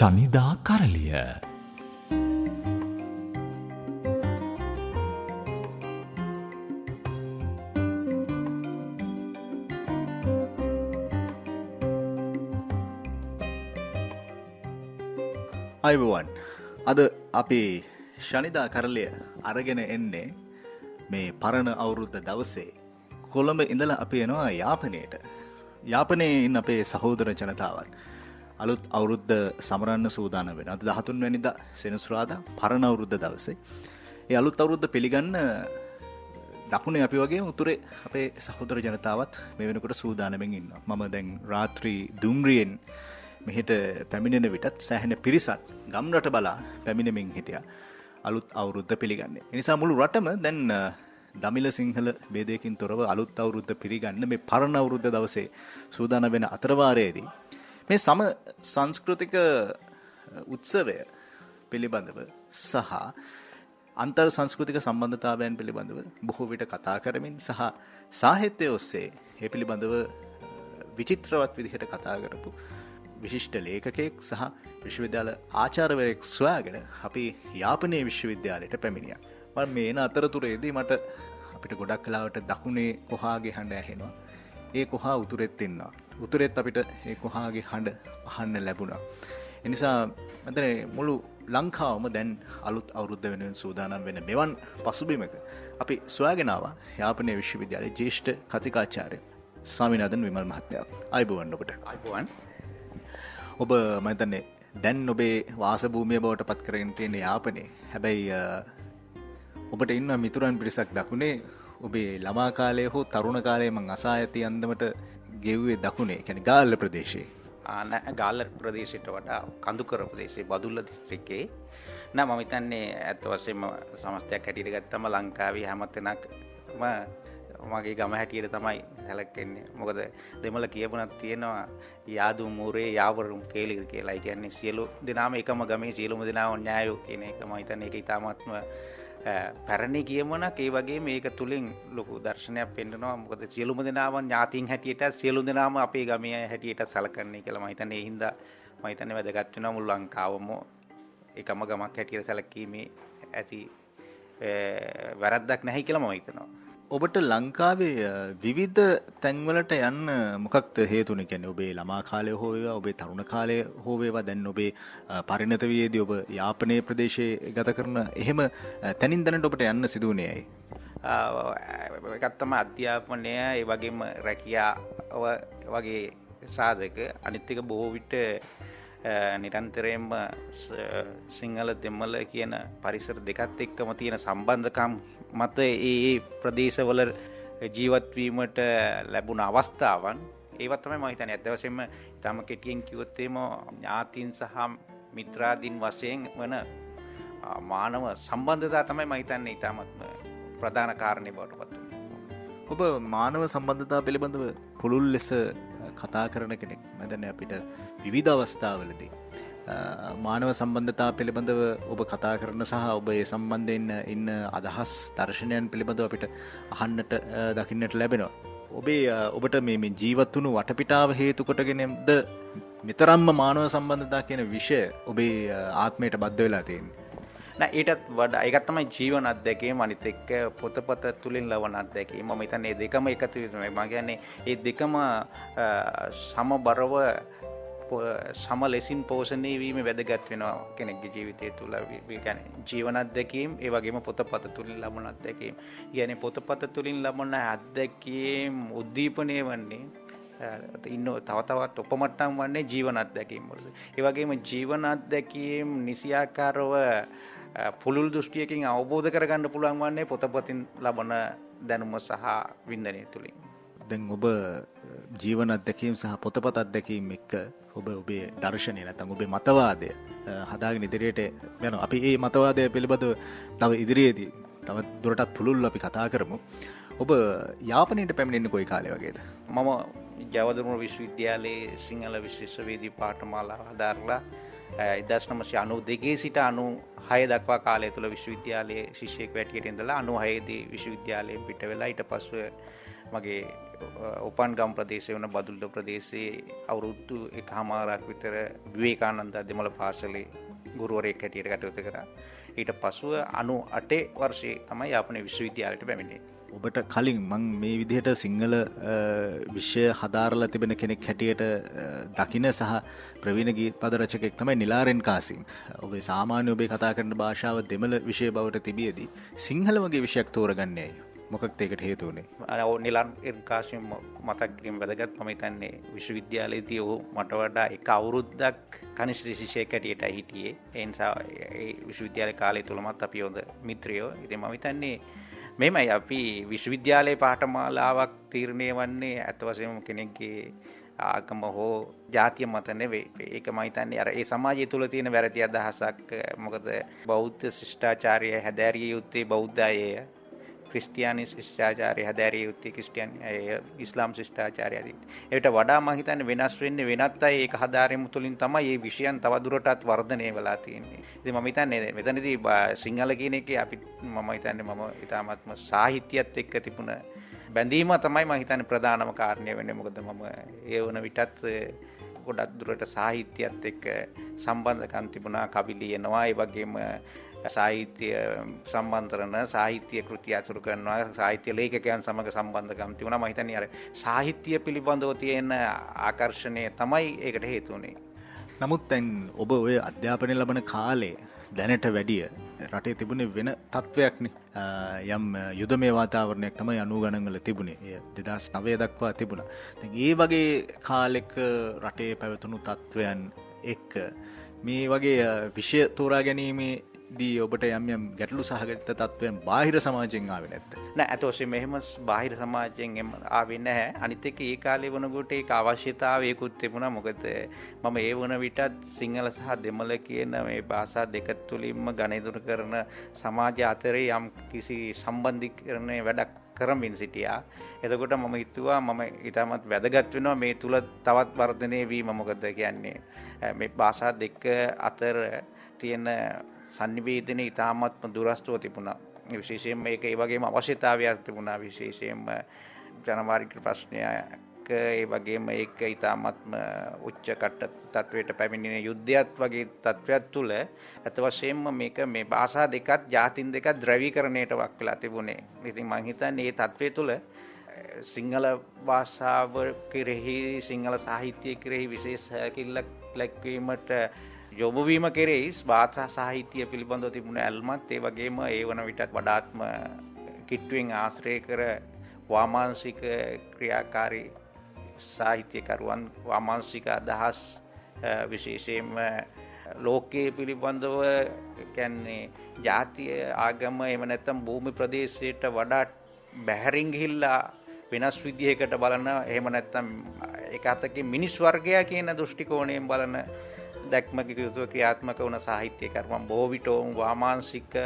ශනිදා කරලිය. අයිබුවන් අද අපි ශනිදා කරලය අරගෙන එන්නේ මේ පරණ අවුරුද්ධ දවසේ කොළඹ ඉඳල අපි එනවා යාපනයට යාපනයේ ඉන්න අපේ සහෝදර ජනතාවත්. අලුත් අවුරුද්ධ සමරන්න සූදාන වෙන අද දහතුන් වැනිද සෙනසුරාද පරණ අවුරුද්ධ දවසේ ඒ අලුත් අවුරුද්ධ පිළිගන්න දකුණේ අපි වගේ උතුරේ අපේ සහෝදර ජනතාවත් මේ වෙනකොට සූදානමෙන් ඉන්න මම දැන් රාත්‍රී දුම්රියෙන් මෙහෙට පැමිණෙන විටත් සෑහෙන පිරිසක් ගම්රට බලා පැමිණෙමින් හිටිය අලුත් අවුරුද්ධ පිළිගන්නේ. එනිසා මුළු රටම දැන් දමිල සිංහල බේදයකින් තොරව අලුත් අවුරුද්ධ පිළිගන්න මේ පරණ අවුරුද්ධ දවසේ සූදාන වෙන අතරවාරයේදී. මේ සම සංස්කෘතික උත්සවය පිළිබඳව සහ අන්තර් සංස්කෘතික සම්බන්ධතාවයන් පිළිබඳව බොහෝ විට කතා කරමින් සහ සාහිත්‍යය ඔස්සේ ඒ පිළිබඳව විචිත්‍රවත් විදිහට කතා කරපු විශිෂ්ට ලේඛකයෙක් සහ විශ්වවිද්‍යාල ආචාර්යවරයෙක් සොයාගෙන අපි යාපනයේ විශ්වවිද්‍යාලයට පැමිණියා. මම මේන අතරතුරේදී මට අපිට ගොඩක් කලාවට දකුණේ කොහාගේ හඬ ඇහෙනවා. ඒ කොහා උතුරෙත් ඉන්නවා. උතුරෙත් අපිට ඒ කොහාගේ හඬ අහන්න ලැබුණා. එනිසා මෙතන මුළු ලංකාවම දැන් අලුත් අවුරුද්ධ වෙනුවෙන් සූදානම් වෙන මෙවන් පසුබිමක අපි සොයාගෙනවා යාපනය විශ්වවිද්‍යාලයේ ජේෂ්ඨ කතිකාචාර්ය ස්වාමිනාදන් විමල් මහත්මයා. අයිබෝවන් ඔබට. අයිබෝවන්. ඔබ මතන්නේ දැන් ඔබේ වාසභූමිය බවට පත් කරගෙන තියෙන යාපනේ හැබැයි ඔබට ඉන්න මිතුරන් පිරිසක් දකුණේ ඔබේ ළමා කාලය හෝ තරුණ කාලය මං අසා ඇති අන්දමට ගෙව්වේ දකුණේ කැන ගාල්ල ප්‍රදේශයේ. ආන ගාල්ල ප්‍රදේශයට වඩා කඳුකර ප්‍රදේශයේ බදුල්ල දිස්ත්‍රික්කේ නම් මමිතන්නේ ඇත්ත වසේම සමස්තයක් හැටියට ගත්තම ලංකාවේ හැමතනක්ම මගේ ගම හැටියට තමයි හැලක්කෙන්නේ මොකද දෙමල කියපනත් තියෙනවා යාදු මූරේ යාවරුම් කේලික කියලා. කියන්නේ සියලු දෙනාම එකම ගමේ සියලුම දෙනාව න්‍යායෝ කියන එක. මහිතන එක ඉතාමත්ම පැරණි කියමනක් ඒ වගේ මේක තුළින් ලොකු දර්ශනයක් පෙන්න්නනවා මොකද සියලුම දෙනාව ඥාතින් හැටියට සියලු දෙනාම අපේ ගමය හැටියට සලකන්නේ කියලා මහිතන හින්ද මහිතන වැදගත්වෙන මුල් ලංකාවම එකම ගමක් හැටියට සැලකීමේ ඇති වැරද්දක් නැහැ කියලා මහිතනවා ඔබට ලංකාවේ විවිධ තැන්වලට යන්න මොකක්ද හේතුන කැන ඔබේ ළමා කාලය හෝවේවා ඔබේ තරුණ කාලය හෝවේවා දැන් ඔබේ පරිණතවයේදී ඔබ යාපනය ප්‍රදේශයේ ගත කරන එහෙම තැනින් දැනට ඔබට යන්න සිදුවනයයි. එකත්තම අධ්‍යාපනය ඒ වගේම රැකියා වගේ සාධක අනිත්තික බොහෝවිට නිරන්තරයෙන්ම සිංහල දෙමල කියන පරිසර දෙකත් එක්කම තියෙන සම්බන්ධකම් මත ඒ ප්‍රදේශවල ජීවත්වීමට ලැබුණ අවස්ථාවන් ඒවත්තම මහිතන ඇදවසෙම තම කෙටියෙන් කිවොත්තේම ඥාතින් සහ මිත්‍රාදීන් වශයෙන් වන මානව සම්බන්ධතා තමයි මහිතන්නේ ඉතාමත්ම ප්‍රධාන කාරණය බවට පත්තු. ඔබ මානව සම්බන්ධතා පිළිබඳව පුළුල් ලෙස කතා කරන කෙනෙක් මැදන අපිට විවිධ අවස්ථාවලදී. මානව සම්බන්ධතා පිළිබඳව ඔබ කතා කරන සහ ඔබ ඒ සම්බන්ධයෙන් ඉන්න අදහස් දර්ශනයන් පිළිබඳව අපිට අහන්නට දකින්නට ලැබෙනවා. ඔබේ ඔබට මේ ජීවත් වුණු වටපිටාව හේතුකොටගෙනද මෙතරම්ම මානව සම්බන්ධතා කියන විෂය ඔබේ ආත්මයට බද්ධ වෙලා තියෙන. ඊටත් වඩ අයගත්තමයි ජීවන අත්දැකේ මනිත එක්ක පොතපත තුළින් ලවන අත්දැකේ ම හිතන්නේ දෙකම එකතු මගන්නේ ඒ දෙකම සම බරව සම ලෙසින් පෝෂණය වීම වැදගත් වෙනවා කෙනෙක්ගේ ජීවිතය තුළ ගැන ජීවනත් දැකීම් ඒ වගේම පොත පත තුළින් ලබන අත්දැකීම් ගැන පොත පත තුළින් ලබන අත්දැකීම් උද්දීපනය වන්නේ ඉන්න තවතවත් ඔපමට්ටම් වන්නේ ජීවනත් දැකීම් වලද. ඒවගේම ජීවනත් දැකීම් නිසියාකාරව පුළුල් දෘෂ්ටියකින් අවබෝධ කරගන්න පුළුවන් වන්නේ පොතපතින් ලබන දැනුම සහ වින්දනය තුළින්. දැන් ඔබ ජීවන අත්දැකීම් සහ පොතපත අත්දැකීම් එක්ක ඔබ ඔබේ දර්ශනය නැතන් ඔබේ මතවාදය හදාගෙන ඉදිරියට යන අපි ඒ මතවාදය පිළිබඳව තව ඉදිරියේදී තව දුරටත් පුළුල් අපි කතා කරමු. ඔබ යාපනයට පැමිණෙන්න කොයි කාලය වගේද? මම ජවදරුණ විශ්වවිද්‍යාලයේ සිංහල විශේෂවේදී පාටමාලා හදාරලා ඉදස් නමසය අනු දෙගේ සිට අනු හය දක්වා කාලය තුළ විශ්වවිද්‍යාලයේ ශිෂ්‍යයෙක් වැටියට ඉඳලා අනු හයේදී විශ්වවිද්‍යාලයෙන් පිට වෙලා ඊට පස්ව මගේ උපන් ගම් ප්‍රදේශය වන බදුල්ල ප්‍රදේශයේ අවුරුද්දු එක හමාරක් විතර විවේකානන්ද දෙමළ පාසලේ ගුරුවරයෙක් හැටියට කටයුතු කරා. ඊට පසුව අනු අටේ වර්ෂයේ තමයි යාපන විශ්වවිද්‍යාලයට පැමිණේ. ඔබට කලින් මං මේ විදිහට සිංහල විශ්ෂය හදාරල තිබෙන කෙනෙක් හැටියට දකින සහ ප්‍රවීණ ගීත් පදරචකෙක් තමයි නිලාරෙන් කාසිම්. ඔබේ සාමාන්‍ය ඔබේ කතා කරන භාෂාව දෙමළ විෂය බවට තිබියදී සිංහල වගේ විෂයක් තෝරගන්නේ මොකක්ද ඒකට හේතුවනේ අ නිලන් කාශය මතක් කිරීම වැදගත්. මම තන්නේ විශ්වවිද්‍යාලයේදී ඔහු මට වඩා එක අවුරුද්දක් කනිෂ්ට ශිෂය කැටියට හිටියේ. එනිසා විශ්වවිද්‍යාල කාලය තුළමත් අපි හොඳ මිත්‍රයෝ. ඉති මවිතන්නේ මෙමයි අපි විශ්වවිද්‍යාලයේ පාඨමාලාවක් තීරණය වන්නේ ඇත්ත වශයෙන්ම කෙනෙක්ගේ ආගම හෝ ජාතිය මත නෙවෙයි. ඒක මම හිතන්නේ අර ඒ සමාජය තුළ තියෙන වැරදි අදහසක් මොකද බෞද්ධ ශිෂ්ටාචාරය හැදෑරිය යුත්තේ බෞද්ධ අයය. ක්‍රිස්තියානි ශිෂ්ඨාචාරය හැදෑරිය යුත්තේ ක්‍රිස්ටියන් ඉස්ලාම් ශිෂ්ඨාචාරයදී. ඒට වඩා මම හිතන්නේ වෙනස් වෙන්නේ වෙනත් අය ඒක හදාරීම තුළින් තමයි මේ විෂයන් තවදුරටත් වර්ධනය වෙලා තියෙන්නේ. ඉතින් මම හිතන්නේ මෙතනදී සිංහල කියන එකේ අපි මම හිතන්නේ මම ඊටාත්ම සාහිත්‍යයත් එක්ක තිබුණ බැඳීම තමයි මම හිතන්නේ ප්‍රධානම කාරණය වෙන්නේ. මොකද මම ඒ වන විටත් ගොඩක් දුරට සාහිත්‍යයත් එක්ක සම්බන්ධකම් තිබුණා කවි ලියනවා ඒ වගේම සාහිත්‍ය සම්බන්ධරන සාහිත්‍ය කෘති අතුරු කරනවා සාහිත්‍ය ලේඛකයන් සමග සම්බන්ධකම් තිබුණා මම හිතන්නේ අර සාහිත්‍ය පිළිබඳව තියෙන ආකර්ෂණය තමයි ඒකට හේතු වුනේ. නමුත් දැන් ඔබ ඔය අධ්‍යාපනය ලබන කාලේ දැනට වැඩිය රටේ තිබුණේ වෙන තත්ත්වයක්නේ යම් යුද මේ වාතාවරණයක් තමයි අනු ගණන්වල තිබුණේ එය දෙදස් නවය දක්වා තිබුණ. ඒ වගේ කාලෙක රටේ පැවතුණු තත්ත්වයන් එක්ක මේ වගේ විෂය තෝරා ගැනීමේ දී ඔබට යම් යම් ගැටලු සහගත තත්වයන් බාහිර සමාජයෙන් ආවේ නැත්ද නෑ ඇතෝසේ මෙහෙම බාහිර සමාජයෙන් ආවේ නැහැ. අනිත් එක ඒ කාලේ වනකොට ඒක අවශ්‍යතාවයකුත් තිබුණා. මොකද මම ඒ වන විටත් සිංහල සහ දෙමළ කියන මේ භාෂා දෙක තුලින්ම ගණිතුරු කරන සමාජය අතරේ යම් කිසි සම්බන්ධීකරණය වැඩක් කරමින් සිටියා. එතකොට මම හිතුවා මම ඉතාමත් වැදගත් වෙනවා මේ තුල තවත් වර්ධනය වීම මොකද කියන්නේ. මේ භාෂා දෙක අතර තියෙන සංනිවේදනය ඉතාමත්ම දුරස්තුව තිබුණා විශේෂයෙන් ඒක ඒ වගේම අවශ්‍යතාවයක් තිබුණා විශේෂයෙන්ම ජනවාරික ප්‍රශ්නයක ඒ වගේම ඒක ඉතාමත්ම උච්චකට තත්වයට පැමිණෙන යුද්ධයක් වගේ තත්ත්වයක් තුළ ඇත වශයෙන්ම මේක මේ භාෂා දෙකත් ජාතින් දෙකත් ද්‍රවීකරණයට වක් වෙලා තිබුණේ. ඉතින් මං හිතන්නේ මේ තත්ත්වය තුළ සිංහල භාෂාව කෙරෙහි සිංහල සාහිත්‍යය කෙරෙහි විශේෂ හැකිල්ලක් ලැක්වීමට යොමුවීම කෙරෙහි භාෂා සාහිත්‍යය පිළිබඳව තිබුණ ඇල්මත් ඒ වගේම ඒ වන විටත් වඩාත්ම කිට්ටුවෙන් ආශ්‍රය කර වාමාන්සික ක්‍රියාකාරී සාහිත්‍යකරුවන් වාමාන්සික අදහස් විශේෂයෙන්ම ලෝකයේ පිළිබඳව කැන්නේ ජාතිය ආගම එම නැත්තම් භූමි ප්‍රදේශයට වඩා බැහැරින් ගිහිල්ලා වෙනස් විදිහකට බලන එහෙම නැත්තම් එක අතකින් මිනිස් වර්ගයා කියන දෘෂ්ටි කෝණයෙන් බලන දැක්මක යුතුව ක්‍රියාත්මක වන විට ඔවුන් වාමාංශික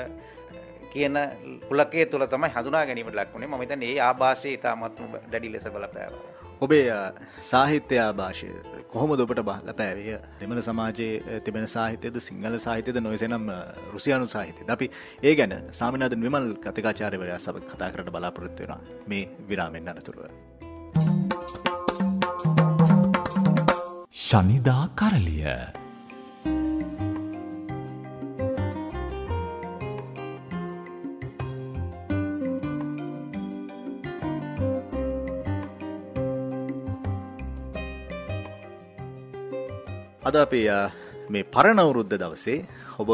කියන කුලකයේ තුළ තමයි හඳුනා ගැනීමට ලක්ුණේ මම හිතන්නේ ඒ ආభాෂය ඉතාමත්ම දැඩි ලෙස බලපෑවා. ඔබේ සාහිත්‍ය ආభాෂය කොහොමද ඔබට බලපෑවිය දෙමළ සමාජයේ තිබෙන සාහිත්‍යද සිංහල සාහිත්‍යද නොයසනම් රුසියානු සාහිත්‍යද අපි ඒ ගැන සාමිනාදන් විමල් කතිකාචාර්යවරයා සබ කතා කරට බලාපොරොත්තු වෙනවා මේ විරාමෙන් අනතුරුව. ශනිදා කරලිය අද අපේ මේ පරණවුරුද්ධ දවසේ ඔබ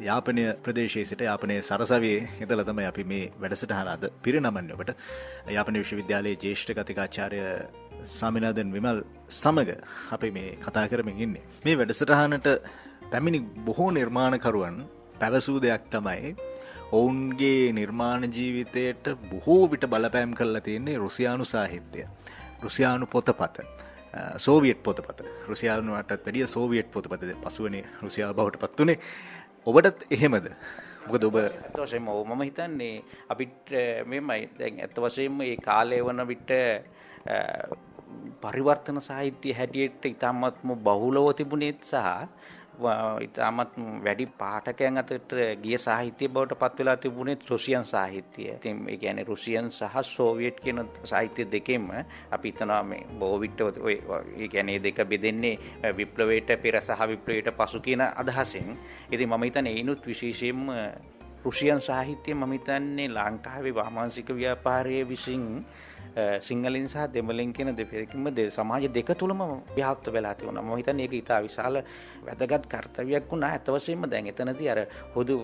යාපනය ප්‍රදේශයේ සිට යාපනය සරසවේ එතල තමයි අපි මේ වැඩසටහන අද පිරිනමන්න ඔබට යාපන විශ්වවිද්‍යාලයේ ජේෂ්ඨ කතිකාචාරය සාමිනාදන් විමල් සමග අපි මේ කතා කරමින් ඉන්නේ. මේ වැඩසටහනට පැමිණි බොහෝ නිර්මාණකරුවන් පැවසූ දෙයක් තමයි ඔවුන්ගේ නිර්මාණ ජීවිතයට බොහෝ විට බලපෑම් කරලා තියෙන්නේ රුසියානු සාහිත්‍යය. රුසියානු පොතපත. සෝවියට් පොතපත රුසියානුවටත් වැඩිය සෝවියට් පොතපතද පසුවනේ රුසියාව බවට පත්වනේ ඔබටත් එහෙමද මොකද ඔබ වශයෙන්ම ඕ මම හිතන්නේ අපිට මෙමයි දැන් ඇත්ත වශයෙන්ම ඒ කාලය වන විට පරිවර්තන සාහිත්‍ය හැටියට ඉතාමත්ම බහුලව තිබුණේත් සහ ඉතාමත් වැඩි පාඨකයන් අතරට ගිය සාහිත්‍ය බවට පත් වෙලා තිබුණේ රුසියන් සාහිත්‍යය. ඉතින් ඒ කියන්නේ රුසියන් සහ සෝවියට් කියන සාහිත්‍ය දෙකෙන්ම අපි හිතනවා මේ බොහෝ විට ඔය ඒ කියන්නේ දෙක බෙදෙන්නේ විප්ලවයට පෙර සහ විප්ලවයට පසු කියන අදහසෙන්. ඉතින් මම හිතන්නේ ඒනුත් විශේෂයෙන්ම රුසියන් සාහිත්‍යය මම හිතන්නේ ලංකාවේ වාමාංශික ව්‍යාපාරයේ විසින් සිංහලින් සහ දෙමලින් කියන දෙපෙකින්ම දෙ සමාජ දෙක තුළම ව්‍යාප්ත වෙලා තිබුණා. මම හිතන්නේ ඒක ඉතා විශාල වැදගත් කර්තව්‍යයක් වුණා. ඇත්ත වශයෙන්ම දැන් එතනදී අර හුදු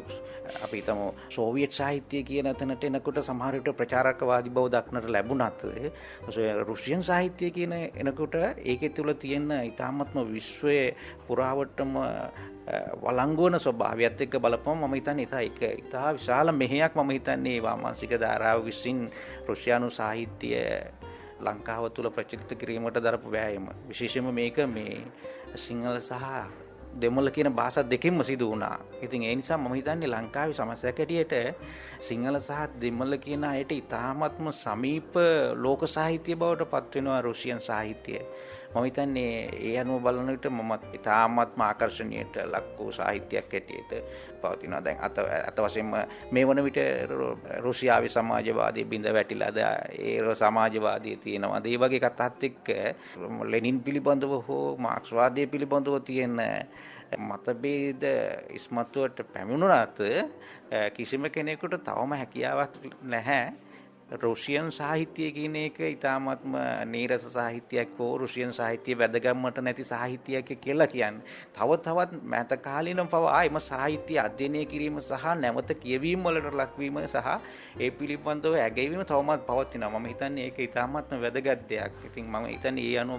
අපි හිතමු සෝවියට් සාහිත්‍ය කියන තැනට එනකොට සමහර විට ප්‍රචාරකවාදී බව දක්නට ලැබුණත් රුසියන් සාහිත්‍ය කියන එනකොට ඒකේ තුල තියෙන ඊ타ත්ම විශ්වයේ පුරාවටම වලංගුවන ස්වභාවයත් එක්ක බලපුවම මම හිතන්නේ ඉතා එක ඉතා විශාල මෙහෙයක් මම හිතන්නේ වාමාංශික ධාරාව විසින් රුසියානු සාහිත්‍ය ලංකාව තුළ ප්‍රචලිත කිරීමට දරපු වෑයම විශේෂම මේක මේ සිංහල සහ දෙමළ කියන භාෂා දෙකෙන්ම සිදු වුණා. ඉතින් ඒ නිසා මම හිතන්නේ ලංකාවේ සමස්තයක් හැටියට සිංහල සහ දෙමළ කියන අයට ඉතාමත්ම සමීප ලෝක සාහිත්‍ය බවට පත් වෙනවා රුසියන් සාහිත්‍යය. මම හිතන්නේ ඒ අනුව බලන විට මමත් ඉතාමත්ම ආකර්ෂණීයට ලක් වූ සාහිත්‍යයක් හැටියට පවතිනවා. දැන් අත අත වශයෙන්ම මේ වන විට රුසියාවේ සමාජවාදී බිඳ වැටිලාද ඒ සමාජවාදී තියෙනවා. ඒ වගේ කතාත් එක්ක ලෙනින් පිළිබඳව හෝ මාක්ස්වාදය පිළිබඳව තියෙන මතභේද ඉස්මත්තුවට පැමිණුණාත කිසිම කෙනෙකුට තවම හැකියාවක් නැහැ රුසියන් සාහිත්‍යය කියන එක ඉතාමත්ම නීරස සාහිත්‍යයක් හෝ රුසියන් සාහිත්‍යය වැදගම්මට නැති සාහිත්‍යයක් කියලා කියන්න. තව තවත් මැත කාලිනම් පවා එම සාහිත්‍ය අධ්‍යනය කිරීම සහ නැවත කියවීම වලට ලක්වීම සහ ඒ පිළිබඳව ඇගැවීම තවමත් පවත්තින ම හිතන්නේ ඒක ඉතාමත්ම වැදගත් දෙයක් ඉතින් ම හිතන ඒ අනු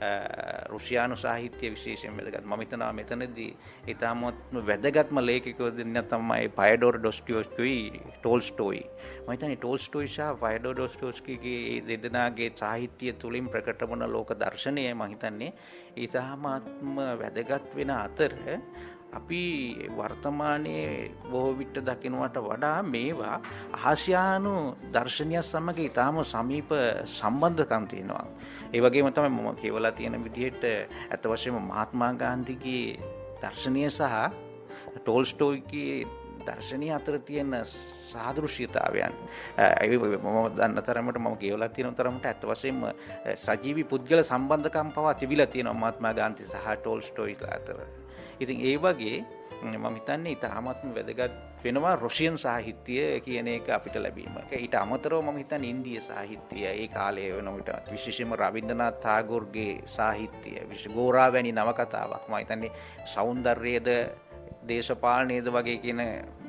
බලනට රුෂයානු සාහිත්‍ය විශේෂයෙන් වැදගත් මහිතනා මෙතනදී ඉතාමත්ම වැදගත්ම ලේකකව දෙන්න තමයි පයඩෝර් ඩොස්ටියෝස්කුයි ටෝල් ස්ටෝයි මහිතනි ටෝල් ස්ටෝයිෂා පයඩෝ ඩොස්ටෝස්කිගේ දෙදෙනගේ සාහිත්‍යය තුළින් ප්‍රකට වන ලෝක දර්ශනය මහිතන්නේ ඉතාමාත්ම වැදගත් වෙන අතර අපි වර්තමානයේ බොහෝවිට්ට දකිනවට වඩා මේවා ආසියානු දර්ශනයක් සමඟ ඉතාම සමීප සම්බන්ධකම් තියෙනවා. ඒ වගේම තමයි මම කියවලා තියෙන විදිහට ඇත වශයෙන්ම මහත්මා ගාන්ධිගේ දර්ශනය සහ ටෝල්ස්ටෝයිගේ දර්ශනය අතර තියෙන සාදෘශ්‍යතාවයන් ඇ මම දන්න තරමට ම කියවලා තියෙන තරමට ඇත්ත වශයෙන්ම සජීවි පුද්ගල සම්බන්ධකම් පවා තිබිල තියෙන මත්මා ගාන්ති සහ ටෝල්ස්ටෝයි අතර. ඉතින් ඒ වගේ මම හිතන්නේ ඉතාමත්ම වැදගත් වෙනවා රොෂියන් සාහිත්‍යය කියන එක අපිට ලැබීම. ඊට අමතරව මම හිතන් ඉන්දිය සාහිත්‍යය ඒ කාලය වනවිට විශේෂම රවින්දනාත් තාගුර්ගේ සාහිත්‍යය විශ් ගෝරා වැනි නවකතාවක්. මහිතන්නේ සෞන්දර්යද දේශපාලනයද වගේ කියන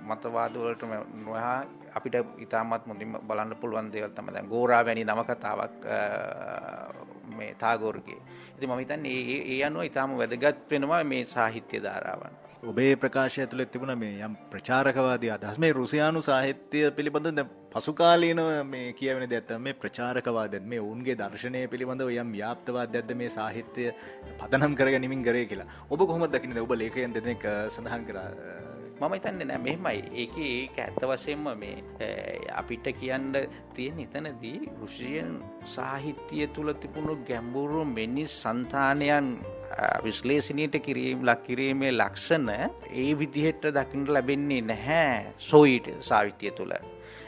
මතවාදවලට නොහා අපිට ඉතාමත් මුදිම බලන්න පුළුවන් දේවල් තම දැන් ගෝරා වැනි නවකතාවක් මේ තාගෝර්ගේ ඉති මහිතන් ඒ ඒ අනුව ඉතාම වැදගත් වෙනවා මේ සාහිත්‍ය ධාරාවන්. ඔබේ ප්‍රකාශය තුළ තිබුණ මේ යම් ප්‍රචාරකවාදී අදහස්. මේ රුසියානු සාහිත්‍යය පිළිබඳ පසුකාලීනව මේ කියවන දැත්ත මේ ප්‍රචාරකවාද මේ ඔවුන්ගේ දර්ශනය පිළිබඳව යම් ්‍යාප්තවාද ඇද මේ සාහිත්‍යය පදනම් කරගනිමින් කරේ කියලා. ඔබ කොහොම දකින ඔබ ලේකයන් දෙනෙක් සඳහන් කර මම හිතන්නේ නෑ මෙහෙමයි ඒක ඒක ඇත්ත වශයෙන්ම මේ අපිට කියන්න තියෙන එතනදී රුසියන් සාහිත්‍යය තුළ තිබුණු ගැඹුරු මෙනිස් සන්තානයන් විශ්ලේෂණයට කිරීම ලක් කිරීමේ ලක්ෂණ ඒ විදිහට දකිට ලැබෙන්නේ නැහැ සෝයිට සාවිත්‍යය තුළ.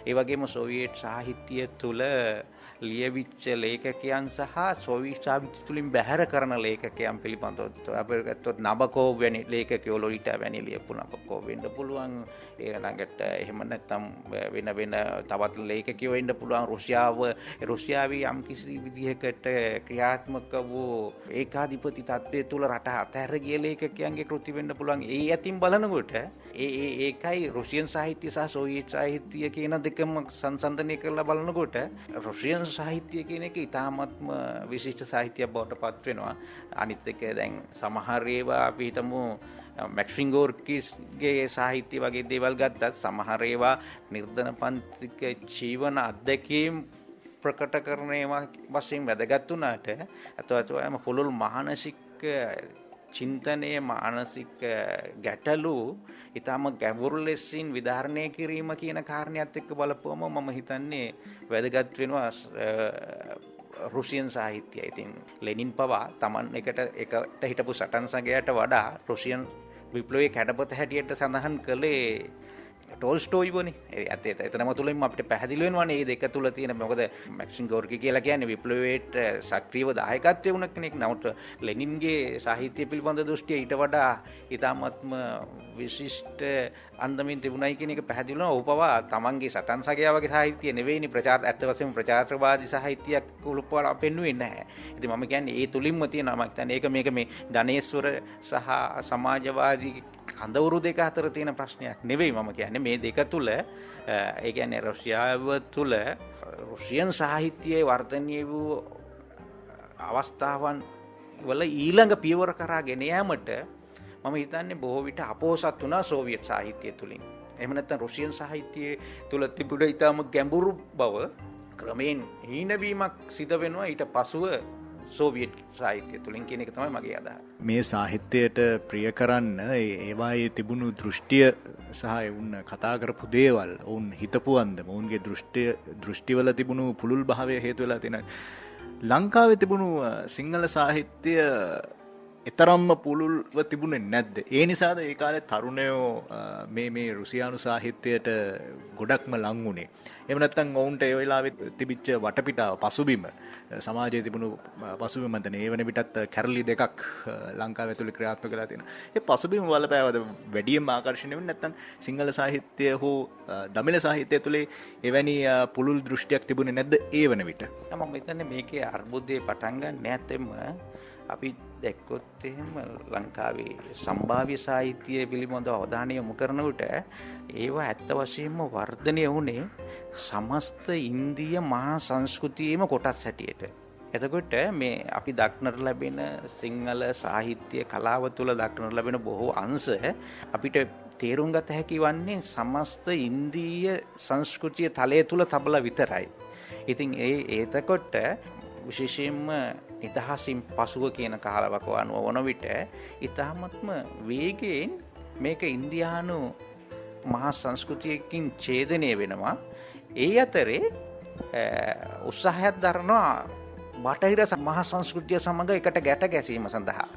ඒ වගේම සොවියට් සාහිත්‍යය තුළ ලියවිච්ච ලේකකයන් සහ සොවිශාවිච්ච තුළින් බැහැර කරන ලේකකයන් පිළිබඳොත් අපගත්තොත් නබකෝ වැනි ලේකකෝ ලොරිට වැනි ලියපු නබකෝ වෙන්න පුළුවන්. ඒළඟට එහෙම නැත්තම් වෙන වෙන තවත් ලේකකයෝ එන්න පුළුවන්. රුෂ්‍යාව රුෂ්‍යාවී යම් කිසි විදිහකට ක්‍රියාත්මක වූ ඒකාධිපති තත්ත්වය තුළ රට අතැර ගිය ලේකකයන්ගේ කෘති වෙන්න පුළුවන්. ඒ ඇතින් බලනකොට ඒ ඒකයි රුෂියන් සාහිත්‍ය සහ සෝහිත් සාහිත්‍යය කියන දෙකම සංසන්ධනය කරලා බලනකොට රුෂියන් සාහිත්‍යය කියන එක ඉතාමත්ම විශිෂ්ට සාහිත්‍යයක් බවට පත්වෙනවා අනිත් එක දැන් සමහරේවා අපිහිතමු මැක්ෂිංගෝර්කිස්ගේ සාහිත්‍ය වගේ දේවල් ගත්තත් සමහරේවා නිර්ධන පන්තික ජීවන අත්දැකීම් ප්‍රකට කරනයවා වශයෙන් වැදගත්වනාට ඇතවතුවම පුළුල් මහනශික්ක චින්තනය මානසික ගැටලු ඉතාම ගැවුරු ලෙස්සින් විධාරණය කිරීම කියන කාරණයත් එක්ක බලපුවම මම හිතන්නේ වැදගත් වෙනවා රුසියන් සාහිත්‍යය. ඉතින් ලෙනින් පවා තමන් එකට එකට හිටපු සටන් සගයට වඩා රුසියන් විප්ලවේ කැඩපොත හැටියට සඳහන් කළේ ටෝල්ස්ටෝයි වනි ඇත එතනම තුළින් අපට පැහදිලුවෙන් වනේ දෙක තුළ තියෙන මොකද මැක්ෂන් ගෝර්කි කියලා කියන්නේ විප්ලවේට සක්‍රීව දායකත්වය වුණ කෙනෙක්. නවට ලෙනින්ගේ සාහිත්‍ය පිළිබඳ දෘෂ්ටිය ඊට වඩා ඉතාමත්ම විශිෂ්ට අන්දමින් තිබුණයි කෙනෙක පැහැදිලුන ඔපවා තමන්ගේ සටන් සගයාවගේ සාහිත්‍යය නෙවෙයිනි. ප්‍රචාත් ඇත්තවසම ප්‍රචාත්‍රවාදි සාහිත්‍යයක් උළුපවල පෙන්නුවෙන් නැහැ. ඇති මම කියන්නේ ඒ තුළින්ම තියෙන නමක් තැන ඒක මේක මේ ධනේස්වර සහ සමාජවාදී කඳවුරු දෙක අතර තියෙන ප්‍රශ්නයක් නෙවෙයි මම කියන්නේ මේ දෙක තුළ ඒ කියන්නේ රොසියාව තුළ රුසියන් සාහිත්‍යයේ වර්ධනය වූ අවස්ථාවන් වල ඊළඟ පියවර කරා ගෙන යාමට මම හිතන්නේ බොහෝ විට අපෝසත් වුණා සෝවියට් සාහිත්‍යය තුළින්. එහෙම නැත්නම් රුසියන් සාහිත්‍යයේ තුල තිබුණ ඊටම ගැඹුරු බව ක්‍රමයෙන් හීනවීමක් සිද්ධ වෙනවා ඊට පසුව සෝවියට් සාහිත්‍ය තුළින් කියන එක තමයි මගේ අදහ. මේ සාහිත්‍යයට ප්‍රිය කරන්න ඒවායේ තිබුණු දෘෂ්ටිය සහ එවුන්න කතා කරපු දේවල් ඔවුන් හිතපුුවන්ද ඔවුන්ගේ දෘෂ්ටිය දෘෂ්ටිවල තිබුණු පුළුල් භාවය හේතු වෙලා තින ලංකාවෙ තිබුණු සිංහල සාහිත්‍යය එතරම්ම පුළුල්ව තිබුණේ නැද්ද. ඒ නිසාද ඒ කාලේ තරුණයෝ මේ මේ රුසියානු සාහිත්‍යයට ගොඩක්ම ලංවුණේ. එහෙම නැත්නම් ඔවුන්ට ඒ වෙලාවෙත් තිබිච්ච වටපිටාව පසුබිම සමාජයේ තිබුණු පසුබිම මතන ඒ වෙන පිටත් කැරලි දෙකක් ලංකාව ඇතුළේ ක්‍රියාත්මක වෙලා තියෙනවා. ඒ පසුබිම බලපෑවද වැඩියෙන් ආකර්ෂණය වෙන්නේ නැත්නම් සිංහල සාහිත්‍ය හෝ දමිළ සාහිත්‍යය තුළේ එවැනි පුළුල් දෘෂ්ටියක් තිබුණේ නැද්ද ඒ වන විට? මම හිතන්නේ මේකේ අර්බුදේ පටන් ගන්න නැත්නම් අපි දැක්කොත් එහෙම ලංකාවේ සම්භාව්‍ය සාහිත්‍යය පිළිබඳව අවධානය යොමු කරනකොට ඒවා ඇත්ත වශයෙන්ම වර්ධනය වුණේ සමස්ත ඉන්දිය මහා සංස්කෘතියේම කොටස් හැටියට. එතකොට මේ අපි දක්නට ලැබෙන සිංහල සාහිත්‍ය කලාව තුළ දක්නට ලැබෙන බොහෝ අංශ අපිට තේරුම් ගත හැකි වන්නේ සමස්ත ඉන්දීය සංස්කෘතිය තලය තුළ තබල විතරයි. ඉතින් ඒ ඒතකොට විශේෂයෙන්ම නිදහසින් පසුව කියන කාලවක අනුව වන විට ඉතාමත්ම වේගයෙන් මේක ඉන්දයානු මහා සංස්කෘතියකින් ඡේදනය වෙනවා. ඒ අතරේ උත්සාහයක් දරනවා බටහිර මහා සංස්කෘතිය සමඟ එකට ගැට ගැසීම සඳහා.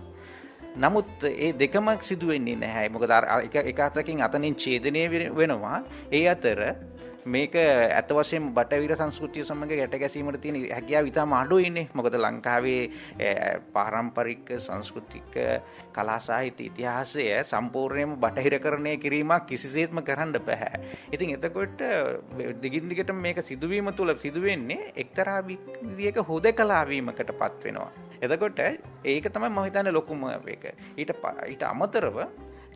නමුත් ඒ දෙකම සිදුවෙන්නේ නැහැ. මොකද එක අතකින් අතනින් ඡේදනය වෙනවා. ඒ අතර මේක ඇත වශයෙන් බටවිර සංස්කෘතිය සමඟ ගැට ගැසීමට තියෙන හැකියා විතා මාඩු ඉන්නේ මොකද ලංකාවේ පාරම්පරික සංස්කෘතික කලාසාහිත ඉතිහාසය සම්පූර්ණයම බටහිර කරණය කිරීමක් කිසිසේත්ම කරන්න පැහැ. ඉතින් එතකොට දිගින්දිකට මේක සිදුවීම තුළ සිදුවෙන්නේ එක්තරා විදික හොද කලාවීමකට පත්වෙනවා. එතකොට ඒක තමයි මහිතන්න ලොකුම එක ඊට ඊට අමතරව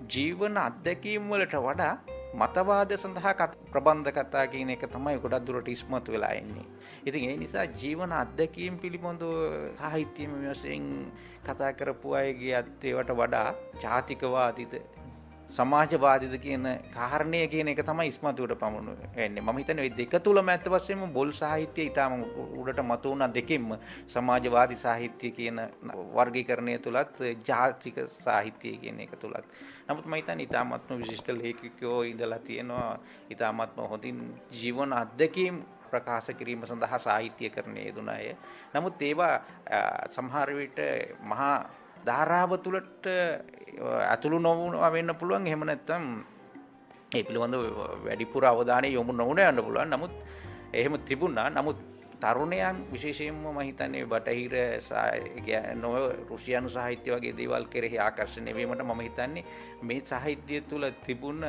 ජීවන අත්දැකීම් වලට වඩා මතවාද සඳහා ප්‍රබන්ධ කතා කියන එක තමයි ගොඩක් දුරට ඉස්මතු වෙලා එන්නේ. ඉතින් ඒ නිසා ජීවන අත්දැකීම් පිළිබඳව සාහිත්‍යම වශයෙන් කතා කරපු අයගේ අත්තේවට වඩා ජාතිකවාදිද සමාජවාදිද කියන කාරණය කියන එක තමයි ඉස්මතුවට පමුණු එන්නේ මම හිතන දෙක තුළ මැත්ත වශයෙන්ම බොල් සාහිත්‍යය ඉතාම උඩට මතු වුණ දෙකින්ම. සමාජවාදි සාහිත්‍ය කියන වර්ගීකරණය තුළත් ජාතික සාහිත්‍යය කියන එක තුළත් නමුත් මහිතන් ඉතාමත්ම විශිෂ්ට ලේඛකයෝ ඉඳලා තියෙනවා. ඉතාමත්ම හොඳින් ජීවන අත්දැකීම් ප්‍රකාශ කිරීම සඳහා සාහිත්‍ය කරණය යෙදුන අය. නමුත් ඒවා සමහරවිට මහා ධාරාව තුළට ඇතුළු නොවුණවා වෙන්න පුළුවන්. එහෙම නැත්තම් ඒ පිළිබඳ වැඩිපුර අවධානය යොමු නොවන යන්න පුළුවන්. නමුත් එහෙම තිබුණා. නමුත් තරුණයන් විශේෂයෙන්ම මහිතන්නේ බටහිර නොව රුසියනු සාහිත්‍ය වගේ දේවල් කෙරෙහි ආකර්ශණය වීමට මම හිතන්නේ මේ සාහිත්‍යය තුළ තිබුණ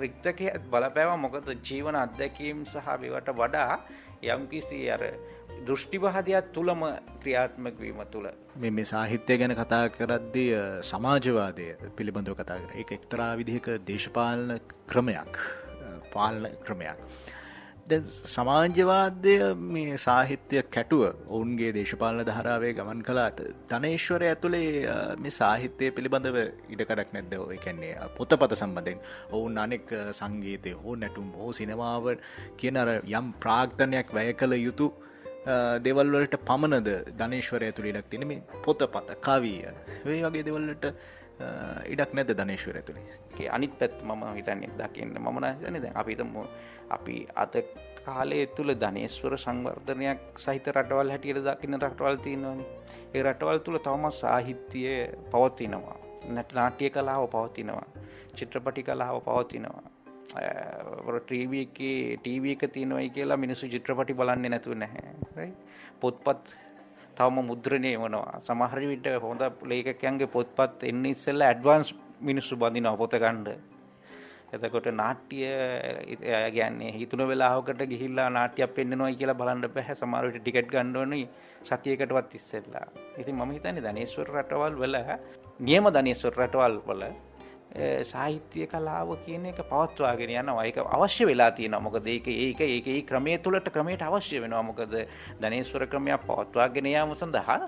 රික්තකය බලපෑව මොකද? ජීවන අත්දැකීම් සහ විවට වඩා යම්කිසි අර දෘෂ්ටිපහදයක් තුළම ක්‍රියාත්මක වීම තුළ මේ සාහිත්‍යය ගැන කතා කරද්දී සමාජවාදය පිළිබඳව කතා කර. එක එක්තරා විදිහක දේශපාලන ක්‍රමයක් පාලන ක්‍රමයක්. සමාජවාදය මේ සාහිත්‍ය කැටුව ඔවුන්ගේ දේශපාලන ධාරාවේ ගමන් කලාට ධනේශ්වර ඇතුළේ මේ සාහිත්‍යය පිළිබඳව ඉඩකඩක් නැද්ද? එකන්නේ පොතපත සම්බඳෙන් ඔවුන් අනෙක් සංගීතය හෝ නැටුම් හෝ සිනමාව කියන අර යම් ප්‍රාග්ධනයක් වැය කළ යුතු දෙවල්වලට පමණද ධනේශ්වරය තුළ ඉඩක් තිනෙම පොතපත කවිය වේ වගේ දෙවල්ලට ඉඩක් නැද ධනේශ්වර ඇතුළේ ඒ අනිත් පැත් මම හිතන්නේ දකින්න. මම හිතන්නේ දැන් අපි හිතමු අපි අද කාලය තුළ ධනේශ්වර සංවර්ධනයක් සහිත රටවල් හැටියට දකින්න රටවල් තියෙනවානි. ඒ රටවල් තුළ තවමත් සාහිත්‍යය පවතිනවා. නැට නාට්‍ය කලාව පවතිනවා. චිත්‍රපටි කලාව පවතිනවා. ටීවී ටීව එක තියෙනවයි කියලා මිනිස්සු චිත්‍රපටි බලන්නේ නැතුව නැහැ පොත්පත් තවම මුද්‍රණය වනවා. සමහර විට හොඳ ලේකකයන්ගේ පොත්පත් එන්න ඉස්සෙල්ල ඇඩ්වන්ස් මිනිස්සු බඳින පොත ගණ්ඩ එතකොට නාට්‍ය ගැන්නේ හිතුන වෙලාහකට ගිහිල්ලා නාට්‍යයක් පෙන්න්නනවා කියලා බලන්න පැහැ සමාරට ටිකට් ගණ්ඩෝනි සතියකටවත් ඉස්සෙල්ලා. ඉතින් මම හිතන්නේ ධනේශ්වර රටවල් වල නියම ධනේශ්වර රටවල් වල සාහිත්‍ය කලාව කියන එක පවත්වාගෙන යනවා. ඒක අවශ්‍ය වෙලා තියෙනවා. මොකද ඒක ඒක ඒක ඒ ක්‍රමයේ තුලට ක්‍රමයට අවශ්‍ය වෙනවා. මොකද ධනේශ්වර ක්‍රමයක් පවත්වාගෙන යාම සඳහා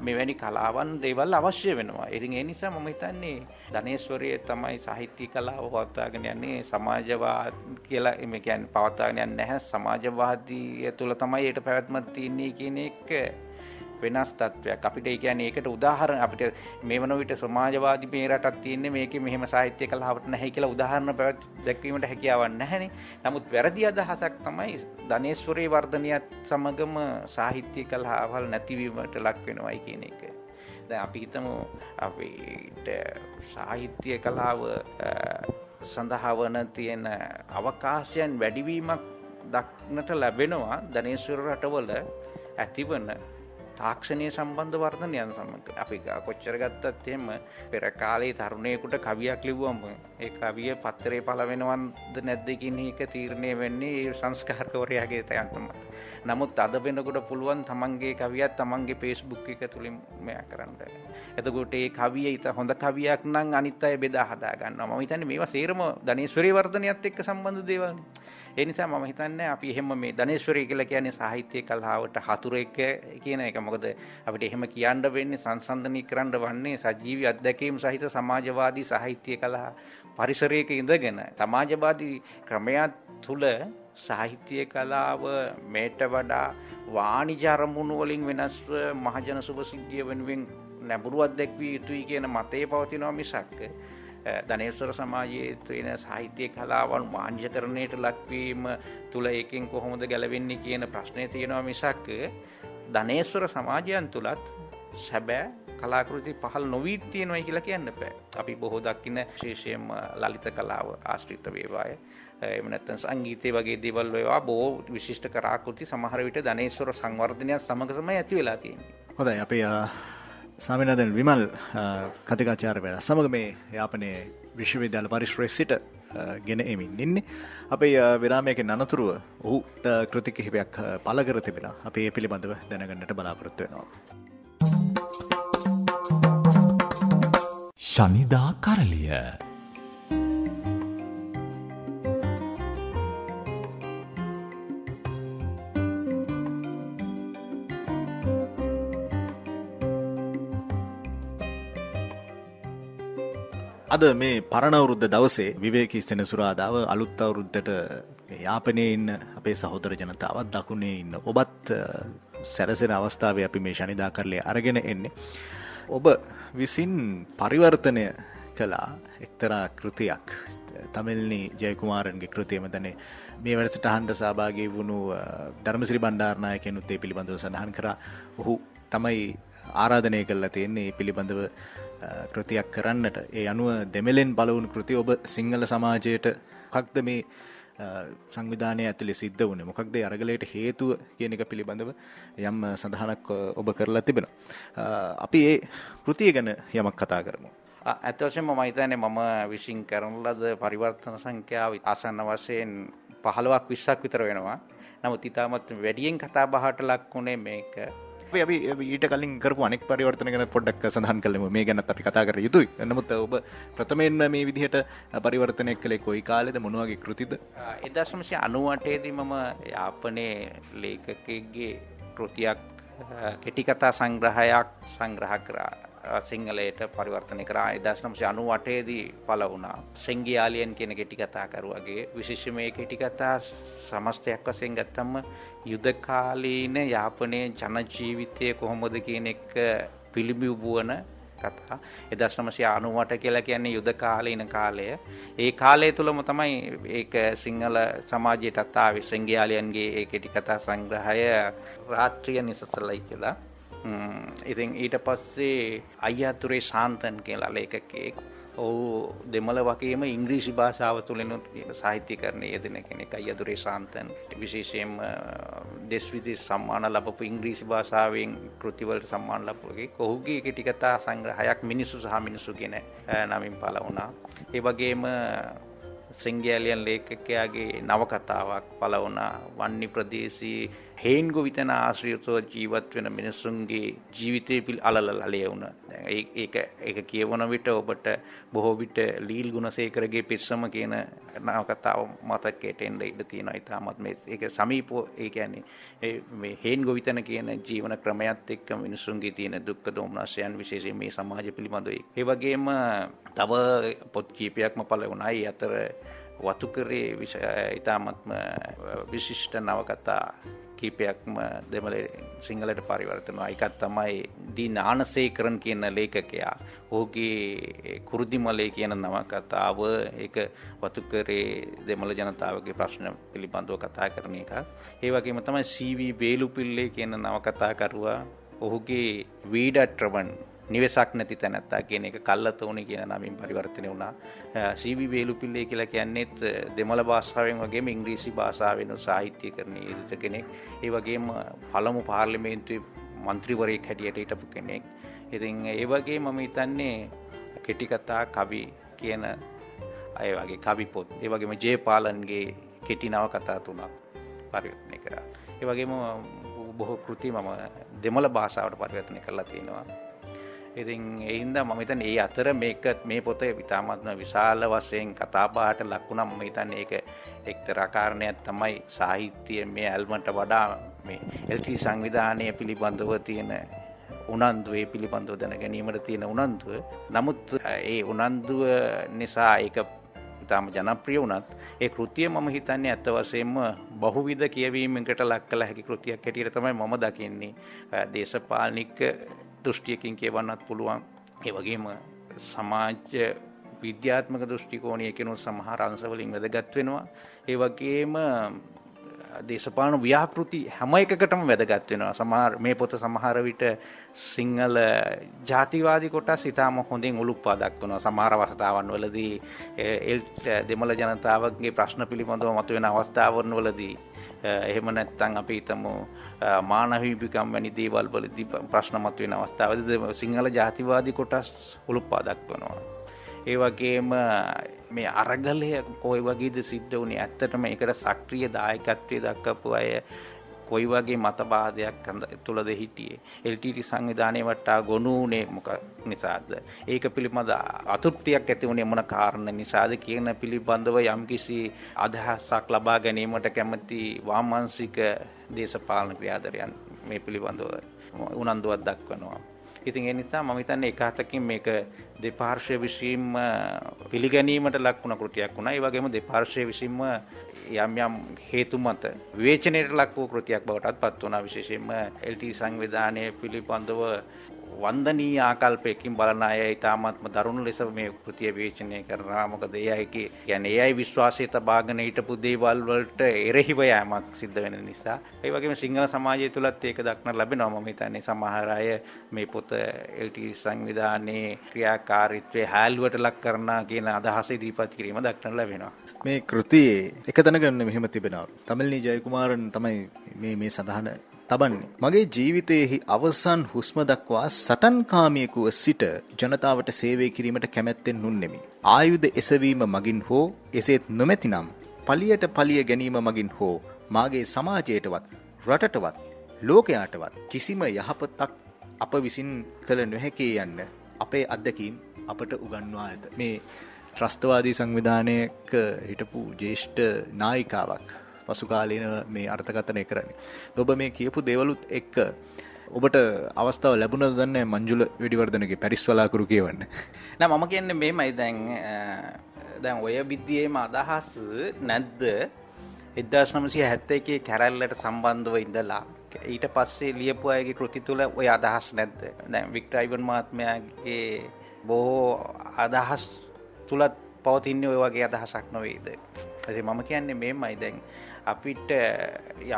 මෙවැනි කලාවන් දේවල් අවශ්‍ය වෙනවා. ඉතින් ඒ නිසා මම හිතන්නේ ධනේශ්වරයේ තමයි සාහිත්‍ය කලාව පවත්වාගෙන යන්නේ. සමාජවාද කියලා මේ කියන්නේ පවත්වාගෙන යන්නේ නැහැ. සමාජවාදී තුළ තමයි ඒට පැවැත්මක් තියෙන්නේ කියන එක වෙනස් තත්වයක් අපිට ඒ කියන්නේ ඒකට උදාහරණ අපිට මේ වන විට සමාජවාදී මේ රටක් තියෙන්නේ මේකේ මෙහෙම සාහිත්‍ය කලාවට නැහැ කියලා උදාහරණ පැවැත් දැක්වීමට හැකියාවක් නැහැනේ. නමුත් වැරදි අදහසක් තමයි ධනේශ්වරී වර්ධනයත් සමගම සාහිත්‍ය කලාවල් නැතිවීමට ලක් වෙනවයි කියන එක. දැන් අපි හිතමු අපිට සාහිත්‍ය කලාව සඳහා වන තියෙන අවකාශයන් වැඩිවීමක් දක්නට ලැබෙනවා ධනේශ්වර රටවල ඇතිවන තාක්ෂණය සම්බන්ධ වර්ධනයන් සමඟ අපි කොච්චර ගත්තත් එහෙම පෙර කාලේ තරුණයකුට කවියක් ලිව්වම ඒ කවිය පත්තරේ පල වෙනවන්ද නැද්දකින් එක තීරණය වෙන්නේ සංස්කාරකවරයාගේ තයන්තම නමුත් අද වෙනකොට පුළුවන් තමන්ගේ කවියත් තමන්ගේ පේස්බුක් එක තුළින් මෙය කරන්න. එතකොට ඒ කවිය ඉත හොඳ කවියක් නම් අනිත් අය බෙදා හදාගන්න ම හිතන්න මේවා සේරම ධනේශ්වරී වර්ධනයත් එක්ක සම්බන්ධ දේවල් ඒ නිසා මම හිතන්නේ අපි එහෙම මේ ධනේශ්වරී කියලා කියන්නේ සාහිත්‍ය කලාවට හතුරෙක් කියන එක. මොකද අපිට එහෙම කියන්න වෙන්නේ සංසන්දනය කරන්න වන්නේ සජීවී අත්දැකීම් සහිත සමාජවාදී සාහිත්‍ය කලා පරිසරයක ඉඳගෙන සමාජවාදී ක්‍රමයක් තුල සාහිත්‍ය කලාව මේට වඩා වාණිජ අරමුණු වලින් වෙනස්ව මහජන සුභසිද්ධිය වෙනුවෙන් නැඹුරුවක් දැක්විය යුතුයි කියන මතය පවතිනවා මිසක් ධනේශ්වර සමාජයේ තියෙන සාහිත්‍ය කලාවන් මාංජකරණයට ලක්වීම තුළ ඒකෙන් කොහොමද ගැලවෙන්නේ කියන ප්‍රශ්නය තියෙනවා මිසක් ධනේශ්වර සමාජයන් තුළත් සැබෑ කලාකෘති පහල් නොවී තියෙනවයි කියලා කියන්න බෑ. අපි බොහෝ දක්කින ශේෂයෙන් ලලිත කලාව ආශ්‍රිත වේවාය. එම නැත්තම් සංගීතය වගේ දේවල් වේවා බොහෝ විශිෂ්ට කරාකෘති සමහර විට ධනේශ්වර සංවර්ධනයක් සමග තමයි ඇති වෙලා තියෙන්නේ. හොඳයි අපේ සාමිනාදන් විමල් කතිකාචාරවයට සමඟ මේ යාපනය විශ්වවිද්‍යාල පරිශ්‍රය සිට ගෙන එමින් ඉන්නේ අපේ විරාමයක නතුරුව ඔහු කෘති කිහිපයක් පලකර තිබෙන අපේ ඒ පිළිබඳව දැනගන්නට බලාපොරොත්තු වෙනවා. ශනිදා කරලිය අද මේ පරණවුරුද්ධ දවසේ විවේකී සෙනසුරාදාව අලුත් අවුරුද්දට යාපනයේ ඉන්න අපේ සහෝදර ජනතාවත් දකුණේ ඉන්න ඔබත් සැරසෙන අවස්ථාවේ අපි මේ ශනිදා කරලේ අරගෙන එන්නේ. ඔබ විසින් පරිවර්තනය කලා එක්තරා කෘතියක්. තමිල්නි ජයකුමාරන්ගේ කෘතියම තනේ මේ වැඩසට හන්ඩ සභාගේ වුණු ධර්මසිරි බණ්ඩාරණයකෙනුත් ඒ පිළිබඳව සඳහන් කර. ඔහු තමයි ආරාධනය කරලා තියෙන්නේ. පිළිබඳව කෘතියක් කරන්නට ඒ අනුව දෙමෙලෙන් බලවුණු කෘති ඔබ සිංහල සමාජයට කක්ද මේ සංවිධානය ඇතුළි සිද්ධ වුණ මොකක්ද අරගලයට හේතුව කියන එක පිළිබඳව යම් සඳහනක් ඔබ කරලා තිබෙන. අපි ඒ කෘතිය ගැන යමක් කතා කරමු. ඇතවශයෙන් මම හිතන්නේ මම විසින් කරන ලද පරිවර්තන සංඛ්‍යාව ආසන්න වශයෙන් පහළවක් විස්සක් විතර වෙනවා. නමුත් ඉතාමත් වැඩියෙන් කතා බහට ලක් වුණේ මේක අපි ඊට කලින් කරපු අනෙක් පරිවර්තන ගැන පොඩ්ඩක් සඳහන් කළෙමු මේ ගැනත් අපි කතා කර යුතුයි. නමුත් ඔබ ප්‍රථමයෙන්ම මේ විදිහට පරිවර්තනය කළේ කොයි කාලෙද මොන වගේ කෘතිද? 1998 දී මම යාපනයේ ලේඛකයෙක්ගේ කෘතියක් කෙටි කතා සංග්‍රහයක් සංග්‍රහ කරා. සිංහලයට පරිවර්තනය කරා එදස් නම්සය අනු වටේදී පල වුණා සෙංගියාලියන් කියන කෙටි කතා කරුවගේ විශිෂ්‍ය මේ කෙටි කතා සමස්තයක් වසයෙන් ගත්තම්ම යුදකාලීන යාපනය ජනජීවිතය කොහොමද කියන එක පිළිබිව්බුවන කතා. එදස් නමසය අනුවට කියලා කියන්නේ යුද කාලය. ඉන කාලය ඒ කාලය තුළම තමයි ඒක සිංහල සමාජයට අත්තාව සංගයාලයන්ගේ ඒ කෙටි කතා සංග්‍රහය රාත්‍රිය නිසසලයි කියලා. ඉතින් ඊට පස්සේ අයියාතුරේ ශාන්තන් කියලා ලේකකෙක් ඔහු දෙමළ වගේම ඉංග්‍රීසි භාෂාව තුළිනුත් සාහිත්‍ය කරණය යෙදෙන කෙනෙක් අයදුරේ ශාන්තන් විශේෂයෙන් දෙස්විදි සම්මාන ලබපු ඉංග්‍රීසි භාෂාවෙන් කෘතිවලට සම්මාන ලබපුගේ ඔහුගේ කෙටිකතා සංග්‍රහයක් මිනිස්සු සහ මිනිස්සු ගෙන නමින් පල වුණා. ඒ වගේම සිංගෑලියන් ලේඛකයාගේ නවකතාවක් පළ වුණා වන්නි ප්‍රදේශී හේන් ගොවිතන ආශ්‍රිතව ජීවත් වෙන මිනිස්සුන්ගේ ජීවිතය පිල් අලල ලලය වුණ. ඒක ඒක කියවන විට ඔබට බොහෝ විට ලීල් ගුණසේකරගේ පිස්සම කියන නවකතාව මතකයට එන්ඩ ඉඩ තියෙන ඉතාමත් මේ ඒක සමීපෝ ඒ කියන්නේ මේ හේන් ගොවිතන කියන ජීවන ක්‍රමයත් එක්ක මිනිසුන්ගේ තියෙන දුක්ක දෝමනාශයන් විශේෂයෙන් මේ සමාජ පිළිබඳයි. ඒ වගේම තව පොත් කීපයක්ම පල වුණයි අතර වතුකරේ ඉතාමත්ම විශිෂ්ට නවකතා කීපයක්ම දෙමල සිංහලට පරිවර්තනවා එකත් තමයි දී නානසේකරන් කියන ලේඛකයා. ඕගේ කුරුදිමලේ කියන නවකතාව ඒක වතුකරේ දෙමළ ජනතාවගේ ප්‍රශ්න පිළිබඳව කතා කරන එක ඒ වගේම තමයි සීවී බේලුපිල්ලේ කියන නවකතාකරුවා. ඔහුගේ වීඩට්‍රවන් නිවෙසක් නැති තැනැත්තා කියන එක කල්ලතෝනි කියන නමින් පරිවර්තනය වුණා. සීවි වේලු පිල්ලේ කියලා කියන්නෙත් දෙමළ භාෂාවෙන් වගේම ඉංග්‍රීසි භාෂාවෙන් සාහිත්‍ය කරන යුත කෙනෙක්. ඒ වගේම පළමු පාර්ලිමේන්තුවේ මන්ත්‍රීවරයෙක් හැටියට හිටපු කෙනෙක්. ඉතින් ඒ වගේ මම හිතන්නේ කෙටිකතා කවි කියන අය වගේ කවි පොත්. ඒ වගේම ජේපාලන්ගේ කෙටි නවකතා තුනක් පරිවර්තනය කරා. ඒ වගේම බොහෝ කෘති මම දෙමළ භාෂාවට පරිවර්තනය කරලා තියෙනවා. ඉතින් එහින්ද මම හිතන්නේ ඒ අතර මේක මේ පොත ඉතාමත්ම විශාල වශයෙන් කතාබහට ලක්ුණා මම හිතන්නේ ඒක එක්තරා කාරණයක් තමයි සාහිත්‍යය මේ ඇල්මට වඩා මේ එල්ටි සංවිධානය පිළිබඳව තියෙන උනන්දුවේ පිළිබඳව දැන ගැනීමට තියෙන උනන්දුව. නමුත් ඒ උනන්දුව නිසා ඒක ඉතාම ජනප්‍රිය වුණත් ඒ කෘතිය මම හිතන්නේ ඇත්ත වශයෙන්ම බහුවිධ කියවීමකට ලක් කළ හැකි කෘතියක් හැටියට තමයි මම දකින්නේ. දේශපාලනික දෘෂ්ටියකින් කියවන්නත් පුළුවන්. ඒ වගේම සමාජ විද්‍යාත්මක දෘෂ්ටිකෝණය කෙනුත් සමහර අංශවලින් වැදගත් වෙනවා. ඒ වගේම දේශපාලන ව්‍යාපෘති හැම එකකටම වැදගත් වෙනවා. සමහර මේ පොත සමහර විට සිංහල ජාතිවාදී කොටස් ඉතාම හොඳින් උලුප්පා දක්වනවා. සමහර අවස්ථාවන් වලදී එල් දෙමළ ජනතාවගේ ප්‍රශ්න පිළිබඳව මතුවෙන අවස්ථාවන් වලදී එහෙම නැත්තං අපි හිතමු මානවීපිකම් වැනි දේවල් වලදී ප්‍රශ්න මතුවෙන අවස්ථාවද සිංහල ජාතිවාදී කොටස් උලුප්පා දක්වනවා. ඒ වගේම මේ අරගලය කොයි වගේද සිද්ධ වුණේ ඇත්තටම එකට සක්‍රිය දායකත්වය දක්කපු අය කොයි වගේ මතබාධයක් තුළද හිටියේ එල්ටට සංවිධානය වට්ටා ගොුණූනේ මොක නිසාද ඒක පිළිබඳ අතුෘප්තියක් ඇති වුණේ මොන කාරණ නිසාද කියන පිළිබඳව යම්කිසි අදහසක් ලබා ගැනීමට කැමති වාමන්සික දේශපාලන ක්‍රියාදරයන් මේ පිළිබඳව උනන්දුවත් දක්වනවා. ඉතින් ඒ නිසා මම හිතන්නේ එක අතකින් මේක දෙපාර්ශ්වය විසින්ම පිළිගැනීමට ලක් වුණ කෘතියක් වුණා. ඒ වගේම දෙපාර්ශ්වය විසින්ම යම් යම් හේතු මත විවේචනයට ලක් වූ කෘතියක් බවටත් පත් වුණා. විශේෂයෙන්ම LT සංවිධානය පිළිබඳව වන්දනීය ආකල්පයකින් බලන අය ඉතාමත්ම දරුණු ලෙස මේ කෘතිය විවේචනය කරනවා. මොකද ඒ අයගේ කියන්නේ ඒ අය විශ්වාසය තබාගෙන හිටපු දේවල් වලට එරෙහිව යෑමක් සිද්ධ වෙන නිසා. ඒ වගේම සිංහල සමාජය තුලත් ඒක දක්නට ලැබෙනවා. මම හිතන්නේ සමහර අය මේ පොත LT සංවිධානයේ ක්‍රියාකාරීත්වය හැල්ලුවට ලක් කරනා කියන අදහස ඉදිරිපත් කිරීම දක්නට ලැබෙනවා. මේ කෘතියේ එක තැනගන්න මෙහෙම තිබෙනවා. තමිල්නී ජයකුමාරන් තමයි මේ මේ සඳහන තබන්නේ. මගේ ජීවිතයෙහි අවසන් හුස්ම දක්වා සටන්කාමියෙකුව සිට ජනතාවට සේවය කිරීමට කැමැත්තෙන් නුන්නෙමි. ආයුධ එසවීම මගින් හෝ එසේත් නොමැතිනම් පලියට පලිය ගැනීම මගින් හෝ මාගේ සමාජයටවත් රටටවත් ලෝකයාටවත් කිසිම යහපතක් අප විසින් කළ නොහැකේ යන්න අපේ අත්දැකීම් අපට උගන්වා ඇත. මේ ත්‍රස්තවාදී සංවිධානයක හිටපු ජේෂ්ඨ නායිකාවක් පසුකාලීන මේ අර්ථකථනය කරන්නේ. ඔබ මේ කියපු දේවලුත් එක්ක ඔබට අවස්ථාව ලැබුණද දන්නේ මංජුල වෙඩිවර්ධනගේ පැරිස් වලාකුරු කියවන්න. නෑ මම කියන්නේ මේමයි දැන් දැන් ඔය විද්‍යේම අදහස් නැද්ද එදදාශ නමසි හැත්ත එකේ කැරල්ලට සම්බන්ධව ඉඳලා ඊට පස්සේ ලියපු අයගේ කෘති තුළ ඔය අදහස් නැද්ද දැන් වික්ටර් අයිවන් මහත්මයාගේ බොහෝ අදහස් තුලත් පවතින්නේ ඔය වගේ අදහසක් නොවේද? ඇති මම කියන්නේ මේමයි දැන් අපිට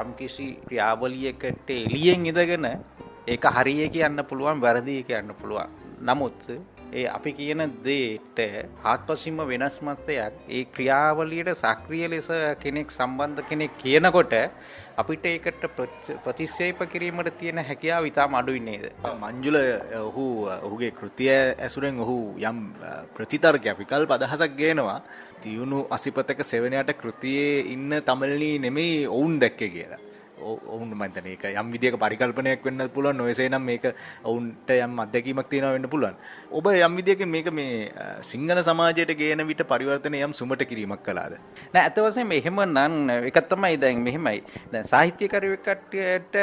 යම්කිසි ක්‍රියාවලියකට එලියෙන් ඉඳගෙන ඒක හරිය කියන්න පුළුවන් වැරදිී කියන්න පුළුවන්. නමුත් ඒ අපි කියන දේට හත්පසිම වෙනස් මස්තයක් ඒ ක්‍රියාවලියට සක්‍රිය ලෙස කෙනෙක් සම්බන්ධ කෙනෙක් කියනකොට අපිට ඒකට ප්‍රතිස්සේප කිරීමට තියෙන හැකියාව ඉතාම අඩුයි නේද? මංජුල ඔහු ඔහුගේ කෘතිය ඇසුරෙන් ඔහු යම් ප්‍රතිතර්කයක් විකල්ප අදහසක් ගේනවා. තියුණු අසිපතක සෙවනයට කෘතියේ ඉන්න තමල්නී නෙමෙයි ඔවුන් දැක්කේ කියලා. ඔවුන් මතන ඒක යම් විදියක පරිකල්පනයක් වෙන්න පුළුවන් නොවේසේ නම් මේක ඔවුන්ට යම් අත්දැකීමක් තියෙනවා වෙන්න පුළුවන්. ඔබ යම් විදියකින් මේක මේ සිංහල සමාජයට ගේන විට පරිවර්තනය යම් සුමට කිරීමක් කළාද? නෑ අත වශයෙන්ම එහෙම නම් එක තමයි දැන් මෙහෙමයි. දැන් සාහිත්‍යකරුවෙක් කට්ටියට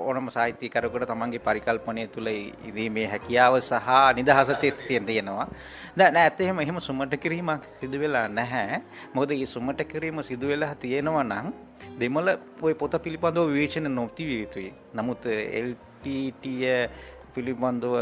ඕනම සාහිත්‍යකරුවෙකුට තමන්ගේ පරිකල්පනය තුළ ඉදීමේ හැකියාව සහ නිදහස තියෙනවා. දැන් නෑ ඇත්ත එහෙම එහෙම සුමට කිරීමක් සිදු වෙලා නැහැ. මොකද මේ සුමට කිරීම සිදු වෙලා තියෙනවා නම් දෙමළ ඔය පොත පිළිබඳව විවේචන නොතිවිය යුතුයි. නමුත් LTTය පිළිබඳව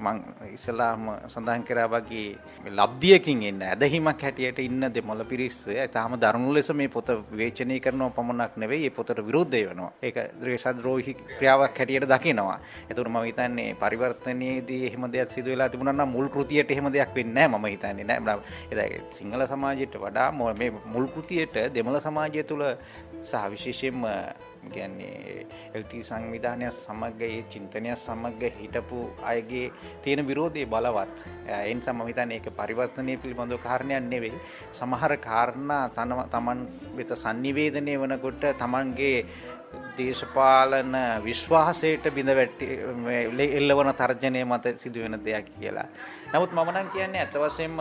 මං ඉස්ලාම සඳහන් කරා වගේ ලබ්ධියකින් එන්න ඇදහිමක් හැටියට ඉන්න දෙමළ පිරිස් තාම දරුණු ලෙස මේ පොත විවේචනය කරනවා පමණක් නෙවෙයි මේ පොතට විරුද්ධ වෙනවා. ඒක ද්වේෂද්‍රෝහි ක්‍රියාවක් හැටියට දකිනවා. ඒතකොට මම හිතන්නේ පරිවර්තනයේදී එහෙම දෙයක් සිදු වෙලා තිබුණා නම් මුල් කෘතියට එහෙම දෙයක් වෙන්නේ නැහැ මම හිතන්නේ නෑ. සිංහල සමාජයට වඩා මේ මුල් කෘතියට දෙමළ සමාජය තුළ සහ විශේෂයෙන්ම කියන්නේ LT සංවිධානය සමග ඒ චින්තනය සමග හිටපු අයගේ තියෙන විරෝධය බලවත් එයින් සම හිතන ඒක පරිවර්තනය පිළිබඳව කාරණයක් නෙවෙයි සමහර කාරණා තමන් වෙත සංනිවේදනය වනකොට තමන්ගේ දේශපාලන විශ්වාසයට බිඳ වැටි එල්ලවන තර්ජනය මත සිදුවෙන දෙයක් කියලා. නමුත් මමනන් කියන්නේ ඇතවසෙන්ම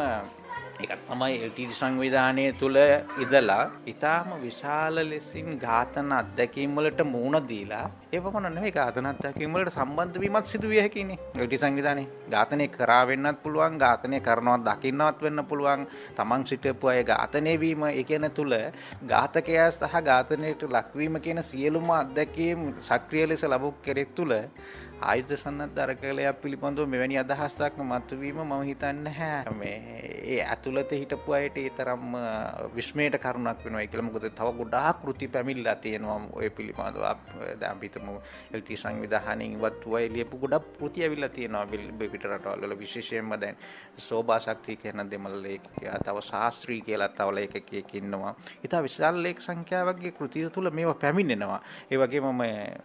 එකත් තමයි එල්ටීඩි සංවිධානය තුළ ඉදලා ඉතාම විශාල ලෙසින් ඝාතන අත්දැකීම්වලට මුණ දීලා ඒ පමණ නෙවෙයි ඝාතන අත්දැකීම්වලට සම්බන්ධ වීමත් සිදුවිය හැකිනේ එල්ටි සංවිධානයේ ඝාතනය කරා වෙන්නත් පුළුවන් ඝාතනය කරනවත් දකින්නවත් වෙන්න පුළුවන් තමන් සිටපු අය ඝාතනය වීම ඒ කියන තුල ඝාතකයා සහ ඝාතනයට ලක්වීම කියන සියලුම අත්දැකීම් සක්‍රිය ලෙස ලැබු කෙරෙක් තුල ආයුධ සන්නද්ධ අරගලයක් පිළිබඳව මෙවැනි අදහසක් මතුවීම මම හිතන්නේ නැහැ මේ ඒ ඇතුළත හිටපු අයට ඒ තරම් විශ්මයට කරුණක් වෙනවා කියලා මොකද තව ගොඩාක් කෘති පැමිණලා තියෙනවා ඔය පිළිබඳව දැන් අපි හිතමු LT සංවිධානයෙන් ඉවත් වයි ලියපු ගොඩක් කෘති ඇවිල්ලා තියෙනවා පිට රටවල් වල විශේෂයෙන්ම දැන් සෝභා ශක්තිය කියන දෙමළ ලේඛකයා තව ශාස්ත්‍රී කියලා තව ලේඛකයෙක් ඉන්නවා. ඉතා විශාල ලේඛ සංඛ්‍යාවක්ගේ කෘතිය තුල මේවා පැමිණෙනවා. ඒ වගේම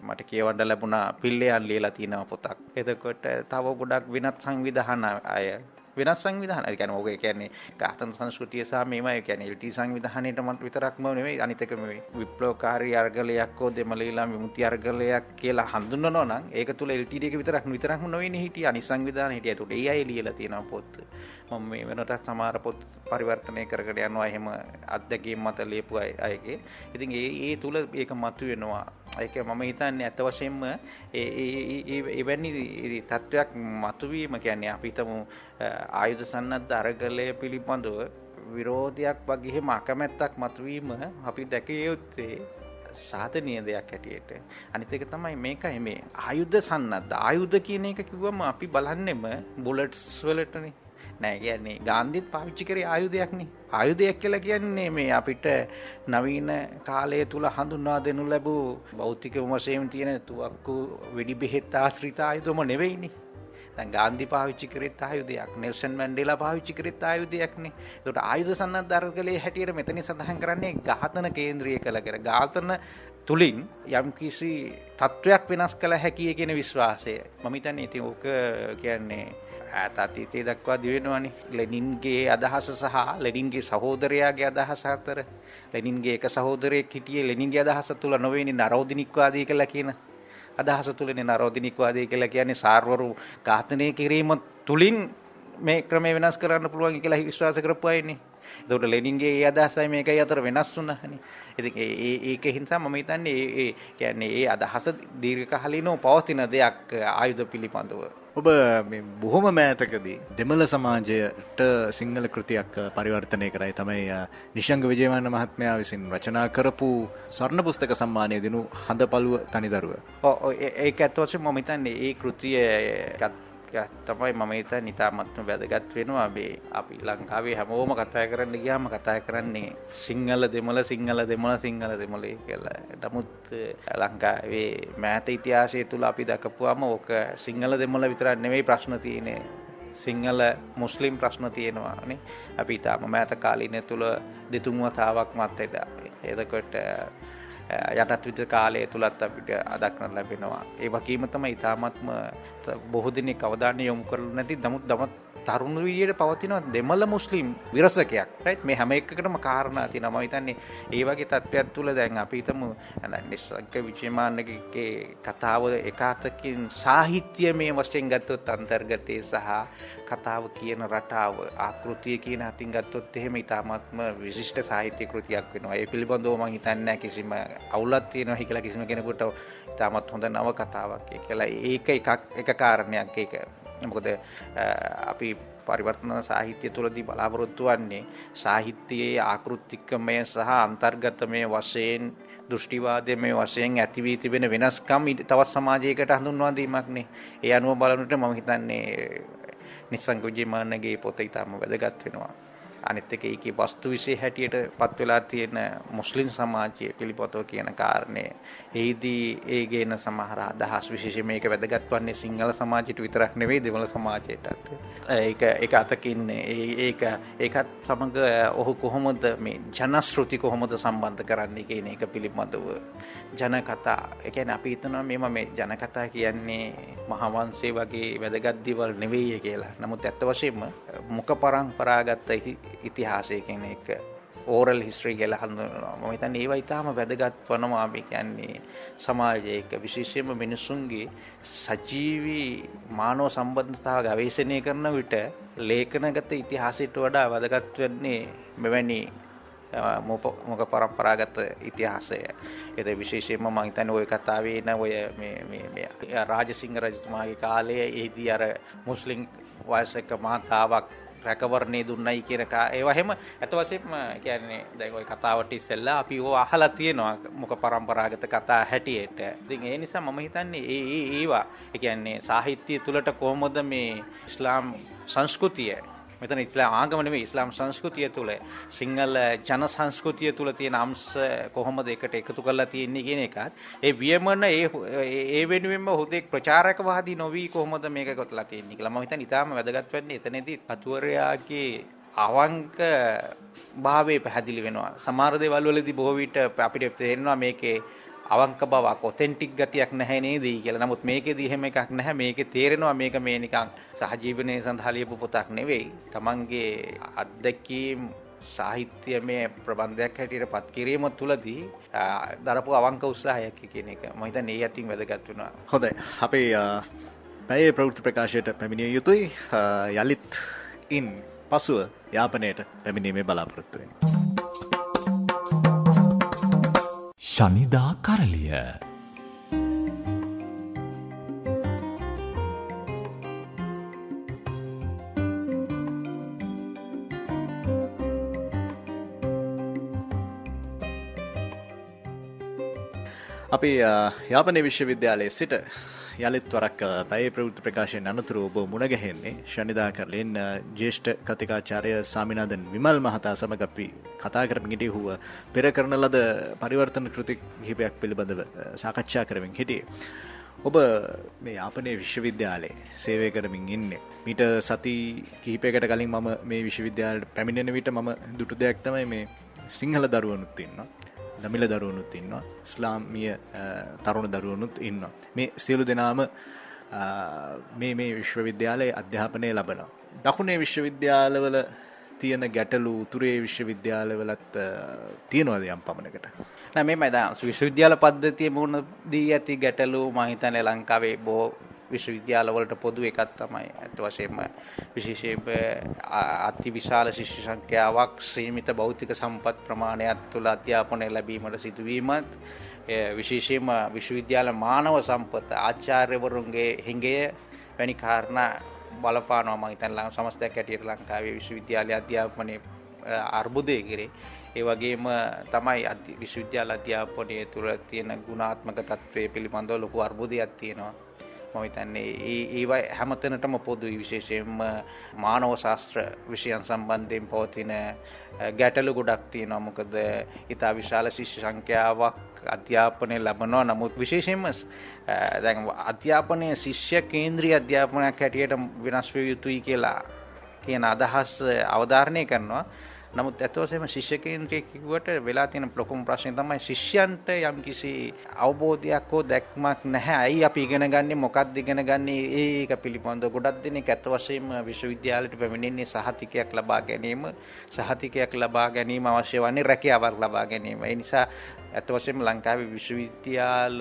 මට කියවන්න ලැබුණා පිල්ලයන් ලියලා තියෙනවා පොතක්. එතකොට තව ගොඩක් වෙනත් සංවිධාන අය වෙනස් සංවිධාන ඒ කියන්නේ ඕක කියන්නේ ඝාතන සංස්කෘතිය සහ මේවා ඒ කියන්නේ LT සංවිධානයේට මත විතරක්ම නෙවෙයි අනිත් එක මේ විප්ලවකාරී අර්ගලයක් හෝ දෙමළීලා විමුක්ති අර්ගලයක් කියලා හඳුන්වනවා නම් ඒක තුල LT එක විතරක් විතරක්ම නොවෙන්නේ හිටිය අනිත් සංවිධාන හිටිය. ඒකට ඒ අය ලියලා තියෙනවා පොත්. මම මේ වෙනට සමහර පොත් පරිවර්තනය කරකට යනවා එහෙම අත්දැකීම් මත ලියපු අයගේ. ඉතින් ඒ ඒ තුල ඒක මතුවෙනවා. ඒක මම හිතන්නේ ඇත්ත වශයෙන්ම එවැනි තත්ත්වයක් මතුවීම කියන්නේ අපි හිතමු ආයුධ සන්නද්ධ අරගලය පිළිබඳව විරෝධයක් වගේ එහෙම අකමැත්තක් මතුවීම අපි දැකිය යුත්තේ සාධනීය දෙයක් හැටියට. අනිත් එක තමයි මේකයි මේ ආයුධ සන්නද්ධ ආයුධ කියන එක කිව්වම අපි බලන්නෙම බුලට්ස් වලටනේ. නෑ කියන්නේ ගාන්ධිත් පාවිච්චි කරේ ආයුධයක්නේ. ආයුධයක් කියලා කියන්නේ මේ අපිට නවීන කාලය තුල හඳුන්වා දෙනු ලැබූ භෞතික වශයෙන් තියෙන තුවක්කු වෙඩි බෙහෙත් ආශ්‍රිත ආයුධම නෙවෙයිනේ. දැන් ගාන්ධි පාවිච්චි කරෙත් ආයුධයක් නෙල්සන් මැන්ඩෙලා පාවිච්චි කරෙත් ආයුධයක්නේ. ඒකට ආයුධ සන්නද්ධාරකලේ හැටියට මෙතන සඳහන් කරන්නේ ඝාතන කේන්ද්‍රීය කළ කර ඝාතන තුලින් යම් කිසි තත්වයක් වෙනස් කළ හැකිය කියන විශ්වාසය. මම හිතන්නේ ඉතින් ඕක කියන්නේ ඈත අතීතයේ දක්වා දිවෙනවනේ. ලෙනින්ගේ අදහස සහ ලෙනින්ගේ සහෝදරයාගේ අදහස අතර. ලෙනින්ගේ එක සහෝදරයෙක් හිටියේ ලෙනින්ගේ අදහස තුල නොවේනි නරෝධිනික්වාදී කියලා කියන අදහස තුලනේ නරෝධිනික්වාදී කියලා කියන්නේ සාර්වරු ඝාතනය කිරීම තුලින් මේ ක්‍රමය වෙනස් කරන්න පුළුවන් කියලා විශ්වාස කරපු අයනේ එතකොට ලෙනින්ගේ ඒ අදහසයි මේකයි අතර වෙනස් වුණානේ. ඉතින් ඒ ඒක හින්සා මම හිතන්නේ ඒ කියන්නේ ඒ අදහස දීර්ඝ කාලීනව පවතින දෙයක් ආයුධ පිළිබඳව. ඔබ බොහොම මෑතකදී දෙමළ සමාජයට සිංහල කෘතියක් පරිවර්තනය කරයි තමයි නිශංග විජයවන්න මහත්මයා විසින් රචනා කරපු ස්වර්ණ පුස්තක සම්මානය දෙනු හඳ පළුව තනිදරුව. ඒ ඇත්වස මොමිතන්නේ ඒ කෘතිය තමයි මම හිත නිතාමත්ම වැදගත් වෙනවා මේ අපි ලංකාවේ හැමෝම කතා කරන්න ගියාම කතා කරන්නේ සිංහල දෙමළ සිංහල දෙමළ සිංහල දෙමළේ කියලා. නමුත් ලංකාවේ මෑත ඉතිහාසය තුළ අපි දකපුවාම ඕක සිංහල දෙමළ විතරක් නෙවෙයි ප්‍රශ්න තියෙන්නේ. සිංහල මුස්ලිම් ප්‍රශ්න තියෙනවානේ අපි ඉතාම මෑත කාලීනය තුළ දෙතුන් වතාවක් මත් එදා. එදකොට යටත් විත කාලය තුළත් අපිට අදක්න ලැබෙනවා. ඒ වගේම තම ඉතාමත්ම බොහෝ දෙනෙ කවදාන්න යොමු කරලු නැති දමුත් දමත් තරුණු වියට පවතිනවා දෙමළ මුස්ලිම් විරසකයක් රයිට් මේ හැම එකකටම කාරණා තියෙන මම හිතන්නේ ඒ වගේ තත්ත්වයක් තුළ දැන් අපි හිතමු නිස්සංක විජේමාන්නගේ කතාව එකාතකින් සාහිත්‍ය මේ වශයෙන් ගත්තොත් අන්තර්ගතයේ සහ කතාව කියන රටාව ආකෘතිය කියන අතින් ගත්තොත් එහෙම ඉතාමත්ම විශිෂ්ට සාහිත්‍ය කෘතියක් වෙනවා. ඒ පිළිබඳව මම හිතන්නේ කිසිම අවුලක් තියෙනවා කියලා කිසිම කෙනෙකුට ඉතාමත් හොඳ නව කතාවක් කියලා. ඒක එකක් එක කාරණයක්. ඒක මොකද අපි පරිවර්තන සාහිත්‍ය තුළදී බලාපොරොත්තු වන්නේ සාහිත්‍යයේ ආකෘතිකමය සහ අන්තර්ගතමය වශයෙන් දෘෂ්ටිවාදය මේ වශයෙන් ඇතිවී තිබෙන වෙනස්කම් තවත් සමාජයකට හඳුන්වා දීමක්නේ. ඒ අනුව බලනට මම හිතන්නේ නිසංකුජිමානගේ පොත ඉතාම වැදගත් වෙනවා. අනිත් එක ඒකේ වස්තු විශේ හැටියට පත් වෙලා තියෙන මුස්ලිම් සමාජය පිළිපොතෝ කියන කාරණය. එහිදී ඒ ගේන සමහර අදහස් විශේෂයෙන් මේක වැදගත් වන්නේ සිංහල සමාජයට විතරක් නෙවෙයි දෙමළ සමාජයටත්. ඒක ඒක අතකින් ඒක ඒකත් සමග ඔහු කොහොමද මේ ජනශ්‍රුති කොහොමද සම්බන්ධ කරන්නේ කියන එක පිළිබඳව ජන කතා. ඒ කියන්නේ අපි හිතනවා මේම මේ ජන කතා කියන්නේ මහවංශය වගේ වැදගත් දේවල් නෙවෙයි කියලා. නමුත් ඇත්ත වශයෙන්ම මුඛ පරම්පරාගත ඉතිහාසය කියන එක ඕරල් හිස්ට්‍රී කියලා හඳුන්වනවා. මම හිතන්නේ ඒවා ඊටාම වැදගත් වනවා අපි කියන්නේ සමාජයක විශේෂයෙන්ම මිනිසුන්ගේ සජීවී මානව සම්බන්ධතාව ගවේෂණය කරන විට ලේඛනගත ඉතිහාසයට වඩා වැදගත් වෙන්නේ මෙවැනි මොක පරම්පරාගත ඉතිහාසය. එත විශේෂයෙන්ම මම හිතන්නේ ওই කතාවේ එන ඔය මේ මේ මේ රාජසිංහ රජතුමාගේ කාලයේ එහිදී අර මුස්ලිම් වයසක මාතාවක් රැකවරණේ දුන්නයි කියන ඒවා එහෙම ඇත්ත වශයෙන්ම කියන්නේ දැන් ওই කතාවට ඉස්සෙල්ලා අපි ඕවා අහලා තියෙනවා මොක පරම්පරාගත කතා හැටියට. ඉතින් ඒ නිසා මම හිතන්නේ ඒ ඒ ඒවා ඒ කියන්නේ සාහිත්‍ය තුලට කොහොමද මේ ඉස්ලාම් සංස්කෘතිය මෙතන ඉස්ලාම් ආගම නෙමෙයි ඉස්ලාම් සංස්කෘතිය තුළ. සිංහල ජන සංස්කෘතිය තුළ තියෙන අංශ කොහොමද එකට එකතු කරලා තියෙන්නේ කියන එකත් ඒ වියමන ඒ ඒ වෙනුවෙන්ම හුදෙක් ප්‍රචාරකවාදී නොවි කොහොමද මේක කොටලා තියෙන්නේ කියලා. මම හිතන්නේ ඊටාම වැදගත් වෙන්නේ එතනදී අතුවරයාගේ අවංක භාවයේ පැහැදිලි වෙනවා. සමහර දේවල් වලදී බොහෝ විට අපිට තේරෙනවා මේකේ අවංක බවක් ඔතෙන්ටික් ගතියක් නැහැ නේද කියලා. නමුත් මේකෙදී එහෙම එකක් නැහැ. මේකේ තේරෙනවා මේක මේ නිකන් සහජීවනයේ සඳහා ලියපු පොතක් නෙවෙයි. Tamanගේ අත්දැකීම් සාහිත්‍යමය ප්‍රබන්ධයක් හැටියට පත් කිරීම තුළදී දරපු අවංක උත්සාහයක් කියන එක මම හිතන්නේ ඒ අතින් වැදගත් වෙනවා. හොඳයි. අපේ පැයේ ප්‍රවෘත්ති ප්‍රකාශයට පැමිණිය යුතුයි. යලිත් ඉන් පසුව යාපනයට පැමිණීමේ බලාපොරොත්තු වෙනවා. ශනිදා කරලිය. අපි යාපනය විශ්වවිද්‍යාලයේ සිට යළිත් වරක් පැය ප්‍රවෘත්ති ප්‍රකාශයෙන් අනතුරු ඔබ මුණගැහෙන්නේ ශනිදා කරලෙන් ජේෂ්ඨ කතිකාචාර්ය සාමිනාදන් විමල් මහතා සමග අපි කතා කරමින් හිටියේ හුව පෙර කරන ලද පරිවර්තන කෘති කිහිපයක් පිළිබඳව සාකච්ඡා කරමින් හිටියේ. ඔබ මේ යාපනයේ විශ්වවිද්‍යාලයේ සේවය කරමින් ඉන්නේ. මීට සති කිහිපයකට කලින් මම මේ විශ්වවිද්‍යාලයට පැමිණෙන විට මම දුටු දෙයක් තමයි මේ සිංහල දරුවනුත් ඉන්නවා. දමිල දරුවනුත් ඉන්නවා ස්ලාමිය තරුණ දරුවනුත් ඉන්නවා. මේ සියලු දෙනාම මේ මේ විශ්වවිද්‍යාලයේ අධ්‍යාපනය ලබනවා. දකුණේ විශ්වවිද්‍යාලවල තියෙන ගැටලු උතුරේ විශ්වවිද්‍යාලවලත් තියෙනවද යම් පමණකට. නෑ මේ මම විශ්වවිද්‍යාල පද්ධතිය මුණ දී ඇති ගැටලු මම හිතන්නේ ලංකාවේ බොහෝ විශ්වවිද්‍යාලවලට පොදු එකක් තමයි. ඇත්ත වශයෙන්ම විශේෂයෙන්ම අති විශාල ශිෂ්‍ය සංඛ්‍යාවක් සීමිත භෞතික සම්පත් ප්‍රමාණයක් තුළ අධ්‍යාපනය ලැබීමට සිදුවීමත් විශේෂයෙන්ම විශ්වවිද්‍යාල මානව සම්පත ආචාර්යවරුන්ගේ හිඟය වැනි කාරණා බලපානවා. මම හිතන්නේ සමස්තයක් හැටියට ලංකාවේ විශ්වවිද්‍යාල අධ්‍යාපනයේ අර්බුදය කෙරේ. ඒ වගේම තමයි විශ්වවිද්‍යාල අධ්‍යාපනය තුළ තියෙන ගුණාත්මක තත්ත්වය පිළිබඳව ලොකු අර්බුදයක් තියෙනවා. මම හිතන්නේ ඒ ඒවා හැමතැනටම පොදුයි විශේෂයෙන්ම මානව ශාස්ත්‍ර විෂයන් සම්බන්ධයෙන් පවතින ගැටලු ගොඩක් තියෙනවා. මොකද ඉතා විශාල ශිෂ්‍ය සංඛ්‍යාවක් අධ්‍යාපනය ලබනවා. නමුත් විශේෂයෙන්ම දැන් අධ්‍යාපනය ශිෂ්‍ය කේන්ද්‍රීය අධ්‍යාපනයක් හැටියට වෙනස් විය යුතුයි කියලා කියන අදහස් අවධාරණය කරනවා. නමුත් ඇතවසේම ශිෂ්‍ය කේන්ද්‍රය කිව්වට වෙලා තියෙන ලොකුම ප්‍රශ්නේ තමයි ශිෂ්‍යයන්ට යම්කිසි අවබෝධයක් හෝ දැක්මක් නැහැ. ඇයි අපි ඉගෙන ගන්නේ මොකක්ද ඉගෙන ගන්නේ ඒක පිළිබඳව ගොඩක් දෙනෙක් ඇත්ත වශයෙන්ම විශ්වවිද්‍යාලයට පැමිණෙන්නේ සහතිකයක් ලබා ගැනීම සහතිකයක් ලබා ගැනීම අවශ්‍ය වන්නේ රැකියාවක් ලබා ගැනීම. ඒ නිසා ඇත්ත වශයෙන්ම ලංකාවේ විශ්වවිද්‍යාල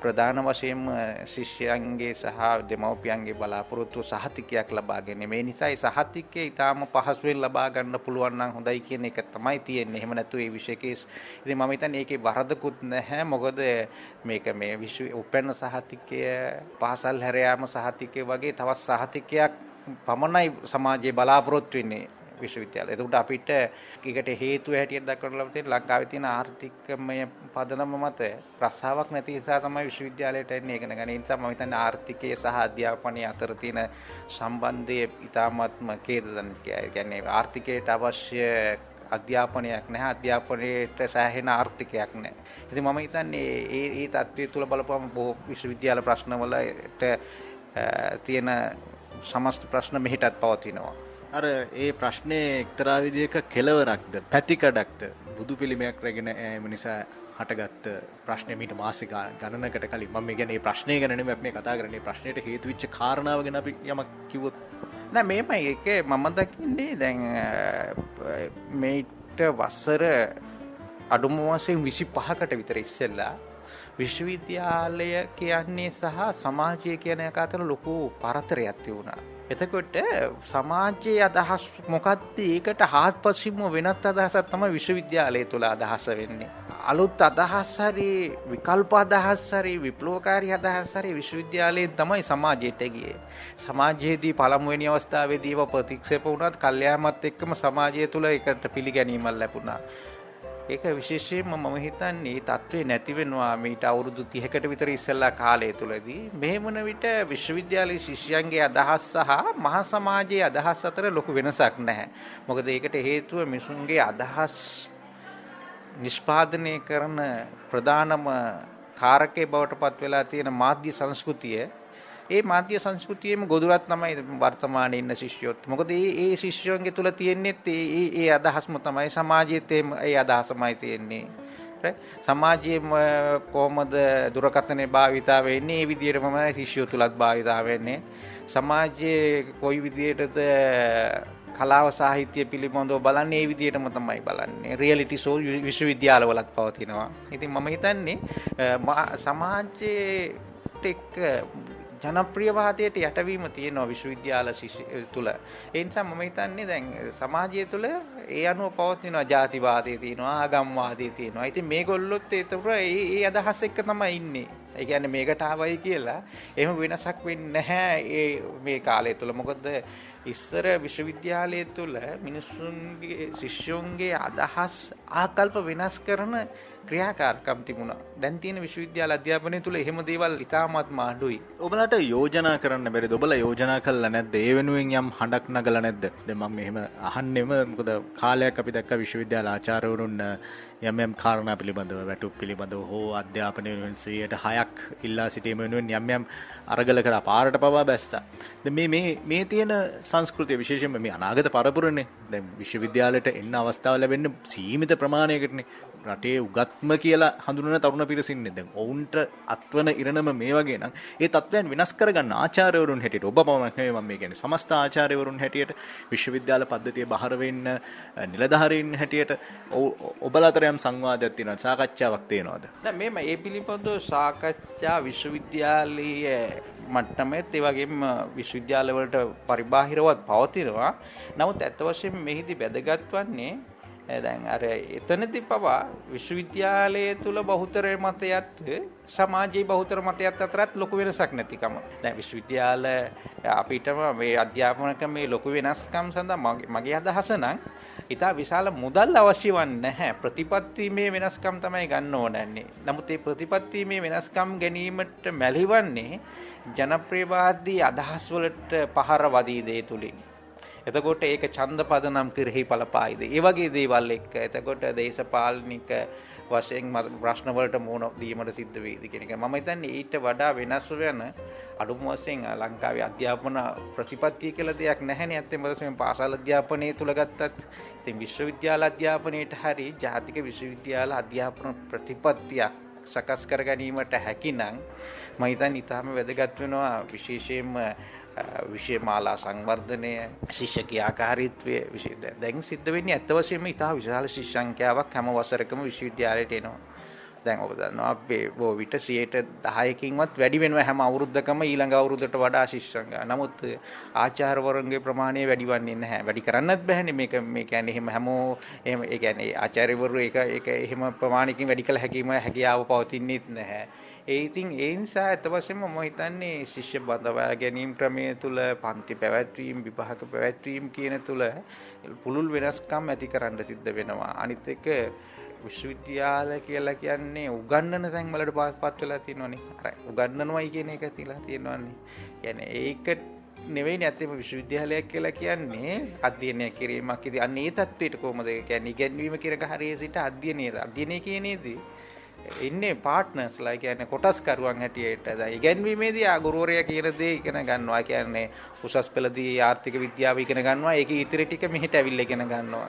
ප්‍රධාන වශයෙන්ම ශිෂ්‍යයන්ගේ සහ දෙමව්පියන්ගේ බලාපොරොත්තු සහතිකයක් ලබා ගැනීම. ඒ නිසා ඒ සහතිකය ඊටාම පහසුවෙන් ලබා ගන්න පුළුවන් නම් හොඳයි කියන එක තමයි තියෙන්නේ. එහෙම නැතු ඒ විශේෂකේස්. ඉතින් මම හිතන්නේ ඒකේ වරදකුත් නැහැ. මොකද මේක මේ විශ්ව උපැන්න සහතිකය, පාසල් හැර යාම සහතිකය වගේ තවත් සහතිකයක් පමණයි සමාජයේ බලාපොරොත්තු වෙන්නේ. විශ්වවිද්‍යාලය. එතකොට අපිට ඒකට හේතුව හැටියට දක්වන ලබන තියෙන ලංකාවේ තියෙන ආර්ථිකමය පදනම මත රස්සාවක් නැති නිසා තමයි විශ්වවිද්‍යාලයට එන්නේ ඉගෙන ගන්න. ඒ නිසා මම හිතන්නේ ආර්ථිකය සහ අධ්‍යාපනය අතර තියෙන සම්බන්ධය ඉතාමත්ම ඛේදජනක. ඒ කියන්නේ ආර්ථිකයට අවශ්‍ය අධ්‍යාපනයක් නැහැ අධ්‍යාපනයේට සෑහෙන ආර්ථිකයක් නැහැ. ඉතින් මම හිතන්නේ ඒ ඒ தත්ත්වය තුල බලපුවම බොහෝ විශ්වවිද්‍යාල ප්‍රශ්නවලට තියෙන සමස්ත ප්‍රශ්න මෙහිටත් පවතිනවා. අර ඒ ප්‍රශ්නේ එක්තරා විදිහක කෙලවරක්ද? පැතිකඩක්ද? බුදු පිළිමයක් රැගෙන ඈම නිසා හටගත්ත ප්‍රශ්නේ මීට මාස ගණනකට කලින්. මම කියන්නේ මේ ප්‍රශ්නේ ගැන නෙමෙයි අපි මේ කතා කරන්නේ. ප්‍රශ්නෙට හේතු වෙච්ච කාරණාව ගැන අපි යමක් කිව්වොත්. නෑ මේමයි. ඒක මම දකින්නේ දැන් මේට වසර අඩුම වශයෙන් 25කට විතර ඉස්සෙල්ලා විශ්වවිද්‍යාලය කියන්නේ සහ සමාජය කියන එක අතර ලොකු පරතරයක් තිබුණා. එතකොට සමාජයේ අදහස් මොකක්ද ඒකට හාත්පසින්ම වෙනත් අදහසක් තමයි විශ්වවිද්‍යාලය තුළ අදහස වෙන්නේ. අලුත් අදහස් හරි විකල්ප අදහස් හරි විප්ලවකාරී අදහස් හරි විශ්වවිද්‍යාලයෙන් තමයි සමාජයට ගියේ. සමාජයේදී පළමුවෙනි අවස්ථාවේදී ඒවා ප්‍රතික්ෂේප වුණත් කල්යාමත් එක්කම සමාජය තුළ ඒකට පිළිගැනීමක් ලැබුණා. ඒක විශේෂයෙන්ම මම හිතන්නේ තත්ත්වේ නැති වෙනවා මීට අවුරුදු 30කට විතර ඉස්සෙල්ලා කාලය තුලදී මේ වන විට විශ්වවිද්‍යාලයේ ශිෂ්‍යයන්ගේ අදහස් සහ මහා සමාජයේ අදහස් අතර ලොකු වෙනසක් නැහැ. මොකද ඒකට හේතුව මිනිසුන්ගේ අදහස් නිෂ්පාදනය කරන ප්‍රධානම කාරකේ බවට පත් වෙලා තියෙන මාධ්‍ය සංස්කෘතිය ඒ මාධ්‍ය සංස්කෘතියේම ගොදුරක් තමයි වර්තමානයේ ඉන්න ශිෂ්‍යයොත්. මොකද ඒ ඒ ශිෂ්‍යයන්ගේ තුල තියෙන්නේ ඒ ඒ අදහස්ම තමයි සමාජයේත් ඒ අදහසමයි තියෙන්නේ. සමාජයේ කොහොමද දුරකථනයේ භාවිතා වෙන්නේ ඒ විදිහටම ශිෂ්‍යයෝ තුලත් භාවිතා වෙන්නේ. සමාජයේ කොයි විදිහටද කලාව සාහිත්‍ය පිළිබඳව බලන්නේ ඒ විදිහටම තමයි බලන්නේ. රියැලිටි ෂෝ විශ්වවිද්‍යාලවලත් පවතිනවා. ඉතින් මම හිතන්නේ සමාජයේ එක්ක ජනප්‍රියවාදයට යටවීම තියෙනවා විශ්වවිද්‍යාල තුළ. ඒ නිසා මම හිතන්නේ දැන් සමාජය තුළ ඒ අනුව පවතිනවා ජාතිවාදය තියෙනවා ආගම්වාදය තියෙනවා. ඉතින් මේගොල්ලොත් ඒතර ඒ ඒ අදහස් එක්ක තමයි ඉන්නේ. ඒ කියන්නේ මේකට ආවයි කියලා එහෙම වෙනසක් වෙන්නේ නැහැ මේ කාලය තුළ. මොකද ඉස්සර විශ්වවිද්‍යාලය තුළ මිනිස්සුන්ගේ ශිෂ්‍යුන්ගේ අදහස් ආකල්ප වෙනස් කරන ක්‍රියාකාරකම් තිබුණා. දැන් තියෙන විශ්වවිද්‍යාල අධ්‍යාපනය තුළ එහෙම දේවල් ඉතාමත් මාඩුයි. ඔබලට යෝජනා කරන්න බැරිද? ඔබලා යෝජනා කළා නැද්ද? ඒ වෙනුවෙන් යම් හඬක් නගලා නැද්ද? දැන් මම මෙහෙම අහන්නෙම මොකද කාලයක් අපි දැක්ක විශ්වවිද්‍යාල ආචාර්යවරුන් යම් යම් කාරණා පිළිබඳව වැටුප් පිළිබඳව හෝ අධ්‍යාපනය වෙනුවෙන් 106ක් ඉල්ලා සිටීම වෙනුවෙන් යම් යම් අරගල කරා පාරට පවා බැස්සා. දැන් මේ මේ මේ තියෙන සංස්කෘතිය විශේෂයෙන්ම මේ අනාගත පරපුරනේ. දැන් විශ්වවිද්‍යාලයට එන්න අවස්ථාව ලැබෙන්නේ සීමිත ප්‍රමාණයකටනේ. රටේ උගත්ම කියලා හඳුනන තරුණ පිරිසින්නේ. දැන් ඔවුන්ට අත්වන ඉරණම මේ වගේ නම් ඒ තත්ත්වයන් වෙනස් කරගන්න ආචාර්යවරුන් හැටියට ඔබ පමණක් නෙවෙයි මම මේ කියන්නේ සමස්ත ආචාර්යවරුන් හැටියට විශ්වවිද්‍යාල පද්ධතිය බහර වෙන්න නිලධාරීන් හැටියට ඔබලා අතර යම් සංවාදයක් තියෙනවා සාකච්ඡාවක් තියෙනවද? නෑ මේම ඒ පිළිබඳව සාකච්ඡා විශ්වවිද්‍යාලීය මට්ටමේත් ඒ වගේම විශ්වවිද්‍යාලවලට පරිබාහිරවත් පවතිනවා. නමුත් ඇත්ත වශයෙන්ම මෙහිදී වැදගත් වන්නේ දැන් අර එතනදී පවා විශ්වවිද්‍යාලය තුල බහුතර මතයත් සමාජයේ බහුතර මතයත් අතරත් ලොකු වෙනසක් නැතිකම. දැන් විශ්වවිද්‍යාල අපිටම මේ අධ්‍යාපන ක්‍රමේ ලොකු වෙනස්කම් සඳහා මගේ අදහස නම් ඉතා විශාල මුදල් අවශ්‍ය වන්නේ නැහැ. ප්‍රතිපත්තිමේ වෙනස්කම් තමයි ගන්න ඕනන්නේ. නමුත් මේ ප්‍රතිපත්තිමේ වෙනස්කම් ගැනීමට මැලිවන්නේ ජනප්‍රියවාදී අදහස් වලට පහර වදී දේ තුලින්. එතකොට ඒක ඡන්ද පදනම් කෙරෙහි බලපායිද? ඒ වගේ දේවල් එක්ක එතකොට දේශපාලනික වශයෙන් ප්‍රශ්න වලට මුහුණ දීමට සිද්ධ වේද කියන එක. මම හිතන්නේ ඊට වඩා වෙනස් වෙන අඩුම වශයෙන් ලංකාවේ අධ්‍යාපන ප්‍රතිපත්තිය කියලා දෙයක් නැහැනේ. ඇත්තම වශයෙන් පාසල් අධ්‍යාපනයේ තුල ගත්තත් ඉතින් විශ්වවිද්‍යාල අධ්‍යාපනයේට හරි ජාතික විශ්වවිද්‍යාල අධ්‍යාපන ප්‍රතිපත්තියක් සකස් කර ගැනීමට හැකිනම් මම හිතන්නේ ඊටාම වැදගත් වෙනවා විශේෂයෙන්ම විෂය මාලා සංවර්ධනය ශිෂ්‍ය ක්‍රියාකාරීත්වය දැන් සිද්ධ වෙන්නේ ඇත්ත වශයෙන්ම ඉතා විශාල ශිෂ්‍ය සංඛ්‍යාවක් හැම වසරකම විශ්වවිද්‍යාලයට එනවා. දැන් ඔබ දන්නවා අපේ බොහෝ විට 10%කින්වත් වැඩි වෙනවා හැම අවුරුද්දකම ඊළඟ අවුරුද්දට වඩා ශිෂ්‍ය සංඛ්‍යාව. නමුත් ආචාර්යවරුන්ගේ ප්‍රමාණය වැඩි වන්නේ නැහැ. වැඩි කරන්නත් බෑනේ මේක මේ කියන්නේ එහෙම හැමෝ එහෙම ඒ කියන්නේ ආචාර්යවරු ඒක ඒක එහෙම ප්‍රමාණිකින් වැඩි කළ හැකියම හැකියාව පවතින්නේ නැහැ. ඒ ඉතින් ඒ නිසා අත වශයෙන්ම මම හිතන්නේ ශිෂ්‍ය බඳවා ගැනීම ක්‍රමය තුල පන්ති පැවැත්වීම විභාග පැවැත්වීම කියන තුල පුළුල් වෙනස්කම් ඇති කරන්න සිද්ධ වෙනවා. අනිත් එක විශ්වවිද්‍යාල කියලා කියන්නේ උගන්නන තැන්වලට පාස්පත් වෙලා තියෙනවනේ. අර උගන්නනවයි කියන එක තියලා තියෙනවනේ. කියන්නේ ඒකට නෙවෙයි ඇත්තම විශ්වවිද්‍යාලයක් කියලා කියන්නේ අධ්‍යයනය කිරීමක් ඉති අන්නේ තත්වයට කොහොමද කියන්නේ ඉගැන්වීම කියනක හරියට සිට අධ්‍යයනය අධ්‍යයනය කියනේදී ඉන්නේ පාර්ට්නර්ස්ලා කියන්නේ කොටස්කරුවන් හැටියට දැන් ඉගැන්වීමේදී ආ ගුරුවරයා කියන දේ ඉගෙන ගන්නවා. කියන්නේ උසස් පෙළදී ආර්ථික විද්‍යාව ඉගෙන ගන්නවා. ඒකේ ඉතිරි ටික මෙහෙට ඇවිල්ලා ඉගෙන ගන්නවා.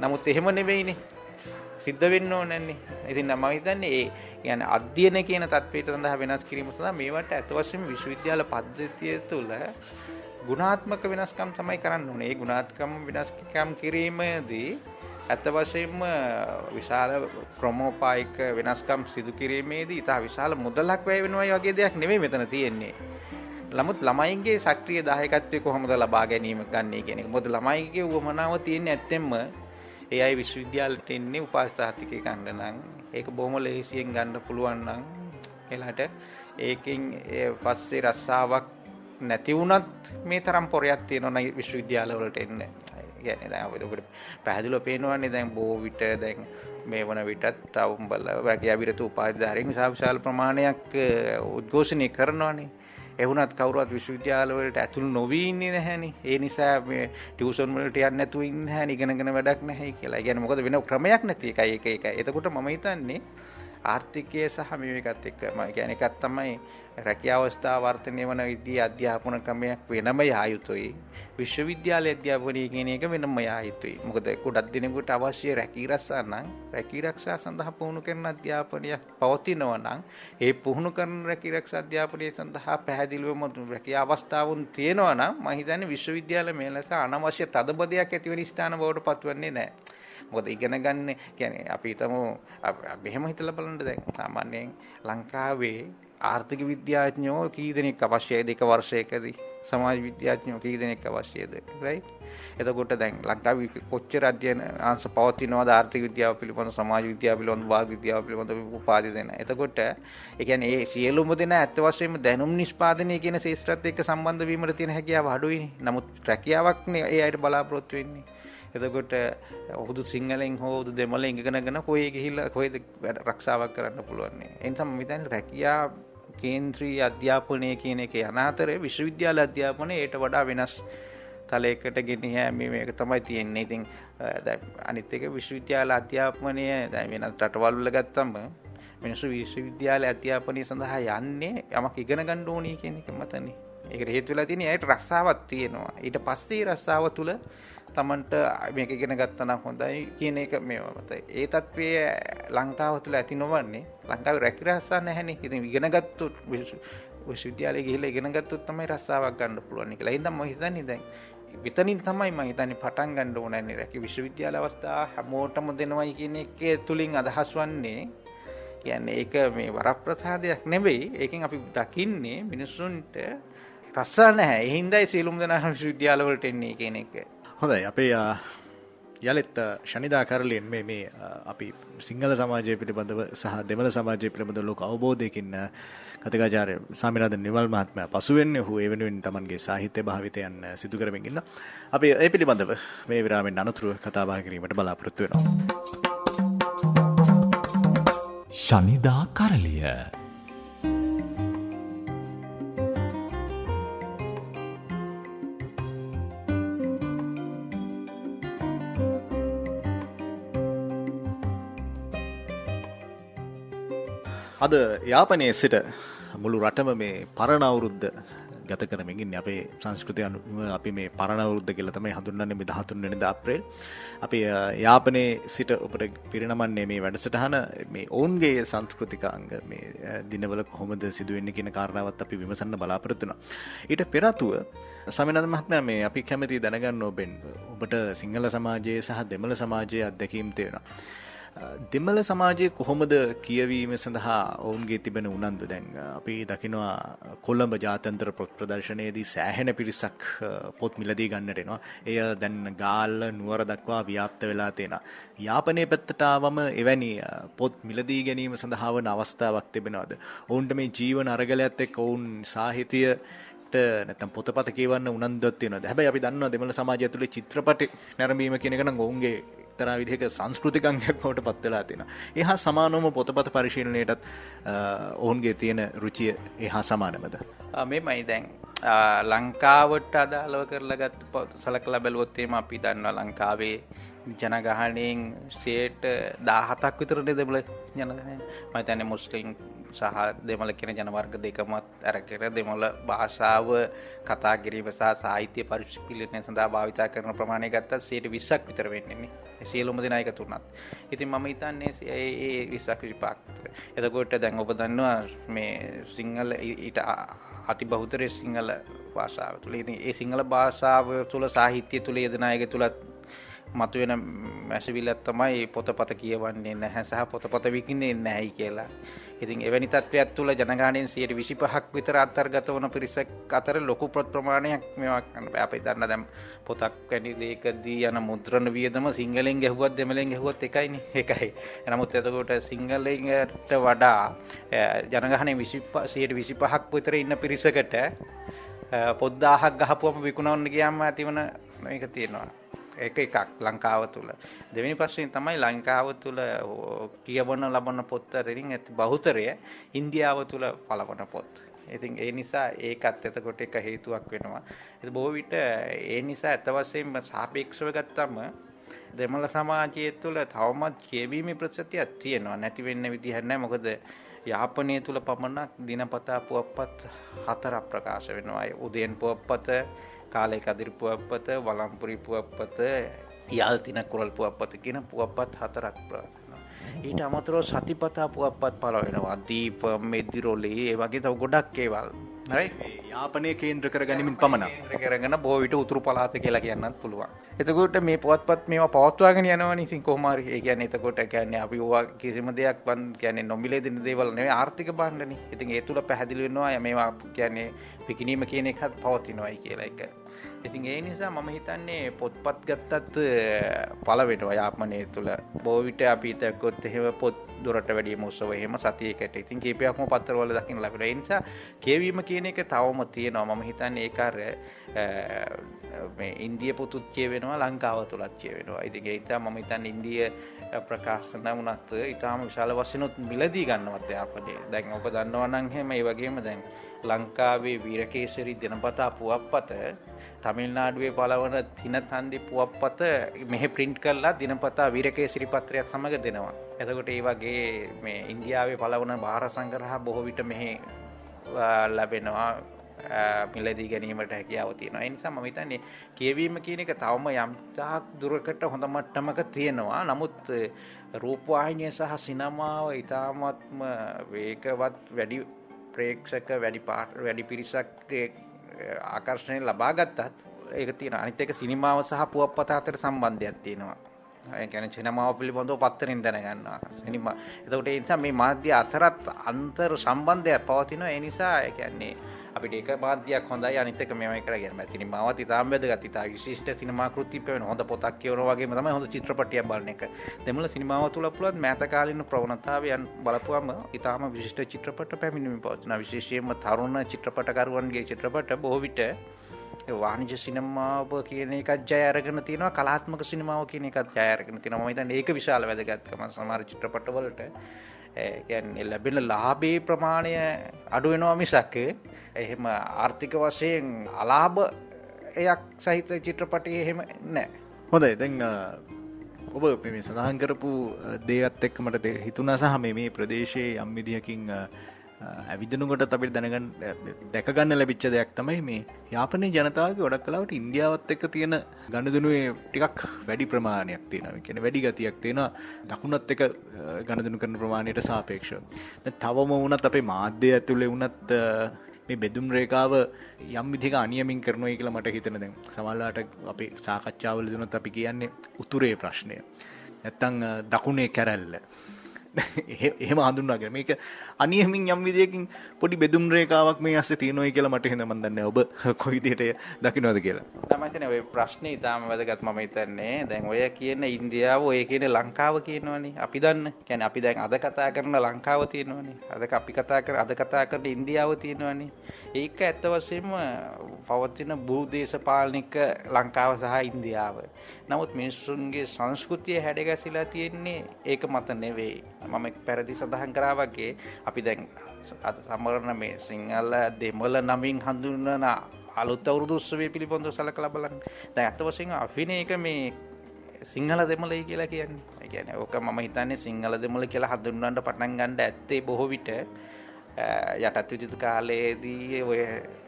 නමුත් එහෙම නෙවෙයිනේ. සිද්ධ වෙන්න ඕනන්නේ. ඉතින් මම හිතන්නේ ඒ කියන්නේ අධ්‍යයන කියන තත්ත්වයට සඳහා වෙනස් කිරීම සඳහා මේවට අත වශයෙන්ම විශ්වවිද්‍යාල පද්ධතිය තුළ ගුණාත්මක වෙනස්කම් තමයි කරන්න ඕනේ. ඒ ගුණාත්මක වෙනස්කම් කිරීමේදී ඇත්ත වශයෙන්ම විශාල ක්‍රමෝපායික වෙනස්කම් සිදු කිරීමේදී ඉතා විශාල මුදලක් වැය වෙනවා වගේ දෙයක් නෙමෙයි මෙතන තියෙන්නේ. නමුත් ළමයින්ගේ සක්‍රීය දායකත්වය කොහොමද ලබා ගැනීම ගන්නේ කියන එක. මොකද ළමයිගේ උවමනාව තියෙන්නේ ඇත්තෙන්ම ඒ අය විශ්වවිද්‍යාලයට එන්නේ උපාසාතිකේ ගන්න නම් ඒක බොහොම ලේසියෙන් ගන්න පුළුවන් නම් එලහට ඒකෙන් පස්සේ රස්සාවක් නැති වුණත් මේ තරම් පොරයක් තියෙනවා විශ්වවිද්‍යාලවලට එන්න. කියන්නේ දැන් අපිට ඔබට පැහැදිලිව පේනවනේ දැන් බොහෝ විට දැන් මේ වන විටත් තවුම්බල වගේ අවිරත උපාධිධාරීන් විශාල ප්‍රමාණයක් උද්ඝෝෂණය කරනවානේ එවුනත් කවුරුවත් විශ්වවිද්‍යාල වලට ඇතුළු නොවී ඉන්නේ නැහැනේ. ඒ නිසා මේ ටියුෂන් වලට යන්නේ නැතුව ඉන්නේ නැහැ. ඉගෙනගෙන වැඩක් නැහැ කියලා. ඒ කියන්නේ මොකද වෙන ක්‍රමයක් නැති එකයි ඒක ඒක. එතකොට මම හිතන්නේ ආර්ථිකය සහ මේකත් එක්ක මම කියන්නේ එකක් තමයි රැකියා අවස්ථා වර්ධනය වන විදිහේ අධ්‍යාපන ක්‍රමයක් වෙනම යා යුතුයි. විශ්වවිද්‍යාල අධ්‍යාපනය කියන එක වෙනම යා යුතුයි. මොකද ගොඩක් දිනෙකට අවශ්‍ය රැකී රක්ෂා නම් රැකී රක්ෂා සඳහා පුහුණු කරන අධ්‍යාපනයක් පවතිනවා නම් ඒ පුහුණු කරන රැකී රක්ෂා අධ්‍යාපනය සඳහා පැහැදිලිවම රැකියා අවස්ථාවුන් තියෙනවා නම් මම හිතන්නේ විශ්වවිද්‍යාල මේ ලෙස අනවශ්‍ය තදබදයක් ඇති වෙන ස්ථාන බවට පත්වන්නේ නැහැ. මොකද ඉගෙන ගන්න කියන්නේ අපි හිතමු මෙහෙම හිතලා බලන්න දැන් සාමාන්‍යයෙන් ලංකාවේ ආර්ථික විද්‍යාඥයෝ කී දෙනෙක් අවශ්‍යයිද එක වර්ෂයකදී සමාජ විද්‍යාඥයෝ කී දෙනෙක් අවශ්‍යයිද රයිට් එතකොට දැන් ලංකාවේ කොච්චර අධ්‍යයන අංශ පවතිනවද ආර්ථික විද්‍යාව පිළිබඳ සමාජ විද්‍යාව පිළිබඳ වාග් විද්‍යාව පිළිබඳ උපාධි දෙන. එතකොට ඒ කියන්නේ ඒ සියලුම දෙනා ඇත්ත වශයෙන්ම දැනුම් නිෂ්පාදනය කියන ශේෂ්ත්‍රත් එක්ක සම්බන්ධ වීමට තියෙන හැකියාව අඩුයිනේ. නමුත් රැකියාවක්නේ ඒ අයට බලාපොරොත්තු වෙන්නේ. එතකොට ඔහුදු සිංහලෙන් හෝදු දෙමල ඉගෙනගෙන කොයි ගිහිල්ලා කොයිද රක්ෂාවක් කරන්න පුළුවන්නේ. එනිසා මම හිතන්නේ රැකියා කේන්ද්‍රී අධ්‍යාපනය කියන එක යන අතරේ විශ්වවිද්‍යාල අධ්‍යාපනය ඊට වඩා වෙනස් තලයකට ගෙනහැම මේක තමයි තියෙන්නේ. ඉතින් අනිත් එක විශ්වවිද්‍යාල අධ්‍යාපනය දැන් වෙනත් රටවල් වල ගත්තම මිනිස්සු විශ්වවිද්‍යාල අධ්‍යාපනය සඳහා යන්නේ යමක් ඉගෙන ගන්න ඕනේ කියන එක මතනේ. ඒකට හේතු වෙලා තියෙන්නේ ඇයට රස්සාවක් තියෙනවා. ඊට පස්සේ රස්සාව තුල තමන්ට මේක ගෙන ගත්තනම් හොඳයි කියන එක මේවා මත ඒ තත්වය ලංකාව තුළ ඇති නොවන්නේ ලංකාව රැකිරහස්සා නැහැනි. ඉතින් ඉගෙනගත්තු විශ්විද්‍යාලය ගිහිල ඉගෙනගත්තුත් තමයි රස්සාාවක් ගන්න පුළුවන් කියලා. හිදම් හිතන්නේ දැන් විතනින් තමයි ම හිතනි පටන් ගණ්ඩ ඕනන්නේ රැකි විශ්වවිද්‍යාල අවස්ථා හැමෝටම දෙනවයි කියන එක තුළින් අදහස් වන්නේ. කියන්නේ ඒක මේ වරප්‍රසාදයක් නෙවෙයි. ඒකින් අපි දකින්නේ මිනිස්සුන්ට රස්සා නැහැ. එහින්දයි සියලුම් දෙනා විශ්වවිද්‍යාලවලට එන්නේ කියන එක. හොඳයි අපේ යළෙත් ශනිදා කරලෙන් මේ මේ අපි සිංහල සමාජය පිළිබඳව සහ දෙමළ සමාජය පිළිබඳ ලෝක අවබෝධයකින්න කතිකාචාරය සාමිනාද නිවල් මහත්ම පසුවෙන් හු ඒ වෙනුවෙන් තමන්ගේ සාහිත්‍ය භාවිතයන් සිදු කරමින්ගන්න අපි ඒ පිළිබඳව මේ විරාමෙන් අනතුරුව කතාබා කිරීමට බලාපොරොත්තු වෙනවා. ශනිදා කරලිය අද යාපනයේ සිට මුළු රටම මේ පරණ අවුරුද්ද ගත කරමින් අපේ සංස්කෘතිය අනුව අපි මේ පරණ අවුරුද්ද කියලා තමයි හඳුන්වන්නේ මේ 13 වෙනිදා අප්‍රේල්. අපි යාපනයේ සිට ඔබට පිරිනමන්නේ මේ වැඩසටහන මේ ඔවුන්ගේ සංස්කෘතික අංග මේ දිනවල කොහොමද සිදුවෙන්නේ කියන කාරණාවත් අපි විමසන්න බලාපොරොත්තු වෙනවා. ඊට පෙර ආතුව සමිනන්ද මහත්මයා මේ අපි කැමති දැනගන්න ඔබෙන් ඔබට සිංහල සමාජයේ සහ දෙමළ සමාජයේ අත්දැකීම් තියෙනවා. දෙමළ සමාජය කොහොමද කියවීම සඳහා ඔවුන්ගේ තිබෙන උනන්දු දැන් අපි දකිනවා කොල්ලඹ ජාතන්ත්‍ර ප්‍රදර්ශනයේදී සෑහෙන පිරිසක් පොත් මිලදී ගන්නටෙනවා එය දැන් ගාල්ල නුවර දක්වා ව්‍යාප්ත වෙලා තියෙන. යාපනය පැත්තටාවම එවැනි පොත් මිලදී ගැනීම සඳහා වන අවස්ථාවක් තිබෙනවද. ඔවුන්ට මේ ජීවන අරගලයත් එක් ඔවුන් සාහිතය නැතම් පොතපත කියවන්න උනන්දුවත් තියෙනවා. හැබැයි අපි දන්නවා දෙමළ සමාජය ඇතුලේ චිත්‍රපට නැරඹීම කියන එක නම් ඔවුන්ගේ එක්තරා විදිහක සංස්කෘතිකංගයක් බවට පත් වෙලා තියෙනවා. ඒ හා සමානවම පොතපත පරිශීලනයටත් ඔවුන්ගේ තියෙන රුචිය ඒ හා සමානමද? මෙමයි දැන් ලංකාවට අදාළව කරලාගත් සලකලා බැලුවොත් එහෙම අපි දන්නවා ලංකාවේ ජනගහණයෙන් සේට 17ක් විතර දෙමළ ජනගහනය. මම හිතන්නේ මුස්ලිම් සහ දෙමළ කියන ජනවර්ග දෙකමත් අරගෙන දෙමළ භාෂාව කතා කිරීම සහ සාහිත්‍ය පරිශීලනය සඳහා භාවිතා කරන ප්‍රමාණය ගත්තත් 120ක් විතර වෙන්නේ. සියලුම දෙනා එකතු වුණත්. ඉතින් මම හිතන්නේ ඒ 20ක් 25ක්. එතකොට දැන් ඔබ දන්නවා මේ සිංහල ඊට අති බහුතරය සිංහල භාෂාව තුළ ඉතින් ඒ සිංහල භාෂාව තුළ සාහිත්‍ය තුළ යෙදෙන අයගේ තුළත් මතුවෙන මැසවිලත් තමයි පොතපත කියවන්නේ නැහැ සහ පොතපත විකින්නේ නැහැයි කියලා. ඉතින් එවැනි තත්ත්වයක් තුළ ජනගානයෙන් සියයට විසි පහක් විතර අත්තර්ගත වන පිරිසක් අතර ලොකු ප්‍රත් ප්‍රමාණයක් මේවා කන්න අපි දන්න දැම් පොතක් වැනි ලේකදී යන මුද්‍රණ වියදම සිංහලෙන් ගැහුවත් දෙමලෙන් ගැහුවත් එකයිනි. එකයි. නමුත් එතකොට සිංහලට වඩා ජනගහන විසිප සියට විසි පහක් විතර ඉන්න පිරිසකට පොද්දාහක් ගහපුවම විකුණවන්න ගියම්ම ඇතිවන එක තියෙනවා. එක එකක් ලංකාව තුළ දෙවැනි පස්සෙන් තමයි ලංකාව තුළ කියවන ලබන පොත්තරින් ඇති බහුතරය ඉන්දියාව තුළ පලවන පොත්. ඉතින් ඒ නිසා ඒකත් එතකොට එක හේතුවක් වෙනවා. එ බෝවිට ඒ නිසා ඇතවසයෙන්ම සාපේක්ෂව ගත්තම දෙමළ සමාජය තුළ තවමත් කියවීම ප්‍රසතියක් තියෙනවා නැතිවෙන්න විදිහන්න මොකද යාපනය තුළ පමණක් දිනපතා පුවපත් හතරක් ප්‍රකාශ වෙනවා උදයෙන් පුවප්පත කාලය කදිරි පුවප්පත වලම්පුරි පුවප්පත යල්තින කුරල් පුවප්පත කියන පුවප්පත් හතරක් ප්‍රාසන. ඊට අමතරෝ සතිපතා පුවප්පත් පලවෙනවා දීප මෙදිරොලේ ඒ වගේ තව ගොඩක් ඒවල් යාපනය කේන්ද්‍ර කර ගනිමින් පමණ කරගෙන බෝවිට උතුරු පලාත කියලා කියන්නත් පුළුවන්. එතකොට මේ පුවත්පත් මේවා පවත්වාගෙන යනවා ඉතින් කොහොමාරි ඒ කියන්නේ එතකොට කියන්නේ අපි ඕවා කිසිම දෙයක් වන් කියන්නේ නොමිලේ දෙන දේවල් නෙවෙයි ආර්ථික භාණ්ඩනේ. ඉතින් ඒ තුල පැහැදිලි වෙනවා මේවා කියන්නේ විකිණීම කියන එකත් පවතිනවායි කියලා එක. ඉතින් ඒ නිසා මම හිතන්නේ පොත්පත් ගත්තත් පලවෙනවා යාපනය තුළ බෝවිට අපි තැක්කොත් එහෙම පොත් දුරට වැඩිය මුස්සව එහෙම සතියකට ඉතින් කේපයක්ම පත්තරවල දකින්න ලැබෙන නිසා කියවීම කියන එක තවම තියෙනවා. මම හිතන්නේ ඒකාරය මේ ඉන්දිය පුතුත් කියවෙනවා ලංකාව තුළත් කියවෙනවා. ඉතින් ඒතා මම හිතන් ඉන්දිය ප්‍රකාශන වනත් ඉතාම විශාල වසනුත් මිලදී ගන්නවත් යාපනේ දැන් ඔබ දන්නවනං හෙම ඒ වගේම දැන් ලංකාවේ වීරකේසරි දෙනපතා පුවප්පත තමිල්නාඩුවේ පලවන තින තන්දි පුවප්පත මෙහ ප්‍රින්ට් කරලා දිනපතා වීරකේ සිරිපත්‍රයක් සමඟ දෙනවා. එතකොට ඒ වගේ මේ ඉන්දියාවේ පලවන භාර සංගරහ බොහෝ විට මෙහි ලැබෙනවා මිලදී ගැනීමට හැකියාව තියෙනවා. ඒ නිසා මම හිතන්නේ කියවීම කියන එක තවම යම් තාක් දුරකට හොඳ මට්ටමක තියෙනවා. නමුත් රූපවාහිනිය සහ සිනමාව ඊටාත්ම වේගවත් වැඩි ප්‍රේක්ෂක වැඩි පාට වැඩි පිරිසක් ආකර්ෂණය ලබා ගත්තත් ඒක තියෙන අනිත් එක සිනමාව සහ පුවත්පත අතර සම්බන්ධයක් තියෙනවා. ඒ කියන්නේ සිනමාව පිළිබඳව පත්තරෙන් දැනගන්නවා. සිනමා. එතකොට ඒ නිසා මේ මාධ්‍ය අතරත් අන්තර් සම්බන්ධයක් පවතිනවා. ඒ නිසා ඒ කියන්නේ අපිට ඒක මාධ්‍යයක් හොඳයි අනිත් එක මේවයි කරගෙන බෑ. සිනමාවත් ඉතාම වැදගත්. ඉතා විශිෂ්ට සිනමා කෘති පෙවෙන හොඳ පොතක් කියවනවා වගේම තමයි හොඳ චිත්‍රපටයක් බලන එක. දෙමළ සිනමාව තුල පුළුවන් මෑත කාලින ප්‍රවණතාවයන් බලපුවම ඉතාම විශිෂ්ට චිත්‍රපට පැමිණීම පවතිනවා. විශේෂයෙන්ම තරුණ චිත්‍රපටකරුවන්ගේ චිත්‍රපට බොහෝ විට වාණිජ සිනමාව කියන එකත් ජය අරගෙන තියෙනවා කලාත්මක සිනමාව කියන එකත් ජය අරගෙන තියෙනවා. මම හිතන්නේ ඒක විශාල වැදගත්කම සමහර චිත්‍රපටවලට කියන්නේ ලැබෙන ලාභේ ප්‍රමාණය අඩු වෙනවා මිසක් එහෙම ආර්ථික වශයෙන් අලාභයක් සහිත චිත්‍රපටයේ එහෙම නැහැ. හොඳයි දැන් ඔබ මේ සඳහන් කරපු දේවත් එක්ක මට හිතුණා සහ මේ ප්‍රදේශයේ යම් විදිහකින් ඇවිදනුකට අපිට දැනගන්න දැකගන්න ලැබිච්ච දෙයක් තමයි මේ යාපනය ජනතාවගේ ගොඩක් කලාවට ඉන්දියාවත් එක්ක තියෙන ගණදනුවේ ටිකක් වැඩි ප්‍රමාණයක් තියෙන කියන වැඩි ගතියක් තියෙන දකුණත් එක ගණදනු කරන ප්‍රමාණයට සාපේක්ෂ තවම වනත් අපේ මාධ්‍ය ඇතුළේ වනත් මේ බෙදුම් රේකාව යම් විදිහක අනියමින් කරනවා කියලා මට හිතෙන දැන් සමහරවිට අපි සාකච්ඡාවල දුනොත් අපි කියන්නේ උතුරේ ප්‍රශ්නය. නැත්තම් දකුණේ කැරැල්ල. එහෙම හඳුන්වාගෙන මේක අනියමින් යම් විදියකින් පොඩි බෙදුම් රේඛාවක් මේ අස්සේ තියෙනවයි කියලා මට හිතෙන මන් දන්නේ ඔබ කොයි විදිහට දකින්නවද කියලා. තමයි හිතන්නේ ඔය ප්‍රශ්නේ ඊටාම වැදගත් මම හිතන්නේ. දැන් ඔය කියන ඉන්දියාව ඔය කියන ලංකාව කියනවනේ. අපි දන්න. කියන්නේ අපි දැන් අද කතා කරන ලංකාව තියෙනවනේ. අද අපි කතා කර අද කතා කරන ඉන්දියාව තියෙනවනේ. ඒක ඇත්ත වශයෙන්ම පවතින භූදේශපාලනික ලංකාව සහ ඉන්දියාව. නමුත් මිනිස්සුන්ගේ සංස්කෘතිය හැඩගැසිලා තියෙන්නේ ඒක මත නෙවෙයි. මම පැරදි සඳහන් කරා වගේ අපි දැන් අද සමරන මේ සිංහල දෙමළ නමින් හඳුන්වන අලුත් අවුරුදු උත්සවය පිළිබඳව සලකලා බලන්න. දැන් අත වශයෙන් අභිනය එක මේ සිංහල දෙමළයි කියලා කියන්නේ. ඒ කියන්නේ ඕක මම හිතන්නේ සිංහල දෙමළ කියලා හඳුන්වන්න පටන් ගන්න ඇත්තේ බොහෝ විට යටත් විජිත කාලයේදී ඔය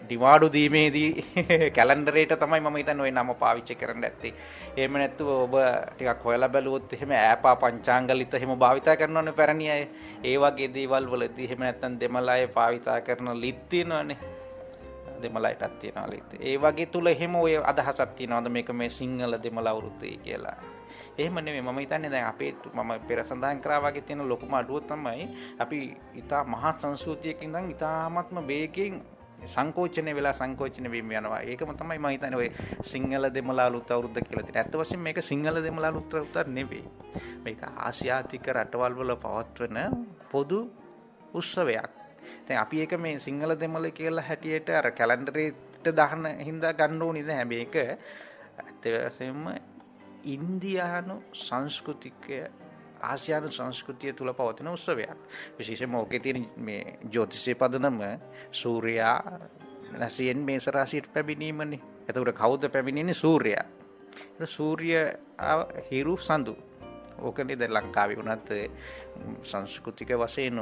ඩිමාඩු දීමේදී කැලන්ඩරේට තමයි මම හිතන්නේ ওই නම පාවිච්චි කරන්න ඇත්තේ. එහෙම නැත්නම් ඔබ ටිකක් හොයලා බැලුවොත් එහෙම ඈපා පංචාංගලිත එහෙම භාවිතා කරනවනේ පැරණි අය. ඒ වගේ දේවල් වලදී එහෙම නැත්නම් දෙමළ අය භාවිතා කරන ලිත් තියෙනවනේ. දෙමළ අයටත් තියෙනවා ලිත්. ඒ වගේ තුල එහෙම ඔය අදහසක් තියෙනවද මේක මේ සිංහල දෙමළ අවුරුද්දේ කියලා. එහෙම නෙමෙයි මම හිතන්නේ දැන් අපේ මම පෙර සඳහන් කරා වගේ තියෙන ලොකුම අඩුව තමයි අපි ඊටා මහත් සංස්කෘතියකින් ඉඳන් ඊටාත්ම වේගයෙන් සංකෝචනය වෙලා සංකෝචන වීම යනවා ඒකම තමයි මම හිතන්නේ ඔය සිංහල දෙමළ අලුත් අවුරුද්ද කියලා තියෙන. ඇත්ත වශයෙන්ම මේක සිංහල දෙමළ අලුත් අවුරුද්දක් නෙවෙයි. මේක ආසියාතික රටවල් වල පවත්වන පොදු උත්සවයක්. දැන් අපි ඒක මේ සිංහල දෙමළ කියලා හැටියට අර කැලෙන්ඩරේට දාන්න හින්දා ගන්න ඕනේ නෑ. මේක ඇත්ත වශයෙන්ම ඉන්දියානු සංස්කෘතිකය ආසියානු සංස්කෘතිය තුළ පවතින උත්සවයක්. විශේෂම ඕකේ තියෙන මේ ජෝතිෂය පදනම සූරයා නැසියෙන් මේස රාශියට පැමිණීමනේ. එතකොට කවුද පැමිණෙන්නේ? සූර්යයා සූර්ය හිරු සඳු. ඕකනේ දැන් ලංකාවේ වුණත් සංස්කෘතික වශයෙන්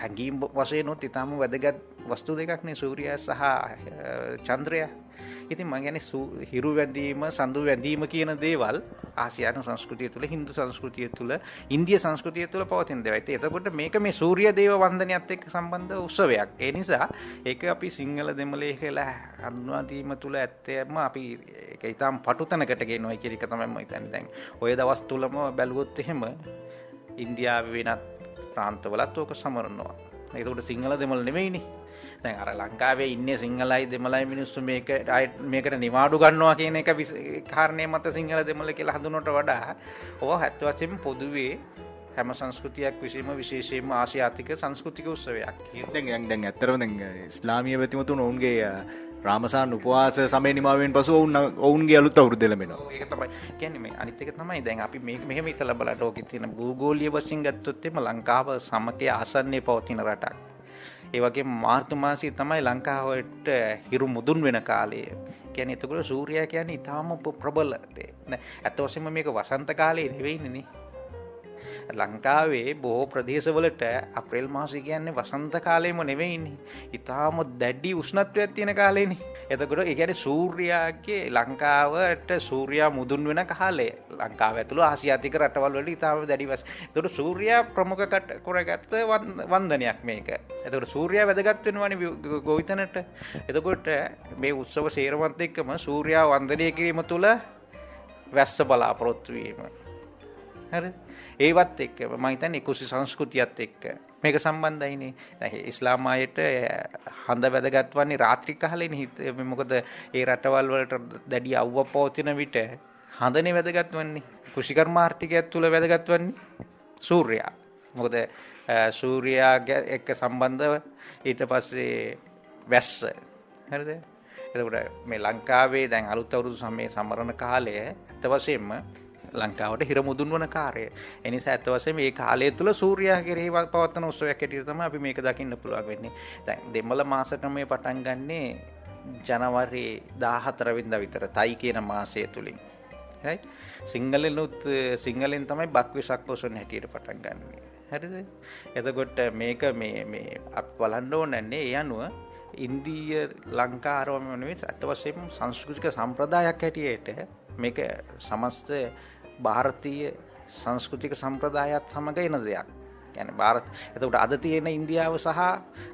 හැඟීම් වශයෙන් ඉතාම වැදගත් වස්තු දෙකක්නේ සූර්යයා සහ චන්ද්‍රයා ඉතින් මං කියන්නේ හිරු වැඳීම සඳු වැඳීම කියන දේවල් ආසියානු සංස්කෘතිය තුළ හින්දු සංස්කෘතිය තුළ ඉන්දිය සංස්කෘතිය තුළ පවතින දේවල්. ඉතින් එතකොට මේක මේ සූර්ය දේව වන්දනයත් එක්ක සම්බන්ධ උත්සවයක්. ඒ නිසා ඒක අපි සිංහල දෙමළේ කියලා හඳුන්වා දීම තුළ ඇත්තම අපි ඒක ඊටාම් පටුතනකට ගෙනවයි කියන එක තමයි මම හිතන්නේ. දැන් ওই දවස් තුලම බැලුවොත් එහෙම ඉන්දියාවේ වෙනත් ප්‍රාන්තවලත් ඕක සමරනවා. ඒකට සිංහල දෙමළ නෙමෙයිනේ. දැන් අර ලංකාවේ ඉන්නේ සිංහලයි දෙමළයි මිනිස්සු මේක මේකට නිවාඩු ගන්නවා කියන එක කාරණේ මත සිංහල දෙමළ කියලා හඳුනනට වඩා ඕවා හැත්ත වශයෙන්ම පොදුවේ හැම සංස්කෘතියක් විශේෂම විශේෂයෙන්ම ආසියාතික සංස්කෘතික උත්සවයක්. දැන් දැන් ඇත්තටම දැන් ඉස්ලාමීය ප්‍රතිමතුන් ඔවුන්ගේ රාමසාන් උපවාස සමය නිමාවෙන් පසු ඔවුන් ඔවුන්ගේ අලුත් අවුරුද්ද ලැබෙනවා. ඒක තමයි. කියන්නේ මේ අනිත් එක තමයි දැන් අපි මේක මෙහෙම හිතලා බලලා ඕකේ තියෙන භූගෝලීය වශයෙන් ගත්තොත් එimhe ලංකාව සමකයේ ආසන්නයේ පවතින රටක්. ඒ වගේ මාර්තු මාසය තමයි ලංකාවට හිරු මුදුන් වෙන කාලය කියන එතකොට සූරයා කියන්නේ ඉතාම ප්‍රබල ඇත්ත වසම මේක වසන්ත කාලයේ නෙවෙයිනනේ ලංකාවේ බොහෝ ප්‍රදේශවලට අප්‍රේල් මාසි කියන්නේ වසන්ත කාලයම නෙවෙයින්නේ. ඉතාම දැඩ්ඩි උෂ්ණත්වයක් තියෙන කාලේනි. එතකොට ඒ කියන්නේ සූර්යාගේ ලංකාවට සූර්යා මුදුන් වෙන කාලය. ලංකාව ඇතුළු ආසියාතික රටවල් වලට ඉතාම දැඩි වශයෙන්. එතකොට සූර්යා ප්‍රමුඛ කරගත්ත වන්දනයක් මේක. එතකොට සූර්යා වැදගත් වෙනවනේ ගෝවිතනට. එතකොට මේ උත්සව සේරමත් එක්කම සූර්යා වන්දනය කිරීම තුළ වැස්ස බලාපොරොත්තු වීම. හරි ඒවත් එක්ක. මහිතන් එකුසි සංස්කෘතියත් එක්ක. මේක සම්බන්ධයිනේ. දැ ඉස්ලාමායට හඳ වැදගත් වන්නේ රාත්‍රි කහලෙන හිත මොකද ඒ රටවල් වලට දැඩි අව්ව පෝතින විට හඳනේ වැදගත් වන්නේ කෘෂිකර්මාර්ථිකයක් තුළ වැදගත් වන්නේ සූර්යා. මොකද සූරයාගේ එක්ක සම්බන්ධව ඊට පස්සේ වැස්ස. හරිද? එතකට මේ ලංකාවේ දැන් අලුත් අවුරුදු සමය සමරණ කාලය ඇත්ත වශයෙන්ම ලංකාවට හිර මුදුන් වන කාරය එනිසා ඇත්ත වශයෙන් මේ කාලය තුළ සූර්යා කෙරෙහි පවත්වන උත්සවයක් හැටියට තමයි අපි මේක දකින්න පුළුවන් වෙන්නේ. දැන් දෙමළ මාස ක්‍රමය පටන් ගන්නේ ජනවරි 14 වෙනිදා විතර තයි කියන මාසය තුලින්. right සිංහලෙනුත් සිංහලෙන් තමයි බක් විසක් පොසොන් හැටියට පටන් ගන්නේ. හරිද? එතකොට මේක මේ මේ අප බලන්න ඕනන්නේ ඒ අනුව ඉන්දීය ලංකාරවම නෙවෙයි ඇත්ත වශයෙන්ම සංස්කෘතික සම්ප්‍රදායක් හැටියට මේක සමස්ත භාරතීය සංස්කෘතික සම්ප්‍රදායත් සමඟ එන දෙයක් ගැන භාරත එතකට අද තියෙන ඉන්දියාව සහ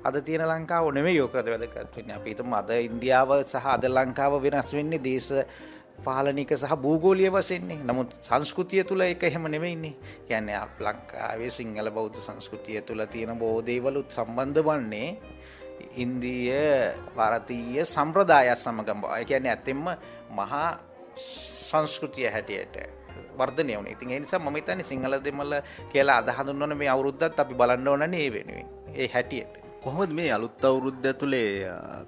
අද තියෙන ලංකාව නෙමේ යෝකද වැදකත්වන්න අපිතම අද ඉන්දියාව සහ අද ලංකාව වෙනස් වෙන්නේ දේශ පාලනික සහ භූගෝලිය වසෙන්නේ නමුත් සංස්කෘතිය තුළ එක එහෙම නෙවෙයින්නේ යැන ලංකාවේ සිංහල බෞද්ධ සංස්කෘතිය තුළ තියෙන බෝධේවලුත් සම්බන්ධ වන්නේ ඉන්දීය පරතීය සම්ප්‍රදායත් සමගම්බා කියන්නේ ඇතෙම මහා සංස්කෘතිය හැටියට වර්ධනය වුණේ. ඉතින් නිසා මම හිතන්නේ සිංහල දෙමළ කියලා අද හඳුන්වන මේ අවුරුද්දත් අපි බලන්න ඕනනේ ඒ වෙනුවෙන්. ඒ හැටියට. කොහොමද මේ අලුත් අවුරුද්ද ඇතුලේ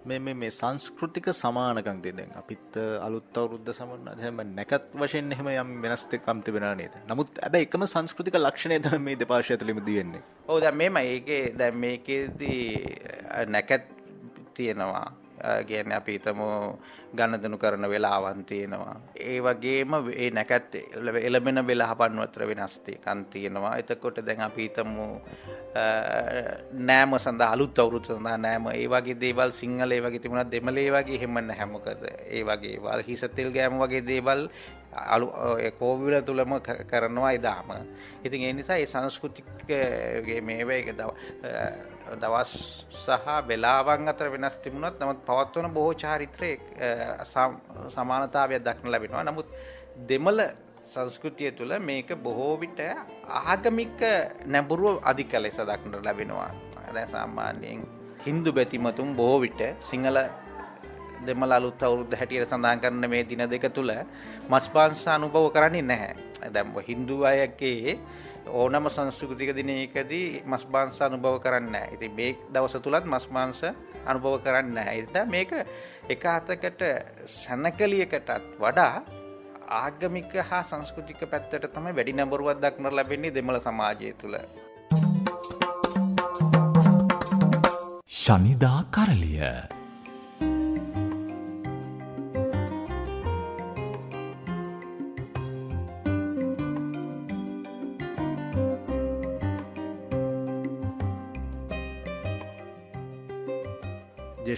මේ සංස්කෘතික සමානකම් දෙදෙන් අපිත් අලුත් අවුරුද්ද සමරන හැම නැකත් වශයෙන් එහෙම යම් වෙනස් දෙකක් තිබෙනවා නේද? නමුත් හැබැයි එකම සංස්කෘතික ලක්ෂණය තමයි මේ දෙපාර්ශ්වය තුළම දිවෙන්නේ. ඔව් දැන් මේමයි ඒකේ දැන් මේකේදී නැකත් තියෙනවා. කියන්නේ අපි හිතමු ගණදනු කරන වෙලාවන් තියෙනවා. ඒ වගේම ඒ නැකත් එළබෙන වෙලාහපන් අතර වෙනස්තිකන් තියෙනවා. එතකොට දැන් අපි හිතමු නෑම සඳහා අලුත් අවුරුදු සඳහා නෑම ඒ වගේ දේවල් සිංහල ඒ වගේ තිබුණා දෙමළ ඒ වගේ එහෙම නැහැ මොකද ඒ වගේ වල් හිස තෙල් ගෑම වගේ දේවල් අලු කෝවිල තුළම කරනවා එදාම. ඉතින් ඒ නිසා ඒ සංස්කෘතිකගේ මේවා එක දවස් සහ වෙලාවන් අතර වෙනස් තිබුණත් නමුත් පවත්වන බොහෝ චාරිත්‍රය සමානතාවයක් දක්න ලැබෙනවා. නමුත් දෙමළ සංස්කෘතිය තුළ මේක බොහෝ විට ආගමික නැඹුරුව අධික ලෙස දක්නට ලැබෙනවා. ඇ සාමාන්‍යයෙන් හින්දු බැතිමතුම් බොහෝ විට සිංහල දෙමළ අලුත් අවුරුද්ධ හැටියට සඳහන් කරන මේ දින දෙක තුළ මස්පාංස අනුභව කරන්නේ නැහැ. දැම්බ හින්දු අයගේ ඕනම සංස්කෘතික දිනයකදී මස්බාංස අනුභව කරන්න ඉති මේ දවස තුළත් මස්මාංස අනුභව කරන්න එත මේක එක අතකට සැනකලියකටත් වඩා ආගමික හා සංස්කෘතික පැත්තට තමයි වැඩි නැබරුවත් දක්න ලැබෙන්නේ දෙමළ සමාජය තුළ. ශනිදා කරලිය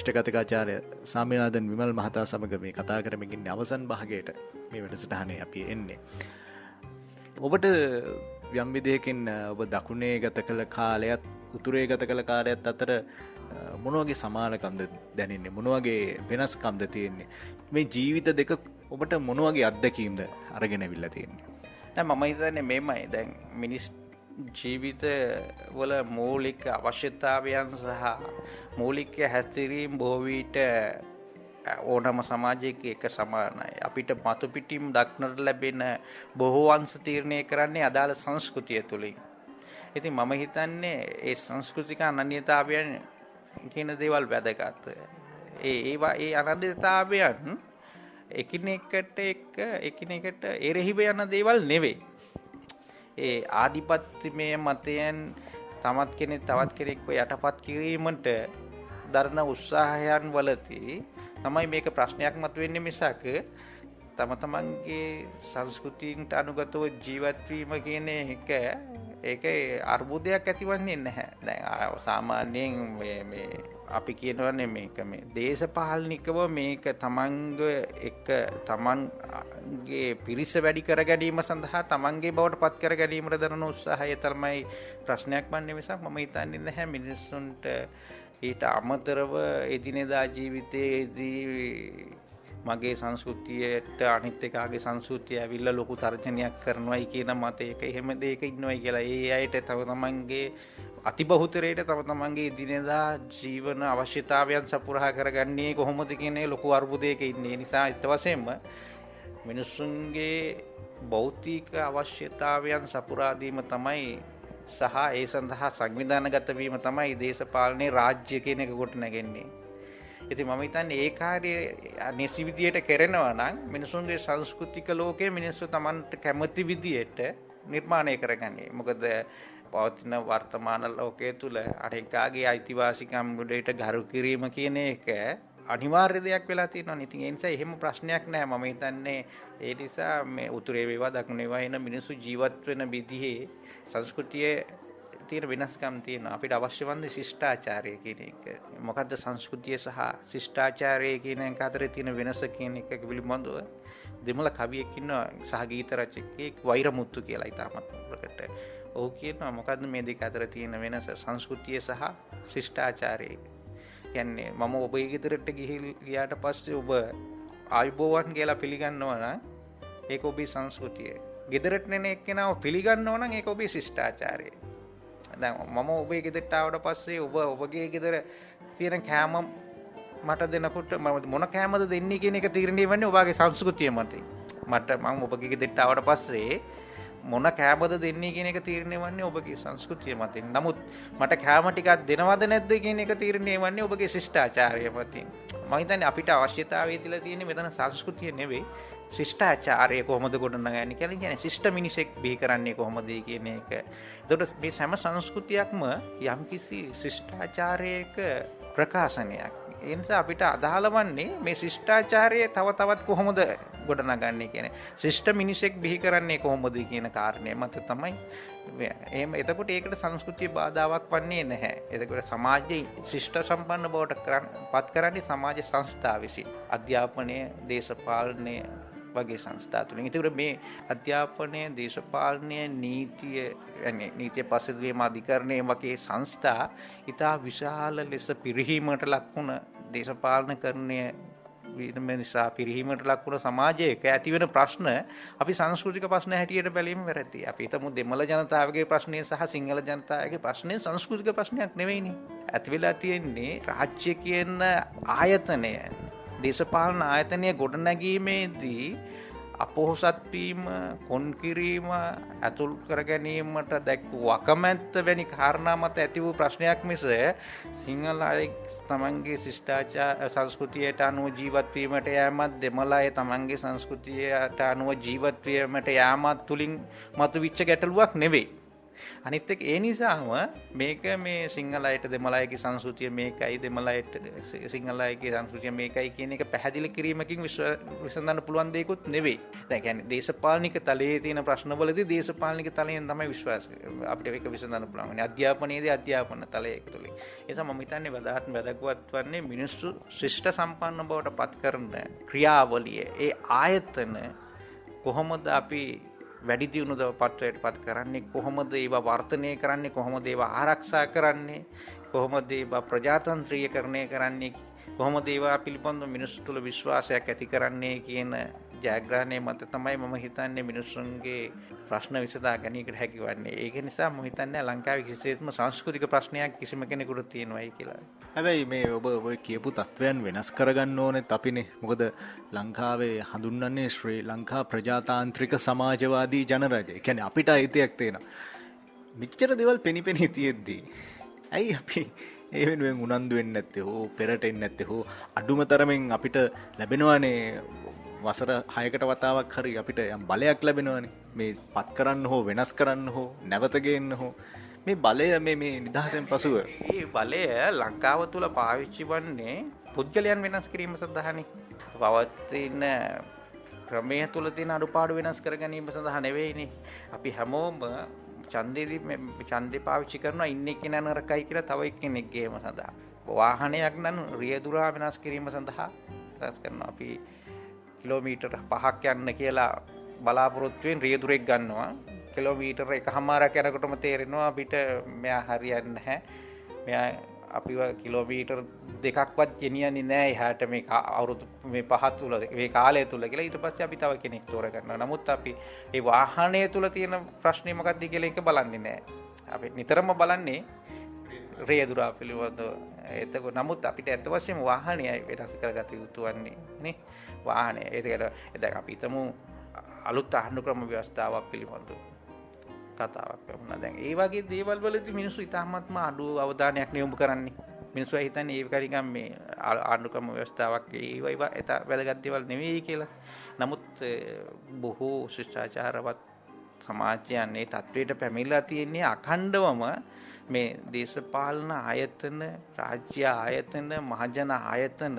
ජේෂ්ඨ කතකාචාරය සාමිනාදන් විමල් මහතා සමඟ මේ කතා කරමින් අවසන් භාගයට මේ වැඩසටහනේ අපි එන්නේ. ඔබට යම් විදිහකින් ඔබ දකුණේ ගත කළ කාලයත් උතුරේ ගත කළ කාලයත් අතර මොනවගේ සමානකම්ද දැනන්නේ මොනවගේ වෙනස්කම්ද තියෙන්නේ මේ ජීවිත දෙක ඔබට මොනවගේ අත්දැකීම්ද අරගෙන විල්ල තියෙන්නේ. මම හිතන්නේ මෙමයි දැන් මිනිස් ජීවිත වල මූලික අවශ්‍යතාවයන් සහ මූලික හැස්තිරීම් බොහෝවීට ඕනම සමාජයක එක සමානයි. අපිට මතු පිටිම් දක්නට ලැබෙන බොහෝ අංශ තීරණය කරන්නේ අදාළ සංස්කෘතිය තුළින්. ඉතින් මම හිතන්නේ ඒ සංස්කෘතික අනන්‍යතාවයන් කියන දේවල් වැදගත්. ඒ ඒවා ඒ අනන්‍යතාවයන් එකිනෙකට එක්ක එකිනෙකට එරෙහිව යන දේවල් නෙවෙයි. ඒ ආධිපත්තිමය මතයන් තමත් කෙනෙ තවත් කෙනෙක්ව යටපත් කිරීමට දරන උත්සාහයන් වලති තමයි මේක ප්‍රශ්නයක් මත වෙන්න මිසාක තම තමන්ගේ සංස්කෘතිීන්ට අනුගතව ජීවත්වීම කියන එක ඒක අර්බුදයක් ඇතිවන්නේ නැහැ. දැ සාමාන්‍යයෙන් අපි කියනවන්නේ මේක මේ දේශපාලනිකව මේක තමන්ග එක තමන්ගේ පිරිස වැඩි කර ගැනීම සඳහා තමන්ගේ බවට පත් කර ගැනීමට දරන උත්සාහය තරමයි ප්‍රශ්නයක් වන්නේ මිසක් මම හිතන්නේ නැහැ. මිනිස්සුන්ට ඊට අමතරව එදිනෙදා ජීවිතයේදී මගේ සංස්කෘතියට අනිත් එකගේ සංස්කෘතිය ඇවිල්ල ලොකු තර්ජනයක් කරනවයි කියන මත එක එහෙම දෙක ඉන්නවයි කියලා. ඒ අයට තව තමන්ගේ අතිබහුතරයට තම තමන්ගේ දිනෙදා ජීවන අවශ්‍යතාවයන් සපුරහා කරගන්නේ කොහොමද කියන්නේ ලොකු අර්බුදයක ඉන්නේ. නිසා එත වසයෙන්ම මිනිස්සුන්ගේ බෞතික අවශ්‍යතාවයන් සපුරාදීම තමයි සහ ඒ සඳහා සංවිධානගත වීම තමයි දේශපාලනය රාජ්‍ය කියන එක ගොට නැගෙන්නේ ඉති මම හිතන් ඒ කාරය නිසි විදියට කෙරෙනවා නම් මිනිසුන්ගේ සංස්කෘතික ලෝකය මිනිස්සු තමන්ට කැමති විදියට නිර්මාණය කරගන්නේ මොකද පවතින වර්තමාන ලෝකය තුළ අනෙකාගේ අයිතිවාසිකම් ගොඩට ගරු කිරීම කියන එක අනිවාර්ය දෙයක් වෙලා තියෙනවා. ඉතින් ඒ නිසා එහෙම ප්‍රශ්නයක් නැහැ. මම හිතන්නේ ඒ නිසා මේ උතුරේ වේවා දකුණේ වේවා එන මිනිස්සු ජීවත් වෙන විදිහේ සංස්කෘතියේ තියෙන වෙනස්කම් තියෙනවා. අපිට අවශ්‍ය වන්නේ ශිෂ්ටාචාරය කියන එක. මොකද්ද සංස්කෘතිය සහ ශිෂ්ටාචාරය කියන එක අතර තියෙන වෙනස කියන එක පිළිබඳව දෙමළ කවියෙක් ඉන්නවා සහ ගීත රචකයෙක් වෛරමුත්තු කියලා ඉතාමත් ප්‍රකට. ඔහු කියනවා මොකද්ද මේ දෙක අතර තියෙන වෙනස සංස්කෘතිය සහ ශිෂ්ටාචාරය. කියන්නේ මම ඔබේ ගෙදරට ගිහිල් ගියාට පස්සේ ඔබ ආයුබෝවන් කියලා පිළිගන්නවා නම් ඒක ඔබේ සංස්කෘතිය. ගෙදරට නෙන එක්කෙනාව පිළිගන්නව නම් ඒක ඔබේ ශිෂ්ටාචාරය. දැන් මම ඔබේ ගෙදරට පස්සේ ඔබ ඔබගේ ගෙදර තියෙන කෑම මට දෙනකොට ම මොන කෑමද දෙන්නේ කියන එක තීරණය වන්නේ ඔබගේ සංස්කෘතිය මතින්. මට මම ඔබගේ ගෙදරට ආවට පස්සේ මොන කෑමද දෙන්නේ කියන එක තීරණය වන්නේ ඔබගේ සංස්කෘතිය මතින්. නමුත් මට කෑම ටිකක් දෙනවද නැද්ද කියන එක තීරණය වන්නේ ඔබගේ ශිෂ්ටාචාරය මතින්. මම හිතන්නේ අපිට අවශ්‍යතාවය තියලා තියෙන්නේ මෙතන සංස්කෘතිය නෙවෙයි ශිෂ්ටාචාරය කොහොමද ගොඩනගන්නේ කියලා කියන්නේ ශිෂ්ට මිනිසෙක් බිහි කරන්නේ කොහොමද කියන එක. එතකොට මේ සෑම සංස්කෘතියක්ම යම්කිසි ශිෂ්ටාචාරයක ප්‍රකාශනයක්. ඒ නිසා අපිට අදහල වන්නේ මේ ශිෂ්ටාචාරය තව තවත් කොහොමද ගොඩනගන්නේ කියන ශිෂ්ට මිනිසෙක් බිහි කරන්නේ කොහොමද කියන කාරණය මත තමයි එම එතකොට ඒකට සංස්කෘතිය බාධාවක් වන්නේ නැහැ එතකොට සමාජයේ ශිෂ්ට සම්පන්න බවට කරන්න පත් කරන්නේ සමාජ සංස්ථා විසින් අධ්‍යාපනය දේශපාලනය වගේ සංස්ථා තුළින්. ඉතිකට මේ අධ්‍යාපනය දේශපාලනය නීතිය නීතිය පසදවීම අධිකරණය වගේ සංස්ථා ඉතා විශාල ලෙස පිරිහීමට ලක්වුණ දේශපාලන කරණය වීම නිසා පිරිහීමට ලක්වුණ සමාජයක ඇතිවෙන ප්‍රශ්න අපි සංස්කෘතික ප්‍රශ්න හැටියට බැලීම වැරැති අපි තම දෙමල ජනතාවගේ ප්‍රශ්නය සහ සිංහල ජනතාවගේ ප්‍රශ්නය සංස්කෘතික ප්‍රශ්නයක් නෙවෙයිනි. ඇතිවෙලා තියෙන්නේ රාජ්‍ය කියන්න ආයතනය දේශපාලන ආයතනය ගොඩනැගීමේදී අපොහොසත්වීම කොන්කිරීම ඇතුල් කර ගැනීමට දැක්වූ වකමැත්ත වැනි කාරණා මත ඇති වූ ප්‍රශ්නයක් මිස සිංහල අය තමන්ගේ ශිෂ්ඨාචා සංස්කෘතියට අනුව ජීවත්වීමට යෑමත් දෙමලාය තමන්ගේ සංස්කෘතියට අනුව ජීවත්වීමට යාමත් තුළින් මතු විච්ච ගැටලුවක් නෙවෙයි. අනිත් එක් ඒ නිසාම මේක මේ සිංහලයට දෙමලායක සංස්කෘතිය මේකයි දෙමලයට සිංහලයගේ සංස්කෘතිය මේකයි කියන එක පැහැදිලි කිරීමකින් විසඳන්න පුළුවන් දෙයකුත් නෙවෙයි. දැකැන දේශපාලනික තලයේ තියෙන ප්‍රශ්නවලද දේශපාලනික තලයෙන් තමයි විශ්වාස අපිට එක විසඳන්න පුළුවන්. අධ්‍යාපනයේද අධ්‍යාපන තලයක තුළින් එස මහිතන්නේ වදහත් වැදකුවත් වන්නේ මිනිස්සු ශිෂ්ට සම්පන්න බවට පත් කරන ක්‍රියාවලිය ඒ ආයත්තන කොහොමද අපි වැඩි දියුණුද පත්වයට පත් කරන්නේ කොහොමද ඒවා වර්තනය කරන්නේ කොහොමද ඒවා ආරක්ෂා කරන්නේ කොහොමද ඒවා ප්‍රජාතන්ත්‍රීය කරණය කරන්නේ කොහොමද ඒවා පිළිබඳව මිනිස්සු තුළ විශ්වාසයක් ඇති කරන්නේ කියන ජයග්‍රහණය මත තමයි මම හිතන්නේ මිනිස්සුන්ගේ ප්‍රශ්න විසඳා ගැනීමට හැකි වන්නේ. ඒක නිසා මම හිතන්නේ ලංකාවේ කිසිසේත්ම සංස්කෘතික ප්‍රශ්නයක් කිසිම කෙනෙකුට තියෙනවයි කියලා. හැබැයි මේ ඔබ ඔය කියපු තත්වයන් වෙනස් කරගන්න ඕනෙත් අපිනේ. මොකද ලංකාවේ හඳුන්වන්නේ ශ්‍රී ලංකා ප්‍රජාතාන්ත්‍රික සමාජවාදී ජනරජය. ඒ කියන්නේ අපිට අයිතියක් තියෙනවා. මෙච්චර දේවල් පෙනිපෙනී තියෙද්දී ඇයි අපි ඒ වෙනුවෙන් උනන්දු වෙන්නේ නැත්තේ හෝ පෙරට එන්නේ නැත්තේ හෝ අඩුම තරමින් අපිට ලැබෙනවානේ වසර හයකට වතාවක් හරි අපිට යම් බලයක් ලැබෙනවනේ මේ පත් කරන්න හෝ වෙනස් කරන්න හෝ නැවතගේන්න හෝ මේ බලය මේ මේ නිදහසෙන් පසුව ඒ බලය ලංකාව තුළ පාවිච්චි වන්නේ පුද්ගලයන් වෙනස් කිරීම සඳහනි පවත්තින්න ක්‍රමය තුළ තියෙන අඩුපාඩු වෙනස් කර ගැනීම සඳහා නෙවෙයිනේ. අපි හැමෝම ඡන්දෙදි ඡන්දේ පාවිච්චි කරනවා ඉන්නේ කෙනා නරකයි කියලා තව එක්කෙනෙක්ගේම සඳහා. වාහනයක් නම් රියදුරා වෙනස් කිරීම සඳහා වෙනස් කරනවා. අපි කිලෝමීටර් 5ක් යන්න කියලා බලාපොරොත්තුවෙන් රියදුරෙක් ගන්නවා. කිලෝමීටර් එකහමාරක් යනකොටම තේරෙනවා අපිට මෙයා හරියන්නේ නැහැ. මෙයා අපිව කිලෝමීටර් දෙකක්වත් ගෙනියන්නේ නෑ එහාට මේ අවුරුදු මේ පහත් තුළ මේ කාලය තුළ කියලා ඊට පස්සේ අපි තව කෙනෙක් තෝරගන්නවා. නමුත් අපි ඒ වාහනය තුළ තියෙන ප්‍රශ්නේ මොකක්ද කියලා එක බලන්නේ නෑ. අපි නිතරම බලන්නේ රේදුරා පිළිබඳව. එතකොට නමුත් අපිට ඇත්ත වශයෙන්ම වාහනයයි වෙනස් කරගත යුතු වන්නේ නේ. වාහනය. ඒකට දැන් අපි හිතමු අලුත් ආණ්ඩු ක්‍රම ව්‍යවස්ථාවක් පිළිබඳව. කතාවක් වුණා. දැන් ඒ වගේ දේවල් වලදී මිනිස්සු ඉතාමත්ම අඩු අවධානයක් යොමු කරන්නේ. මිනිස්සු හිතන්නේ ඒක නිකන් මේ ආණ්ඩුක්‍රම ව්‍යවස්ථාවක් ඒව ඒව එත වැදගත් දේවල් නෙවෙයි කියලා. නමුත් බොහෝ ශිෂ්ටාචාරවත් සමාජයන් මේ තත්වයට පැමිණලා තියෙන්නේ අඛණ්ඩවම මේ දේශපාලන ආයතන රාජ්‍ය ආයතන මහජන ආයතන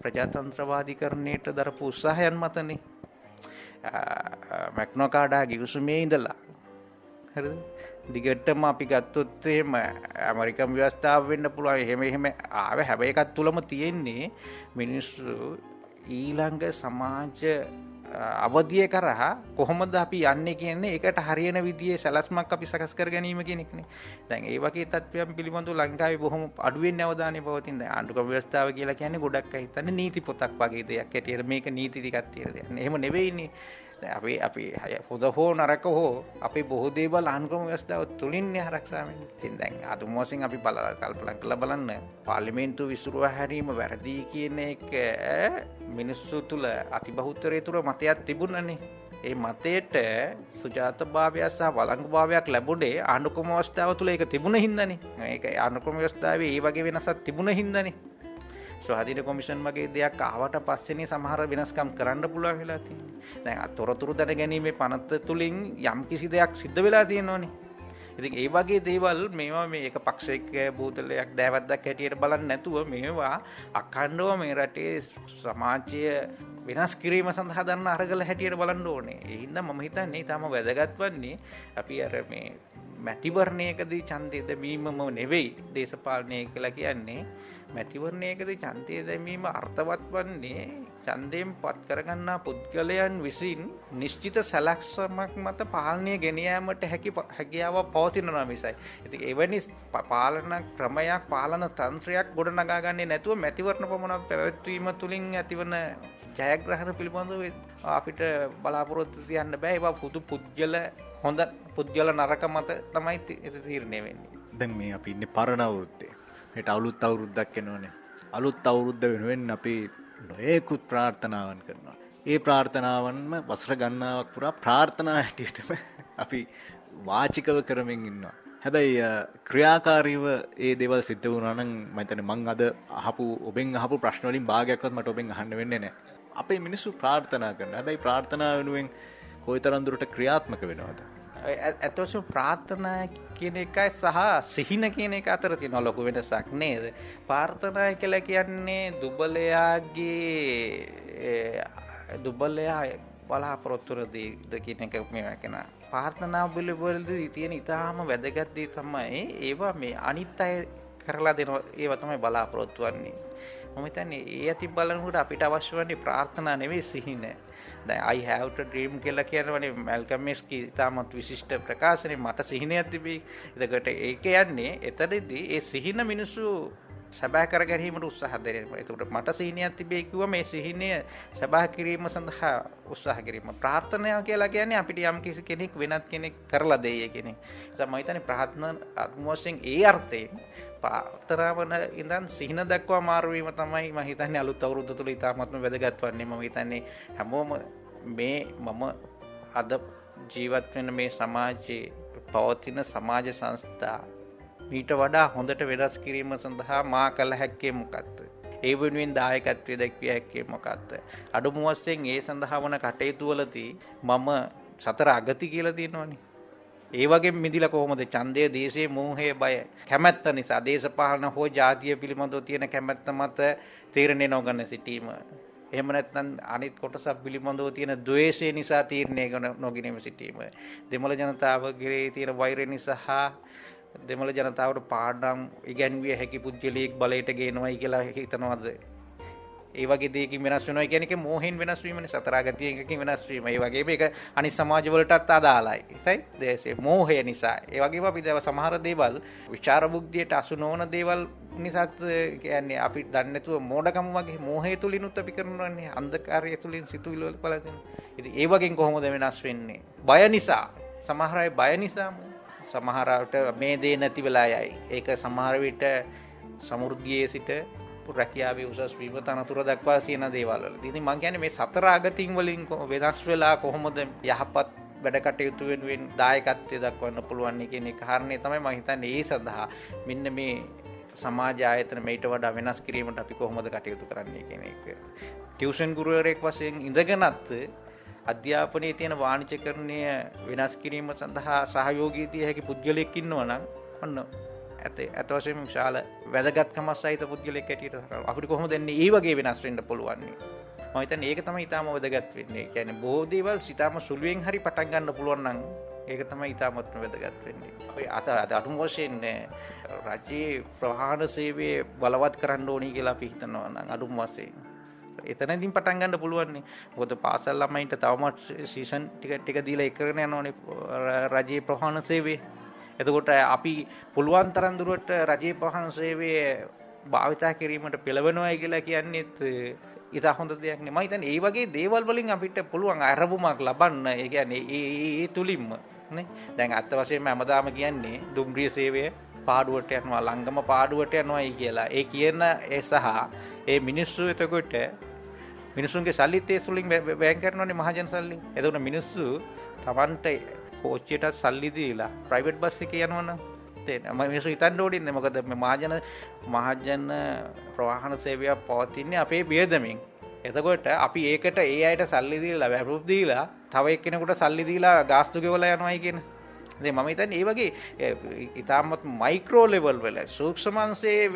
ප්‍රජාතන්ත්‍රවාදීකරණයට දරපු උත්සාහයන් මතනේ. මැක්නොකාඩා ගිවිසුමේ ඉඳලා. හරි දිගටම අපි ගත්තොත් එහෙම ඇමරිකම් ව්‍යවස්ථාව වෙන්න පුළුවන්. එහෙම එහෙම ආව හැබැයි එකක් තුලම තියෙන්නේ මිනිස්සු ඊළඟ සමාජ අවධිය කරහා කොහොමද අපි යන්නේ කියන්නේ ඒකට හරියන විදිහේ සැලැස්මක් අපි සකස් කර ගැනීම කියන එකනේ. දැන් ඒ වගේ තත්ත්වයන් පිළිබඳව ලංකාවේ බොහොම අඩුවෙන් අවධානය පවතින දැන් ආණ්ඩුක්‍රම ව්‍යවස්ථාව කියලා කියන්නේ ගොඩක් අය හිතන්නේ නීති පොතක් වගේ දෙයක්. හැටියට මේක නීති ටිකක් තියෙන දෙයක්. එහෙම නෙවෙයිනේ. අපි අපි හොද හෝ නරක හෝ අපි බොහෝ දේවල් අනුක්‍රම ව්‍යවස්ථාව තුලින් ආරක්ෂා වෙන්නේ. ඉතින් දැන් අදුම වශයෙන් අපි බලලා කල්පනා කරලා බලන්න පාර්ලිමේන්තු විසිරුව හැරීම වැරදි කියන එක මිනිස්සු තුල අතිබහුතරය තුර මතයක් තිබුණනේ. ඒ මතයට සුජාත භාවයක් සහ වළංගු භාවයක් ලැබුණේ ආණ්ඩුක්‍රම ව්‍යවස්ථාව තුල ඒක තිබුණ හින්දානේ. ඒක ආණ්ඩුක්‍රම ව්‍යවස්ථාවේ ඒ වගේ වෙනසක් තිබුණ හින්දානේ. ස්වාධීන කොමිෂන් වගේ දෙයක් ආවට පස්සෙනේ සමහර වෙනස්කම් කරන්න පුළුවන් වෙලා තියෙන්නේ. දැන් තොරතුරු දැන ගැනීමේ පනත තුලින් යම් කිසි දෙයක් සිද්ධ වෙලා තියෙනවනේ. ඉතින් ඒ වගේ දේවල් මේවා මේ එක පක්ෂයක බූතලයක් දෑවැද්දක් හැටියට බලන්නේ නැතුව මේවා අඛණ්ඩව මේ රටේ සමාජය වෙනස් කිරීම සඳහා දන්න අරගල හැටියට බලන්න ඕනේ. ඒ හින්දා මම හිතන්නේ තාම වැදගත් වන්නේ අපි අර මේ මැතිවරණයකදී ඡන්දය දැමීමම නෙවෙයි දේශපාලනය කියලා කියන්නේ මැතිවරණයකදී ඡන්දය දැමීම අර්ථවත් වන්නේ ඡන්දයෙන් පත් කරගන්නා පුද්ගලයන් විසින් නිශ්චිත සැලැක්මක් මත පාලනය ගෙන යාමට හැකි හැකියාවක් පවතිනවා මිසයි. ඉතින් එවැනි පාලන ක්‍රමයක් පාලන තන්ත්‍රයක් ගොඩනගා ගන්නේ නැතුව මැතිවරණ පමණක් පැවැත්වීම තුලින් ඇතිවන ජයග්‍රහණ පිළිබඳව අපිට බලාපොරොත්තු තියන්න බෑ ඒවා පුදු පුද්ගල හොඳ පුද්ගල නරක මත තමයි තීරණය වෙන්නේ. දැන් මේ අපි ඉන්නේ පරණ අවුරුද්දේ. හෙට අලුත් අවුරුද්දක් එනවනේ. අලුත් අවුරුද්ද වෙනුවෙන් අපි නොයෙකුත් ප්‍රාර්ථනාවන් කරනවා. ඒ ප්‍රාර්ථනාවන්ම වසර ගණනාවක් පුරා ප්‍රාර්ථනා හැටියටම අපි වාචිකව කරමින් ඉන්නවා. හැබැයි ක්‍රියාකාරීව ඒ දේවල් සිද්ධ වුණා නම් මම හිතන්නේ මං අද අහපු ඔබෙන් අහපු ප්‍රශ්න වලින් භාගයක්වත් මට ඔබෙන් අහන්න වෙන්නේ නැහැ. අපේ මිනිස්සු ප්‍රාර්ථනා කරනවා. හැබැයි ප්‍රාර්ථනා වෙනුවෙන් කොයිතරම් දුරට ක්‍රියාත්මක වෙනවද? ඇතවශ ප්‍රාර්ථනා කියන එකයි සහ සිහින කියන එක අතර තියෙන ලොකු වෙනසක් නේද. පාර්ථනා කියලා කියන්නේ දුබලයාගේ දුබලයා බලාපොරොත්තුරදී ද කියන එක මේ කෙන පාර්ථනා බිලිවලදී තියෙන ඉතාම වැදගත්දී තමයි ඒවා මේ අනිත් අය කරලා දෙන ඒව තමයි බලාපොරොත්තු වන්නේ. මම හිතන්නේ ඒ අතින් බලනකොට අපිට අවශ්‍ය වන්නේ ප්‍රාර්ථනා නෙවෙයි සිහින. දැන් I have to dream කියලා කියනවනේ මැල්කම් එක්ස් කී ඉතාමත් විශිෂ්ට ප්‍රකාශනේ මට සිහිනයක් තිබී. එතකොට ඒක යන්නේ එතනදී ඒ සිහින මිනිස්සු සැබෑ කර ගැනීමට උත්සාහ දෙනවා. එතකොට මට සිහිනයක් තිබේ කිව්ව මේ සිහිනය සබා කිරීම සඳහා උත්සාහ කිරීම. ප්‍රාර්ථනාව කියලා කියන්නේ අපිට යම් කිසි කෙනෙක් වෙනත් කෙනෙක් කරලා දෙයි කෙනෙක්. ඒ තමයි හිතන්නේ ප්‍රාර්ථනා අත්මෝෂෙන් ඒ අර්ථයෙන් පාතරවන ඉඳන් සිහින දක්වා මාරුවීම තමයි මම හිතන්නේ අලුත් අවුරුද්ද තුල ඉතාමත්ම වැදගත් වන්නේ මම හිතන්නේ හැමෝම මේ මම අද ජීවත් වෙන මේ සමාජයේ පවතින සමාජ සංස්ථා මීට වඩා හොඳට වෙනස් කිරීම සඳහා මා කළ හැක්කේ මොකක්ද ඒ වෙනුවෙන් දායකත්වය දැක්විය හැක්කේ මොකක්ද අඩුමුවස්සෙන් ඒ සඳහා වන කටයුතුවලදී මම සතර අගති කියලා තියෙනවනේ. ඒ වගේ මිදිලා කොහොමද? ඡන්දය දේශයේ මෝහය බය. කැමැත්ත නිසා දේශපාලන හෝ ජාතිය පිළිබඳව තියෙන කැමැත්ත මත තීරණය නොගන්න සිටීම. එහෙම නැත්නම් අනිත් කොටසක් පිළිබඳව තියෙන ද්වේෂය නිසා තීරණය කරන නොගිනීම සිටීම. දෙමළ ජනතාව කෙරේ තියෙන වෛරය නිසා දෙමළ ජනතාවට පාඩම් ඉගැන්විය හැකි පුද්ගලයෙක් බලයට ගේනවයි කියලා හිතනවද ඒ වගේ දෙයකින් වෙනස් වෙනවා කියන එක මෝහෙන් වෙනස් වීමනේ සතරාගතියකින් වෙනස් වීම. ඒ වගේ මේක අනිත් සමාජ වලටත් අදාළයි. right? දේශේ මෝහය නිසා. ඒ වගේම අපි දැන් සමහර දේවල් විචාර බුද්ධියට අසු නොවන දේවල් නිසාත් කියන්නේ අපි දන්නේ නැතුව මෝඩකම වගේ මෝහය තුලිනුත් අපි කරනවානේ. අන්ධකාරය තුලින් සිතුවිලි වල පළදෙන. ඉතින් ඒ වගේ කොහොමද වෙනස් වෙන්නේ? බය නිසා. සමහර අය බය නිසා සමහරට මේ දේ නැති වෙලා යයි. ඒක සමහර විට සමෘද්ධියේ සිට රැකියාවේ උසස් වීම තනතුර දක්වා සියන දේවල් වල. ඉතින් මම කියන්නේ මේ සතර අගතින් වලින් වෙනස් වෙලා කොහොමද යහපත් වැඩ කටයුතු වෙනුවෙන් දායකත්වය දක්වන්න පුළුවන් කියන එක කාරණේ තමයි මම හිතන්නේ ඒ සඳහා මෙන්න මේ සමාජ ආයතන මේට වඩා වෙනස් කිරීමට අපි කොහොමද කටයුතු කරන්නේ කියන එක. ටියුෂන් ගුරුවරයෙක් වශයෙන් ඉඳගෙනත් අධ්‍යාපනයේ තියෙන වාණිජකරණය වෙනස් කිරීම සඳහා සහයෝගී දිය හැකි පුද්ගලයෙක් ඉන්නවා නම් ඔන්න ඇත ඇත වශයෙන් විශාල වැදගත්කම සහිත පුද්ගලෙක් හැටියට අපිට කොහොමද එන්නේ ඒ වගේ වෙනස් වෙන්න පුළුවන් මම හිතන්නේ ඒක තමයි ඊටාම වැදගත් වෙන්නේ. කියන්නේ බොහෝ දේවල් සිතාම සුළුවෙන් හරි පටන් ගන්න පුළුවන් නම් ඒක තමයි ඊටාමත්ම වැදගත් වෙන්නේ. අපි අත අඩුම වශයෙන් රජයේ ප්‍රහාණ සේවය බලවත් කරන්න ඕනි කියලා අපි හිතනවා නම් අඩුම වශයෙන්. එතනදින් පටන් ගන්න පුළුවන්නේ මොකද පාසල් ළමයින්ට තවමත් සීසන් ටික ටික දීලා එකරගෙන යනෝනේ රජයේ ප්‍රහාණ සේවය. එතකොට අපි පුළුවන් තරම් දුරට රජයේ පහන් සේවය භාවිතා කිරීමට පෙළවෙනවයි කියලා කියන්නේත් ඉතා හොඳ දෙයක් නේ. මම හිතන්නේ ඒ වගේ දේවල් වලින් අපිට පුළුවන් අරබුමක් ලබන්න. ඒ කියන්නේ ඒ ඒ තුලින්ම නේ. දැන් අත්ත වශයෙන්ම හැමදාම කියන්නේ දුම්රිය සේවය පාඩුවට යනවා ළංගම පාඩුවට යනවායි කියලා. ඒ කියන ඒ සහ ඒ මිනිස්සු එතකොට මිනිසුන්ගේ සල්ලිත් ඒ සුලින් වැය කරනවානේ මහජන සල්ලි. එතකොට මිනිස්සු Tamanට කෝච්චියටත් සල්ලි දීලා ප්‍රයිවට් බස් එකේ යනවනම් තේරෙනවා මම මිනිස්සු හිතන්න ඕනේ නැහැ මොකද මේ මහජන මහජන ප්‍රවාහන සේවය පවතින්නේ අපේ වියදමින් එතකොට අපි ඒකට ඒ අයට සල්ලි දීලා වැරුප් දීලා තව එක්කෙනෙකුට සල්ලි දීලා ගාස්තු ගෙවලා යනවායි කියන. ඉතින් මම හිතන්නේ ඒ වගේ ඊටමත් මයික්‍රෝ ලෙවල් වල සූක්ෂමංශයේ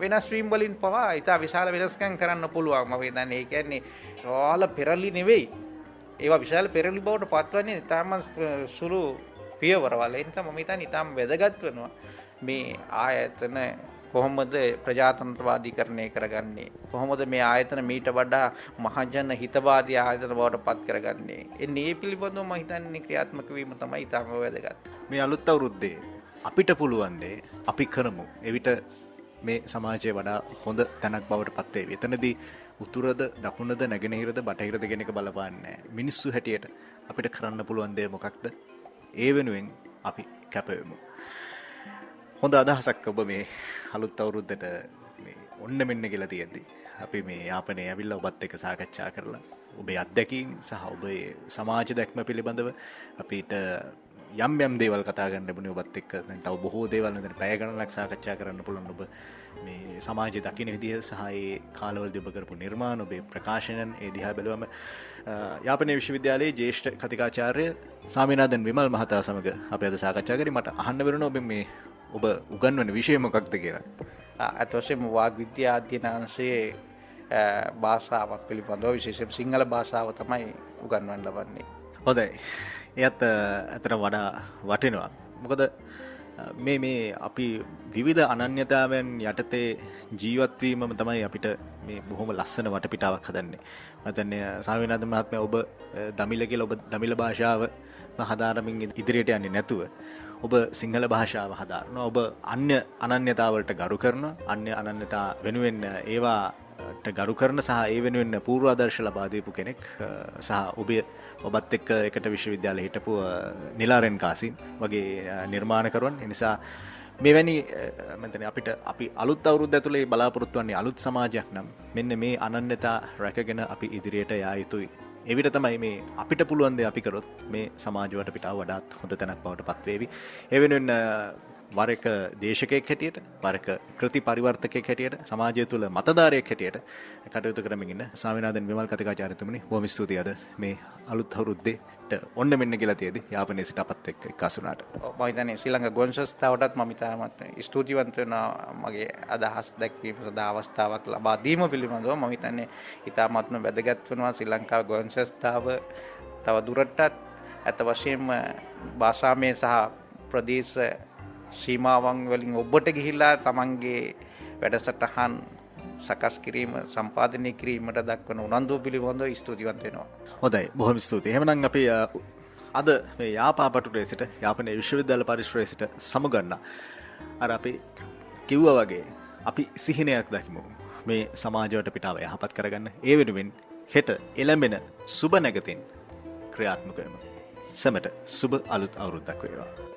වෙනස් වීම වලින් පවා ඊට විශාල වෙනස්කම් කරන්න පුළුවන්. මම හිතන්නේ ඒ කියන්නේ සෝල පෙරලි නෙවෙයි. ඒවා විශාල පෙරලි බවට පත්වන්නේ ඉතාම සුළු පියවරවල එනිසා මම හිතන්නේ ඉතාම වැදගත් වෙනවා මේ ආයතන කොහොමද ප්‍රජාතන්ත්‍රවාදීකරණය කරගන්නේ කොහොමද මේ ආයතන මීට වඩා මහජන හිතවාදී ආයතන බවට පත් කරගන්නේ එන්නේ ඒ පිළිබඳව මම හිතන්නේ ක්‍රියාත්මක වීම තමයි ඉතාම වැදගත් මේ අලුත් අවුරුද්දේ අපිට පුළුවන් දේ අපි කරමු එවිට මේ සමාජය වඩා හොඳ තැනක් බවට පත් වේ. එතනදී උතුරද දකුණද නැගෙනහිරද බටහිරද කියන එක බලපාන්නේ මිනිස්සු හැටියට අපිට කරන්න පුළුවන් දේ මොකක්ද? ඒ වෙනුවෙන් අපි කැපවෙමු. හොඳ අදහසක් ඔබ මේ අලුත් අවුරුද්දට මේ ඔන්න මෙන්න කියලා තියෙද්දි. අපි මේ යාපනයේ ඇවිල්ලා ඔබත් එක්ක සාකච්ඡා කරලා ඔබේ අත්දැකීම් සහ ඔබේ සමාජ දැක්ම පිළිබඳව අපිට යම් යම් දේවල් කතා කරන්න ලැබුණේ ඔබත් එක්ක. දැන් තව බොහෝ දේවල් නේද පැය ගණනක් සාකච්ඡා කරන්න පුළුවන් ඔබ මේ සමාජය දකින්න විදිහ සහ ඒ කාලවලදී ඔබ කරපු නිර්මාණ ඔබේ ප්‍රකාශනයන් ඒ දිහා බැලුවම යාපනයේ විශ්වවිද්‍යාලයේ ජ්‍යෙෂ්ඨ කතිකාචාර්ය සාමිනාදන් විමල් මහතා සමග අපි අද සාකච්ඡා කරේ. මට අහන්න වෙරුණා ඔබ මේ ඔබ උගන්වන විෂය මොකක්ද කියලා. වශයෙන්ම වාග් විද්‍යා අධ්‍යනාංශයේ භාෂාවක් පිළිබඳව විශේෂයෙන් සිංහල භාෂාව තමයි උගන්වන්න ලබන්නේ. හොඳයි. එයත් ඇතර වඩා වටිනවා. මොකද මේ මේ අපි විවිධ අනන්‍යතාවයන් යටතේ ජීවත්වීමම තමයි අපිට මේ බොහොම ලස්සන වටපිටාවක් හදන්නේ. මතන්නේ සාමිනාද මහත්මය ඔබ දමිල කියලා ඔබ දමිල භාෂාව හදාරමින් ඉදිරියට යන්නේ නැතුව ඔබ සිංහල භාෂාව හදාරන ඔබ අන්‍ය අනන්‍යතාවලට ගරු කරන අන්‍ය අනන්‍යතා වෙනුවෙන් ඒවා ගරු කරන සහ ඒ වෙනුවෙන් පූර්වාදර්ශ ලබාදීපු කෙනෙක් සහ ඔබේ ඔබත් එක්ක එකට විශ්වවිද්‍යාලය හිටපු නිලාරෙන් කාසින් වගේ නිර්මාණකරුවන් එනිසා මෙවැනි මෙතන අපිට අපි අලුත් අවුරුද්ද ඇතුලේ බලාපොරොත්තු වන්නේ අලුත් සමාජයක් නම් මෙන්න මේ අනන්‍යතා රැකගෙන අපි ඉදිරියට යා යුතුයි. එවිට තමයි මේ අපිට පුළුවන් දේ අපි කරොත් මේ සමාජ වටපිටාව වඩාත් හොඳ තැනක් බවට පත් වේවි. ඒ වෙනුවෙන් වර එක දේශකයෙක් හැටියට වර එක කෘති පරිවර්තකයෙක් හැටියට සමාජය තුළ මතධාරයෙක් හැටියට කටයුතු කරමින් ඉන්න ස්වාමිනාഥන් විමල් කතිකාචාර්යතුමනි බොහොම ස්තුතියි අද මේ අලුත් අවුරුද්දේට ඔන්න මෙන්න කියලා තියදී යාපනයේ සිට අපත් එක්ක එක්කාසුණාට මම හිතන්නේ ශ්‍රී ලංකා ගොන් සංස්ථාවටත් මම ඉතාමත් ස්තුතිවන්ත වෙනවා. මගේ අදහස් දැක්වීම සඳහා අවස්ථාවක් ලබා දීම පිළිබඳව මම හිතන්නේ ඉතාමත්ම වැදගත් වෙනවා ශ්‍රී ලංකා ගොන් සංස්ථාව තව දුරටත් ඇත වශයෙන්ම භාෂාමය සහ ප්‍රදේශ ශීමාවන් වලින් ඔබට ගිහිල්ලා තමන්ගේ වැඩසටහන් සකස් කිරීම සම්පාධනය කිරීමට දක්වන උනන්දුව පිළිබඳව ස්තුතිවන්ත වෙනවා. හොඳයි බොහොම ස්තුතියි. එහෙමනම් අපි අ, අද මේ යාපාපටු රේසිට යාපනයේ විශ්වවිද්‍යාල පරිශ්‍රයේසිට සමුගන්න අර අපි කිව්වා වගේ අපි සිහිනයක් දකිමු. මේ සමාජයට පිටාව යහපත් කරගන්න ඒ වෙනුවෙන් හෙට එළඹෙන සුබ නැගතින් ක්‍රියාත්මක වෙමු. සැමට සුබ අලුත් අවුරුද්දක් වේවා.